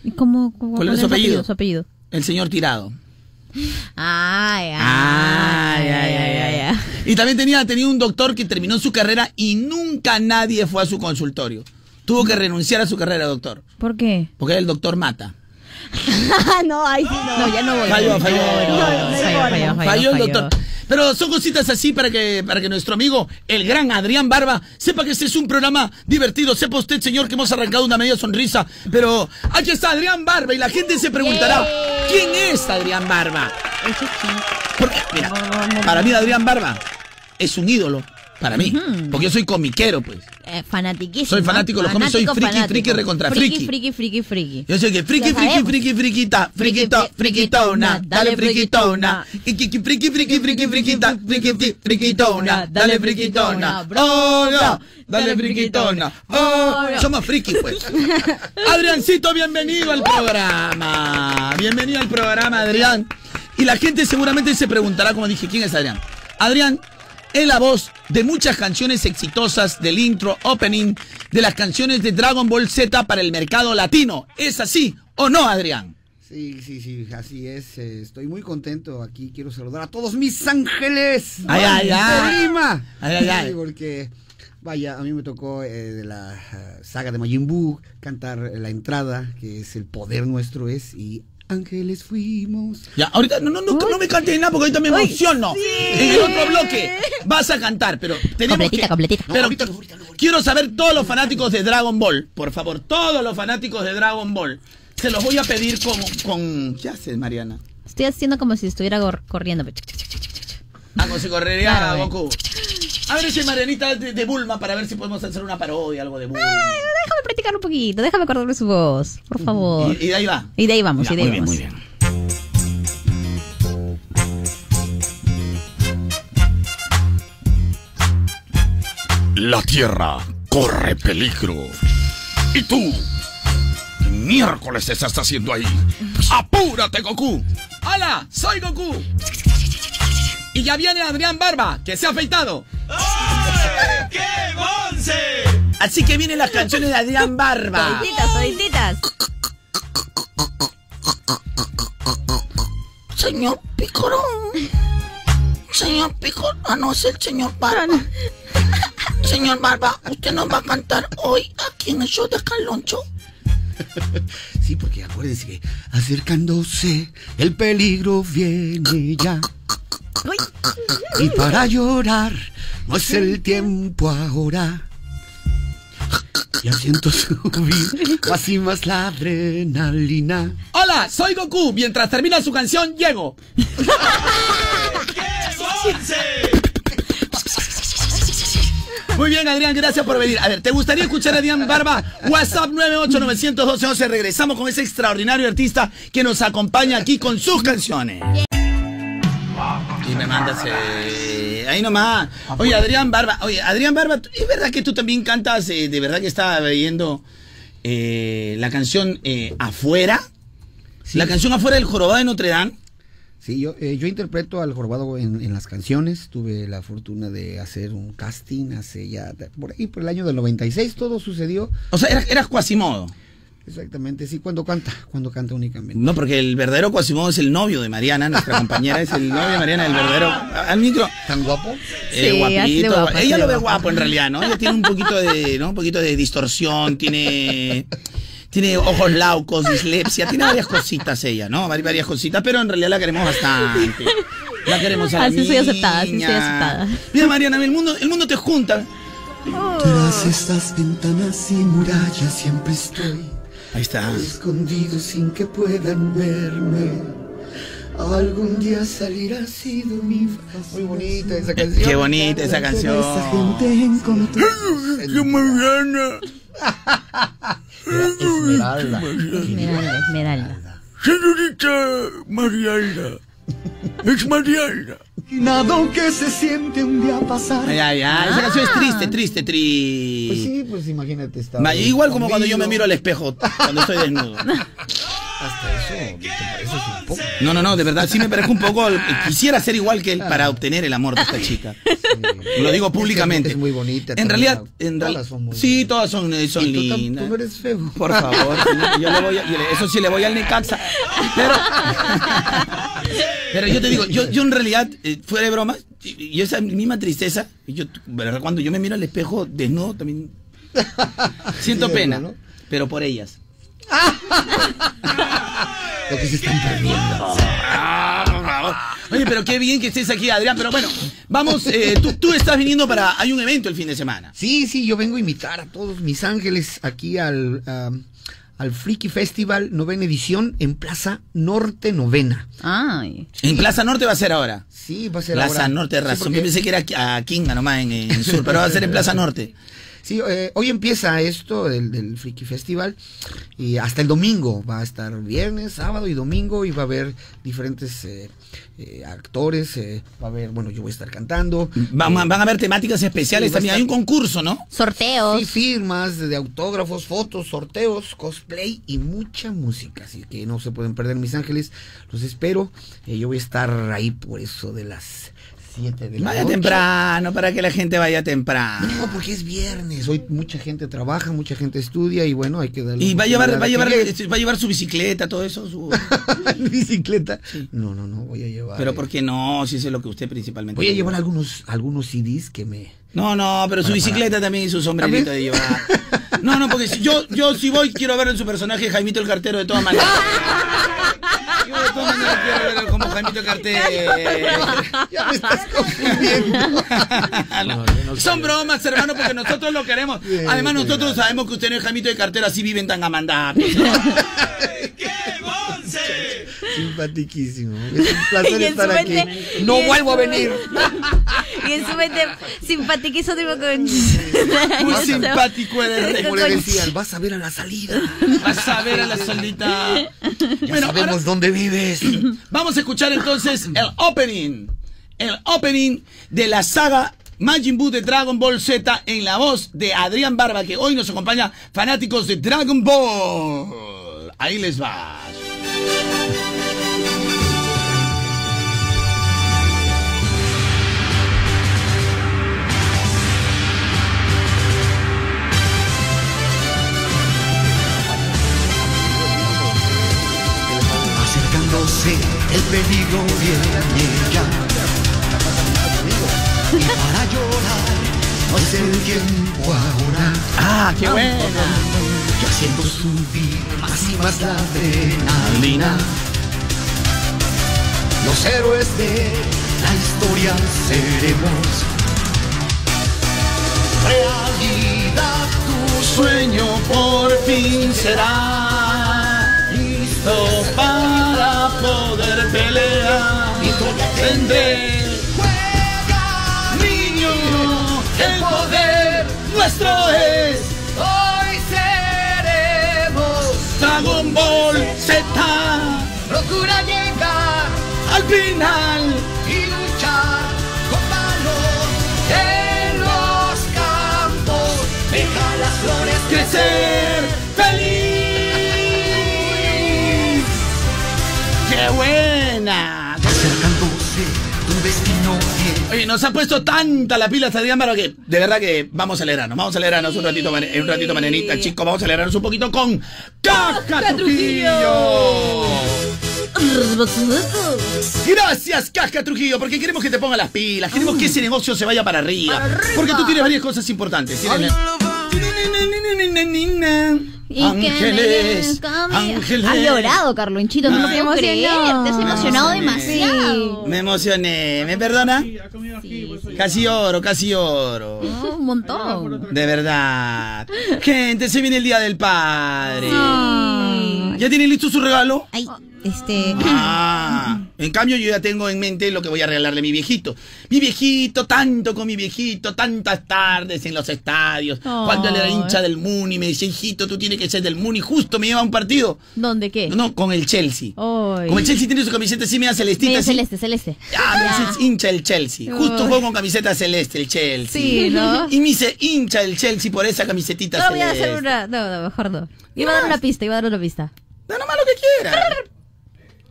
¿Y ¿Cómo, cómo ¿Cuál era es su apellido? Su apellido. El señor tirado. Ay, Ay, ay, ay, ay, ay. Y también tenía, tenía un doctor que terminó su carrera y nunca nadie fue a su consultorio. Tuvo que renunciar a su carrera, doctor. ¿Por qué? Porque el doctor mata. no, ahí sí no. No, ya no voy. Falló, falló. Falló, falló, falló, Falló el falló. doctor. Pero son cositas así para que, para que nuestro amigo, el gran Adrián Barba, sepa que este es un programa divertido. Sepa usted, señor, que hemos arrancado una media sonrisa. Pero aquí está Adrián Barba y la gente se preguntará, ¿quién es Adrián Barba? Porque, mira, para mí Adrián Barba es un ídolo Para mí. Porque yo soy comiquero, pues. Eh, fanatiquísimo. Soy fanático de los cómics, soy friki, fanático. friki recontra friki. friki. Friki, friki, friki. Yo soy que friki, friki, friki, friquita, friquito, friquitona, dale friquitona. Friki, friki, friki, friki, friquita, friki, friki, friquitona, dale friquitona. Oh, no, dale friquitona. Oh, somos friki, pues. Adriancito, bienvenido al programa. Bienvenido al programa, Adrián. Y la gente seguramente se preguntará, como dije, ¿quién es Adrián? Adrián es la voz de muchas canciones exitosas del intro, opening, de las canciones de Dragon Ball Z para el mercado latino. ¿Es así o no, Adrián? Sí, sí, sí, así es. eh, estoy muy contento aquí. Quiero saludar a todos mis ángeles. Ay, ay, ay. Lima. Ay, ay, ay. Porque, vaya, a mí me tocó eh, de la eh, saga de Majin Buu cantar la entrada, que es el poder nuestro es, y ángeles fuimos. Ya, ahorita no, no, no, no me cantes nada porque ahorita me emociono. En el otro bloque vas a cantar, pero tenemos Completita, que- completita. Pero quiero saber todos los fanáticos de Dragon Ball, por favor, todos los fanáticos de Dragon Ball. Se los voy a pedir con, con ¿qué haces, Mariana? Estoy haciendo como si estuviera corriendo. Ah, como si correría Claro, Goku. A ver ese Marianita de, de Bulma para ver si podemos hacer una parodia, algo de Bulma. Déjame practicar un poquito, déjame acordarme su voz, por favor. Y, y de ahí va. Y de ahí vamos, Ya, y de ahí muy bien, vamos. muy bien. La Tierra corre peligro. ¿Y tú? ¿Qué miércoles estás haciendo ahí? ¡Apúrate, Goku! ¡Hola! ¡Soy Goku! Y ya viene Adrián Barba, que se ha afeitado. ¡Qué bonce! Así que vienen las canciones de Adrián Barba. Todititas, todititas. Señor Picorón. Señor Picorón. Ah, no, es el señor Barba. Señor Barba, ¿usted nos va a cantar hoy aquí en el show de Caloncho? Sí, porque acuérdense que acercándose el peligro viene ya. Y para llorar no es el tiempo ahora. Ya siento subir más y más la adrenalina. Hola, soy Goku. Mientras termina su canción, llego. Muy bien, Adrián, gracias por venir. A ver, ¿te gustaría escuchar a Adrián Barba? WhatsApp 9891211. Regresamos con ese extraordinario artista que nos acompaña aquí con sus canciones. Me mandas eh, ahí nomás. Oye, Adrián Barba, oye, Adrián Barba, ¿es verdad que tú también cantas? eh, de verdad que estaba viendo eh, la canción eh, Afuera. La canción Afuera del Jorobado de Notre Dame. Sí, yo, yo interpreto al jorobado en, en las canciones. Tuve la fortuna de hacer un casting hace ya, por ahí, por el año del 96, todo sucedió. O sea, eras, eras Quasimodo. Exactamente, sí, cuando canta, cuando canta únicamente. No, porque el verdadero Quasimodo es el novio de Mariana, nuestra compañera es el novio de Mariana, el verdadero. Al micro. ¿Tan guapo? Eh, Sí, guapito. Ella lo ve guapo. guapo en realidad, ¿no? Ella tiene un poquito de, ¿no? Un poquito de distorsión, tiene. Tiene ojos laucos, dislexia, tiene varias cositas ella, ¿no? Vari- Varias cositas, pero en realidad la queremos bastante. La queremos a la Así soy aceptada, así soy niña. aceptada. Mira, Mariana, el mundo, el mundo te junta. Tras estas ventanas y murallas siempre estoy. Ahí está. Escondido sin que puedan verme. Algún día salirá así de mi faz. Muy bonita esa canción. Qué bonita esa canción. Esa gente encontró. ¡Qué Mariana! Esmeralda. Esmeralda, Esmeralda. Señorita Mariana. Es Mariana. Nada que se siente un día pasar. Ya, ya, esa canción es triste, triste, Pues triste. sí, pues imagínate. Estaba Ma- Igual como cuando yo me miro al espejo cuando estoy desnudo. Hasta eso, ¿te pareces un poco? No, no, no, de verdad sí me parezco un poco. Quisiera ser igual que él para obtener el amor de esta chica. Lo digo públicamente. Es muy bonita. En todas, realidad, en todas real- son muy sí, todas son, eh, son tú, lindas. tú no eres feo. Por favor, yo le voy a- eso sí le voy al Necaxa. Pero, pero yo te digo, yo, yo en realidad, eh, fuera de broma, y esa misma tristeza, yo, cuando yo me miro al espejo desnudo, también siento pena, ¿no? pero por ellas. Lo que se están perdiendo. Oye, pero qué bien que estés aquí, Adrián. Pero bueno, vamos, eh, tú, tú estás viniendo para. Hay un evento el fin de semana. Sí, sí, yo vengo a invitar a todos mis ángeles aquí al, al Friki Festival, novena edición, en Plaza Norte Novena. Ay. En Plaza Norte va a ser ahora. Sí, va a ser Plaza ahora. Norte, Sí, razón. porque- Yo pensé que era a Kinga nomás en, en Sur, pero va a ser en Plaza Norte. Sí, eh, hoy empieza esto del, del Friki Festival y hasta el domingo va a estar viernes, sábado y domingo y va a haber diferentes eh, eh, actores, eh, va a haber, bueno, yo voy a estar cantando. Van, van a haber temáticas especiales Sí, también. Hay un concurso, ¿no? Sorteos. Sí, firmas de autógrafos, fotos, sorteos, cosplay y mucha música. Así que no se pueden perder, mis ángeles. Los espero. Eh, yo voy a estar ahí por eso de las 7 de la Vaya noche. temprano, para que la gente vaya temprano. No, porque es viernes. Hoy mucha gente trabaja, mucha gente estudia y bueno, hay que darle. Y va a llevar, va a llevar, va a llevar su bicicleta, todo eso. Su... bicicleta? No, no, no, voy a llevar. Pero ¿por qué no? Si eso es lo que usted principalmente. Voy a llevar algunos, algunos CDs que me. No, no, pero su Para, bicicleta también y su sombrerito de llevar. No, no, porque si yo, yo si voy quiero ver en su personaje Jaimito el cartero de todas maneras. Yo de todas maneras quiero verlo como Jaimito el cartero. Ya me estás confundiendo. No, Son bromas, hermano, porque nosotros lo queremos. Además, nosotros sabemos que usted no es Jaimito de cartero, así viven tan Simpatiquísimo. Es un placer estar aquí. mente- No vuelvo a venir. y en su mente simpatiquísimo con... Muy simpático eres. Como le decían, vas a ver a la salida. Vas a ver a la solita. Ya sabemos dónde vives. Vamos a escuchar entonces el opening. El opening de la saga Majin Buu de Dragon Ball Z en la voz de Adrián Barba, que hoy nos acompaña fanáticos de Dragon Ball. Ahí les va. Acercándose el peligro viene ya. Y para llorar no es el tiempo ahora. Ah, qué bueno. Ya siento subir más y más la adrenalina. Los héroes de la historia seremos. Realidad tu Sueño por fin será listo para poder pelear. Tendré niño, el poder nuestro es. Hoy seremos Dragon Ball Z Procura llegar al final. y luchar con valor en los campos. Deja las flores crecer Acercándose tu destino. Oye, nos ha puesto tanta la pila hasta Adrián Barba que de verdad que vamos a alegrarnos, vamos a alegrarnos un ratito, un ratito manenita, chicos, vamos a alegrarnos un poquito con Caja Trujillo. Gracias, Casca Trujillo, porque queremos que te ponga las pilas, queremos que ese negocio se vaya para arriba, porque tú tienes varias cosas importantes. Tienes- Y que Ángeles, ángeles. Has llorado, Carlonchito, no lo Ay, puedo creer. Te has emocionado Me emocioné. demasiado. Me emocioné, ¿me perdona? Casi oro, casi oro. Oh, un montón. De verdad. Gente, se viene el Día del Padre. ¿Ya tiene listo su regalo? Ay, este. Ah, en cambio yo ya tengo en mente lo que voy a regalarle a mi viejito. Mi viejito, tanto con mi viejito, tantas tardes en los estadios. Cuando él era hincha del Muni, me decía, hijito, tú tienes que ser del Muni. Justo me lleva a un partido. ¿Dónde qué? No, no, con el Chelsea. Ay. Como el Chelsea tiene su camiseta así media celestita. Medio así. celeste, celeste. Ah, me dice, hincha del Chelsea. Justo juego con camiseta celeste, el Chelsea. Sí, ¿no? Y me dice, hincha del Chelsea por esa camisetita No voy a celeste. hacer una. No, no, mejor no. Iba a dar una pista, iba a dar una pista. Da nomás lo que quiera.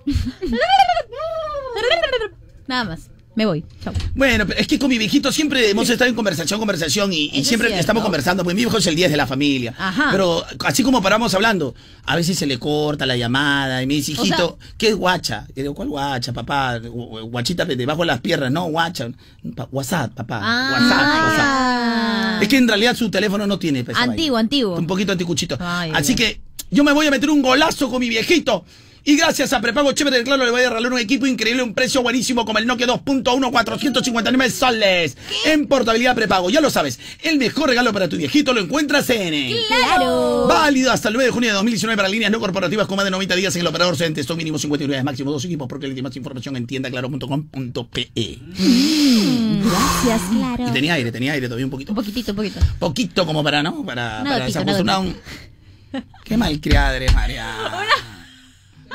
Nada más. Me voy. Chao. Bueno, pero es que con mi viejito siempre hemos estado en conversación, conversación y, y Eso es siempre estamos conversando, porque mi viejo es el 10 de la familia. Ajá. Pero así como paramos hablando, a veces se le corta la llamada y me dice, O sea- hijito, ¿qué es guacha? Y digo, ¿cuál guacha, papá? Gu- Guachita debajo de las piernas, no, guacha. WhatsApp, papá. Ah, WhatsApp, WhatsApp. Es que en realidad su teléfono no tiene pues, Antiguo, antiguo. Un poquito anticuchito. Ay, Así que yo me voy a meter un golazo con mi viejito. Y gracias a Prepago Chévere, claro, le voy a regalar un equipo increíble, un precio buenísimo como el Nokia 2.1, 459 soles. En portabilidad prepago, ya lo sabes. El mejor regalo para tu viejito lo encuentras en. ¡Claro! Válido hasta el 9 de junio de 2019 para líneas no corporativas con más de 90 días en el operador CENTE. Stock mínimo 50 unidades, máximo dos equipos. Porque le más información en tiendaclaro.com.pe. Gracias, claro. Y tenía aire, tenía aire todavía un poquito. Un poquitito, un poquito. Poquito como para, ¿no? Para, Una para gotita. un- Qué malcriada eres, María.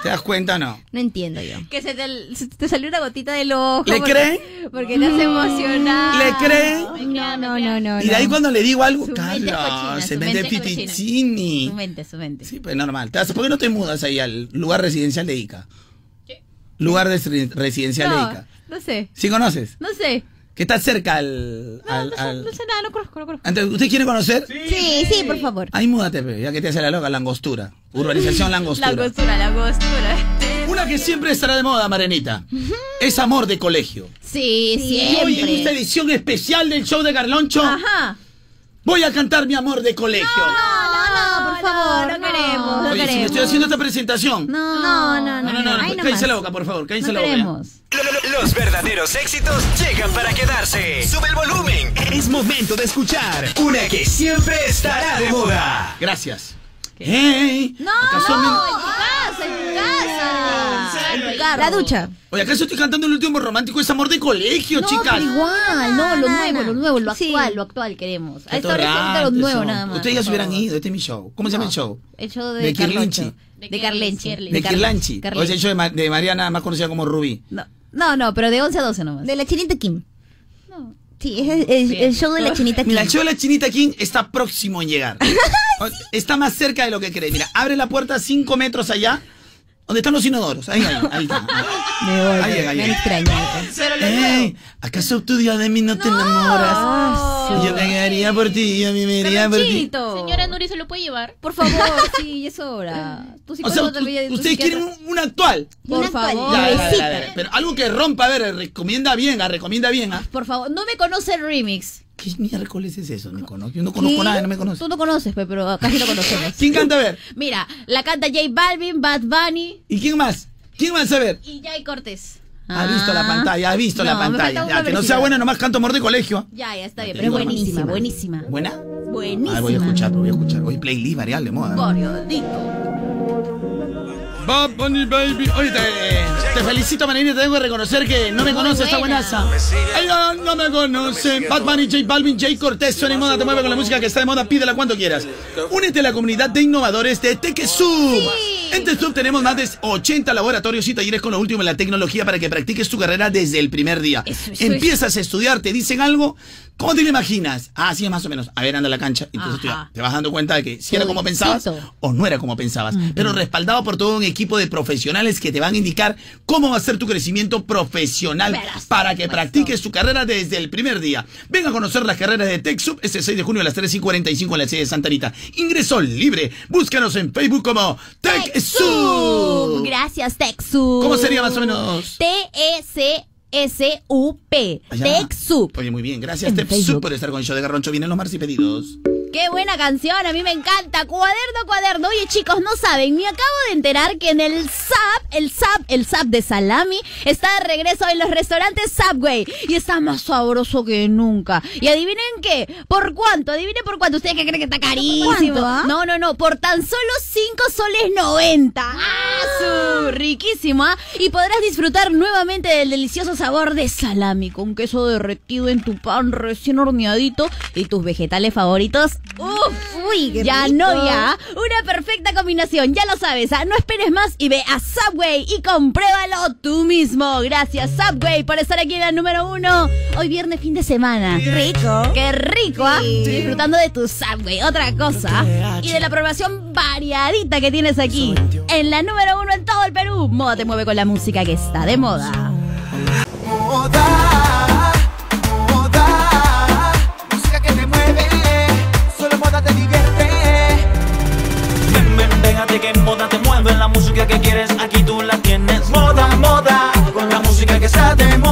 ¿Te das cuenta o no? No entiendo yo. Que se te, se te salió una gotita del ojo. ¿Le porque- creen? Porque te has emocionado. ¿Le creen? No, no, no, no. Y de ahí no. cuando le digo algo, Su Carlos, cochina, se cochina. pitizini. Su mente, su mente. Sí, pues normal. Te ¿Por qué no te mudas ahí al lugar residencial de Ica? Lugar de- residencial de No, Ica. no sé. ¿Sí conoces? No sé. Que está cerca al... al- No, sé- al- no sé nada, no conozco, no conozco. Entonces, ¿Usted quiere conocer? Sí, sí, por favor. Ahí múdate, pe, ya que te hace la loca, Langostura. Urbanización Langostura. La costura, la costura. Una que siempre estará de moda, Marenita. Es amor de colegio. Sí, Y hoy en esta edición especial del show de Garloncho, Ajá. Voy a cantar mi amor de colegio. No, no, por favor. No, queremos, no Oye, si me queremos. estoy haciendo esta presentación. No, no, no, No, no, no, nomás. la boca, por favor, cállense No la boca. queremos. Los verdaderos éxitos llegan para quedarse. Sube el volumen. Es momento de escuchar una que siempre estará de moda. Gracias. Hey, No, ¿acaso no, en tu casa, en tu casa. En tu carro. La ducha. Oye, ¿acaso estoy cantando el último romántico? Es amor de colegio, No, chicas. pero igual, no, lo nuevo, lo nuevo, lo Sí. actual, lo actual queremos. A Qué esta hora lo nuevo son. nada más. Ustedes ya se hubieran ido, este es mi show. ¿Cómo se llama el show? El show de, De. Kirlinchi. De Carlenchi. De Kirlanchi. O es el show de, Ma- de Mariana, más conocida como Rubí. No, no, no, pero de 11 a 12 nomás. De la chinita Kim. Sí, es el, el- el show de la chinita Kim. Mira, el show de la Chinita King está próximo en llegar. Está más cerca de lo que crees. Mira, abre la puerta 5 metros allá, donde están los inodoros. Ahí, ahí, ahí está. Me voy. Ahí ahí me extrañado. Ey, ¿Acaso tú día de mí no te enamoras? Yo me quedaría por ti, yo me iría por ti. Señora Nuri, ¿se lo puede llevar? Por favor, sí, es hora. Tu O sea, ustedes psiquiatra. quieren un, un actual. Por favor. Ya, ya, ya, nuevecita. ya, ya. Pero algo que rompa, a ver, recomienda bien, ah, recomienda bien, ah. Por favor, no me conoce el remix. ¿Qué miércoles es eso? No conozco, yo no conozco nada, no me conozco. Tú no conoces, pe, pero casi lo conocemos. ¿Quién canta a ver? Mira, la canta J Balvin, Bad Bunny ¿Y quién más? ¿Quién más a ver? y Jay Cortés. Ha visto la pantalla, ha visto la No, pantalla. Ya, que no sea buena, nomás canto amor de colegio. ah. Ya, ya está bien, pero es buenísima, buenísima. ¿Buena? Buenísima. Ah, voy a escuchar, voy a escuchar. Hoy playlist variable de moda. Periódico. Bad Bunny Baby. Oye, te, te felicito, Marinita. Te tengo que reconocer que no me conoce esta buena. buenaza. Ay, no, me conoce. Bad Bunny, J Balvin, J Cortés, Sony Moda te mueve con la música que está de moda. Pídela cuando quieras. Únete a la comunidad de innovadores de TechSub. En TechSub tenemos más de 80 laboratorios y talleres con lo último en la tecnología para que practiques tu carrera desde el primer día. eso Empiezas a estudiar, te dicen algo. ¿Cómo te lo imaginas? Ah, es más o menos. A ver, anda a la cancha. Entonces Ajá. te vas dando cuenta de que si era como pensabas o no era como pensabas, pero respaldado por todo un equipo de profesionales que te van a indicar cómo va a ser tu crecimiento profesional Verás, para que puesto. practiques tu carrera desde el primer día. Ven a conocer las carreras de TechSub este 6 de junio a las 3 y 45 en la sede de Santa Anita. Ingreso libre. Búscanos en Facebook como TechSub. Gracias, Texu. ¿Cómo sería más o menos? T-E-C-S-U-P. Allá. Texu. Oye, muy bien. Gracias, Facebook. por estar con el show de Garroncho. Vienen los marci pedidos. Qué buena canción, a mí me encanta. Cuaderno, cuaderno. Oye, chicos, no saben, me acabo de enterar que en el SAP, el SAP, el SAP de salami, está de regreso en los restaurantes Subway. Y está más sabroso que nunca. Y adivinen qué, ¿por cuánto? Adivinen por cuánto. ¿Ustedes qué creen que está carísimo? ¿Cuánto, ah? No, no, no, por tan solo 5 soles 90. ¡Ah, su! Riquísimo, ¿ah? Y podrás disfrutar nuevamente del delicioso sabor de salami con queso derretido en tu pan recién horneadito y tus vegetales favoritos. ¡Uf! Uy, qué ya rico. no ya. Una perfecta combinación, ya lo sabes. ¿ah? No esperes más y ve a Subway y compruébalo tú mismo. Gracias, Subway, por estar aquí en la número uno. Hoy viernes, fin de semana. Rico. Qué rico, ¿ah? Disfrutando de tu Subway. Otra cosa. Y de la programación variadita que tienes aquí. En la número uno en todo el Perú. Moda te mueve con la música que está de moda. Moda gente que en moda te mueve La música que quieres. Aquí tú la tienes. Moda, moda, con la música que está de moda.